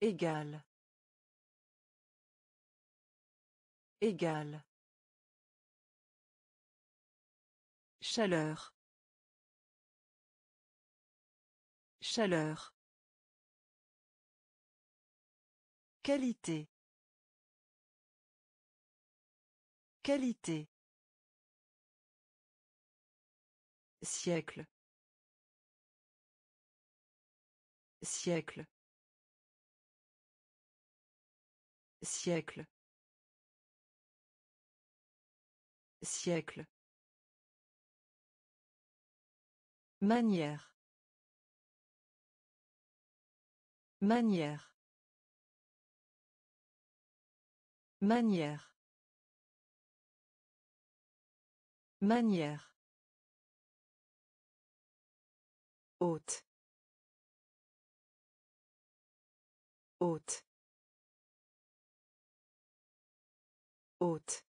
Égal. Égal. Chaleur. Chaleur. Qualité. Qualité. Siècle. Siècle. Siècle. Siècle. Manière. Manière. Manière. Manière. Haute. Haute. Haute.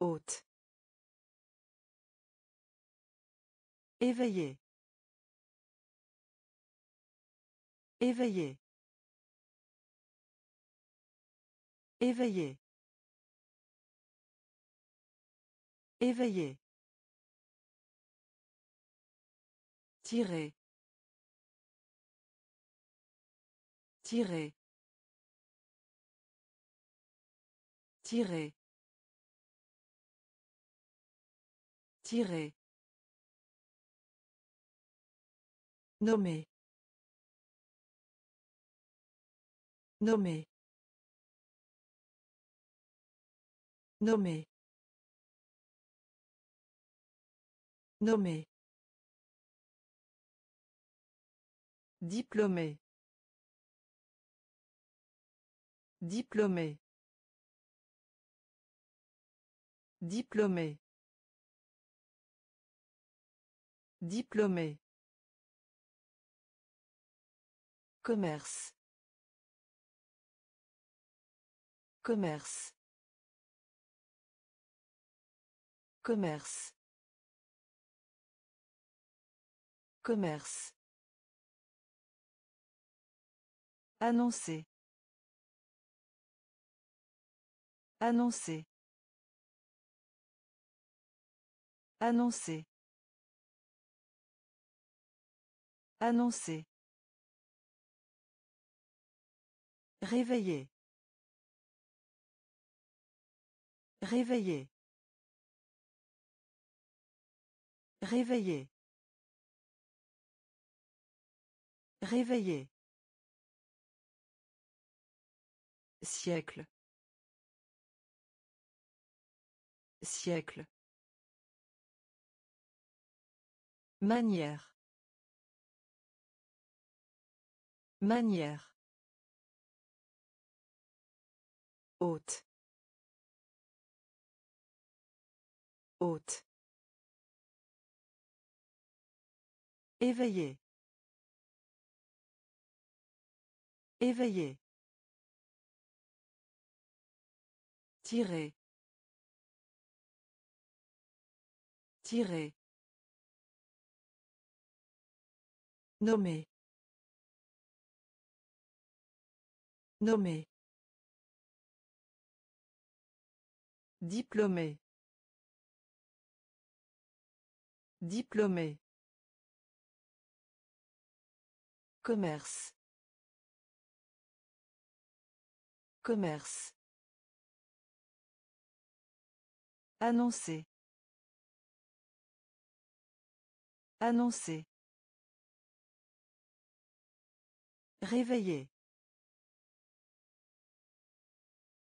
Haute. Éveillé. Éveillé. Éveillé. Éveillé. Tirer. Tirer. Tirer. Tirer. Nommé. Nommé. Nommé. Nommé. Diplômé. Diplômé. Diplômé. Diplômé. Commerce. Commerce. Commerce. Commerce. Annoncer. Annoncer. Annoncer. Annoncer. Réveiller. Réveiller. Réveiller. Réveiller. Siècle. Siècle. Manière. Manière. Haute. Haute. Éveillé. Éveillé. Tirer. Tirer. Nommer. Nommer. Diplômé. Diplômé. Commerce. Commerce. Annoncer. Annoncer. Réveiller.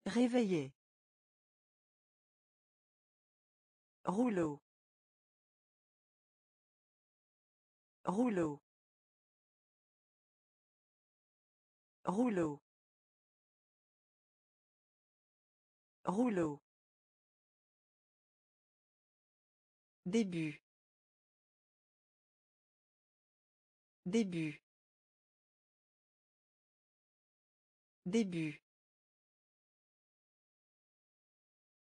Réveiller. Rouleau. Rouleau. Rouleau. Rouleau. Début. Début. Début.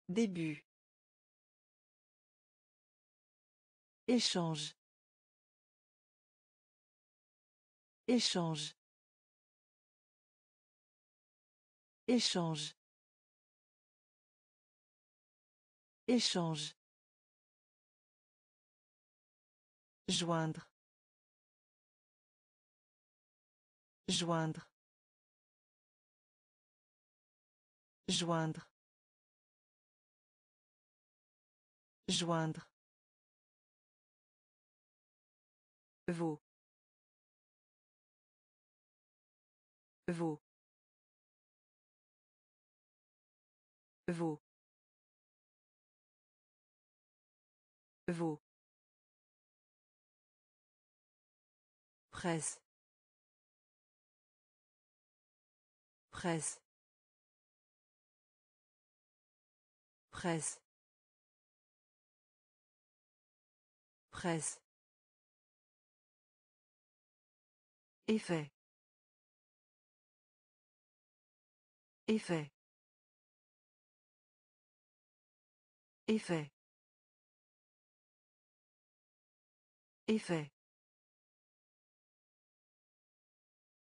Début. Échange. Échange. Échange. Échange. Joindre. Joindre. Joindre. Joindre. Vaux. Vaux. Vaux. Vaux. Presse. Presse. Presse. Presse. Effet. Effet. Effet. Effet.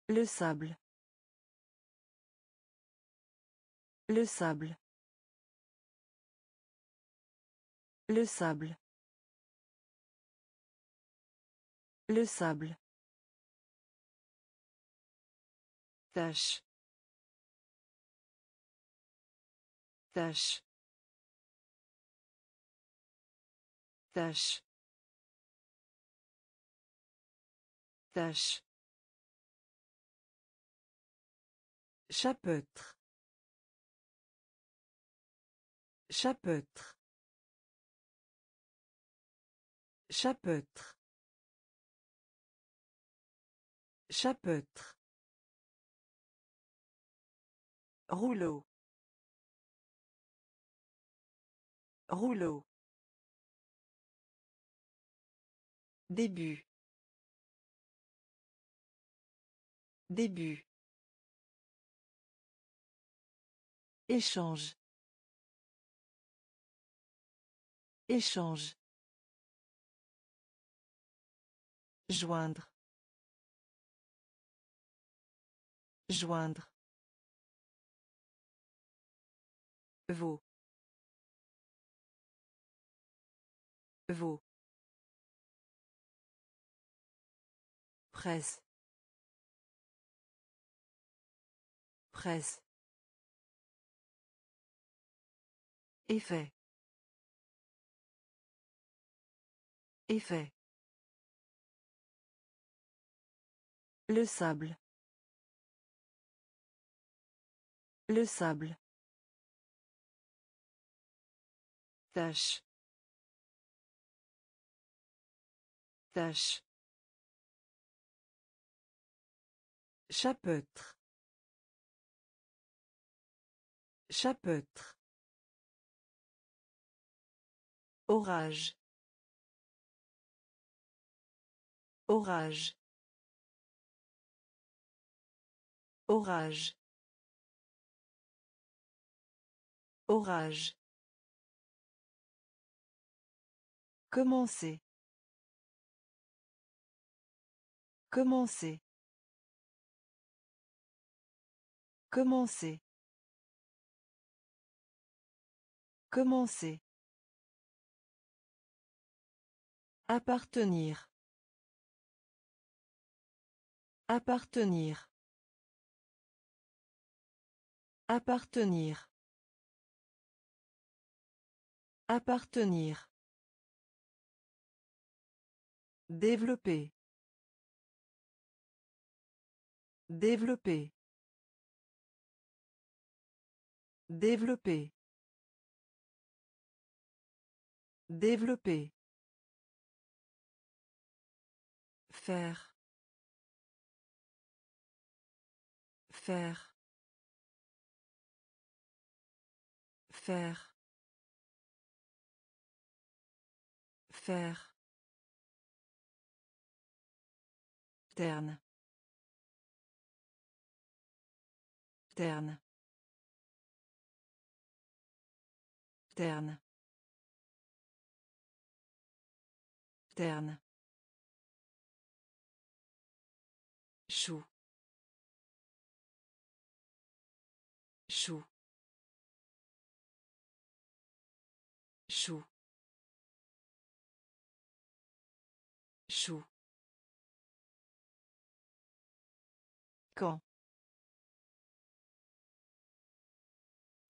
Le sable. Le sable. Le sable. Le sable. Tâche. Tâche. Tâche. Tâche. Chapeautre. Chapeautre. Chapeautre. Chapeautre. Rouleau. Rouleau. Début. Début. Échange. Échange. Joindre. Joindre. Vaut. Vaut. Presse. Presse. Effet. Effet. Le sable. Le sable. Tâche. Tâche. Chapeautre. Chapeautre. Orage. Orage. Orage. Orage. Commencer. Commencer. Commencer. Commencer. Appartenir. Appartenir. Appartenir. Appartenir. Développer. Développer. Développer. Développer. Faire. Faire. Faire. Faire. Terne. Terne. Terne. Terne. Chou. Chou. Chou. Chou. Quand.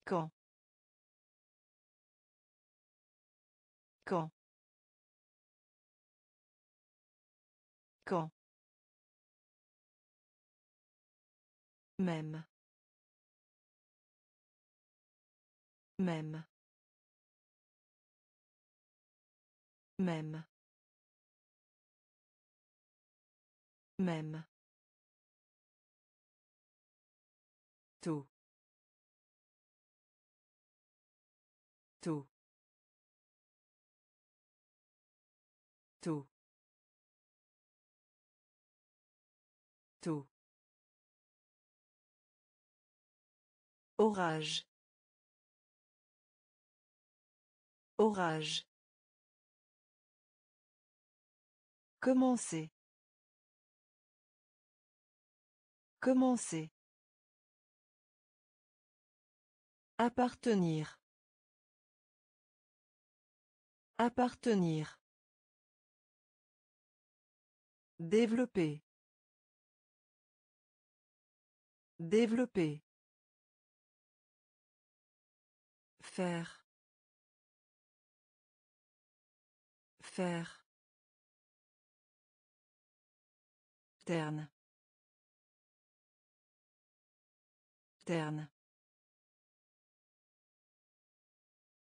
Quand. Quand. Quand. Même. Même. Même. Même. Tout. Tout. Tout. Tout. Orage. Orage. Commencer. Commencer. Appartenir. Appartenir. Développer. Développer. Faire. Faire. Terne. Terne.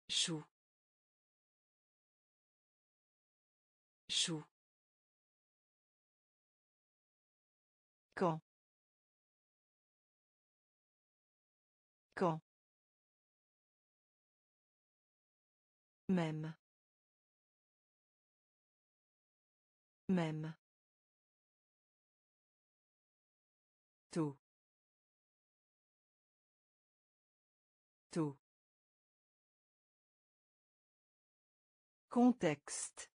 Chou. Chou. Quand. Quand. Même. Même. Tôt. Tôt. Contexte.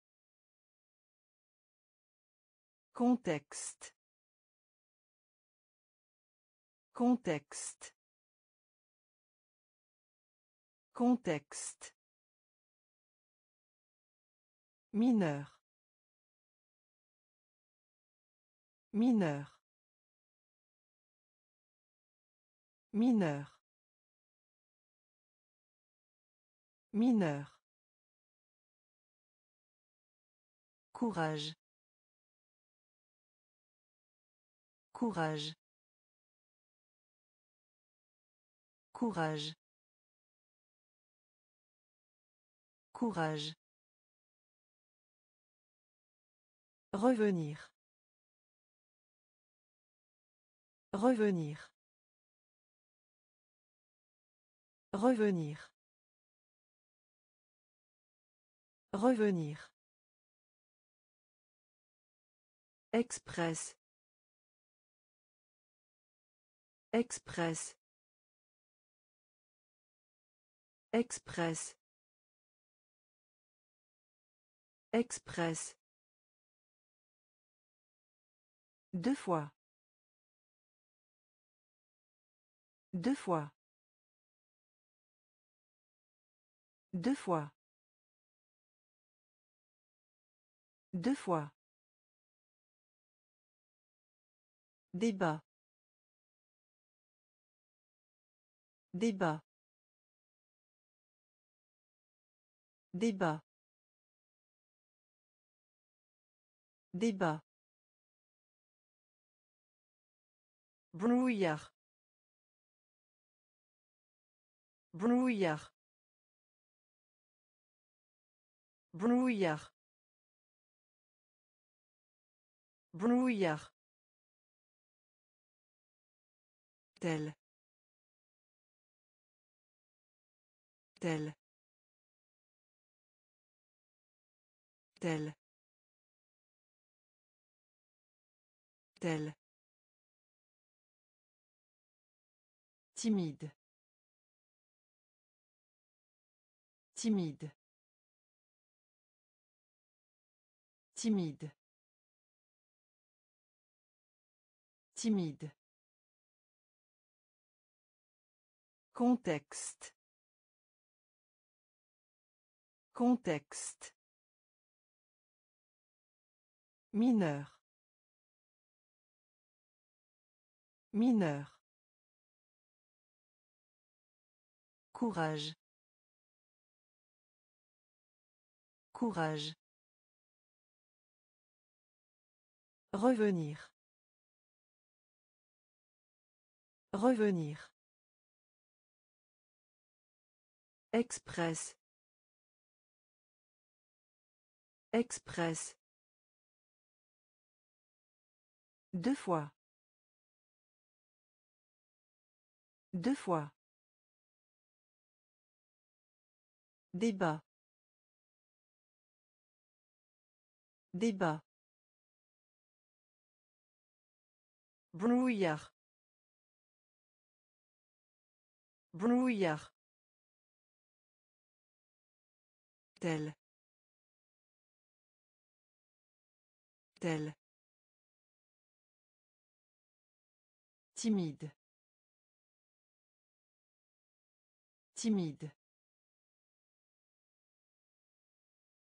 Contexte. Contexte. Contexte. Mineur. Mineur. Mineur. Mineur. Courage. Courage. Courage. Courage. Revenir. Revenir. Revenir. Revenir. Express. Express. Express. Express. Deux fois. Deux fois. Deux fois. Deux fois. Débat. Débat. Débat. Débat. Brouillard. Brouillard. Brouillard. Brouillard. Tel. Tel. Tel. Tel. Timide. Timide. Timide. Timide. Contexte. Contexte. Mineur. Mineur. Courage. Courage. Revenir. Revenir. Express. Express. Deux fois. Deux fois. Débat. Débat. Brouillard. Brouillard. Tel. Tel. Timide. Timide.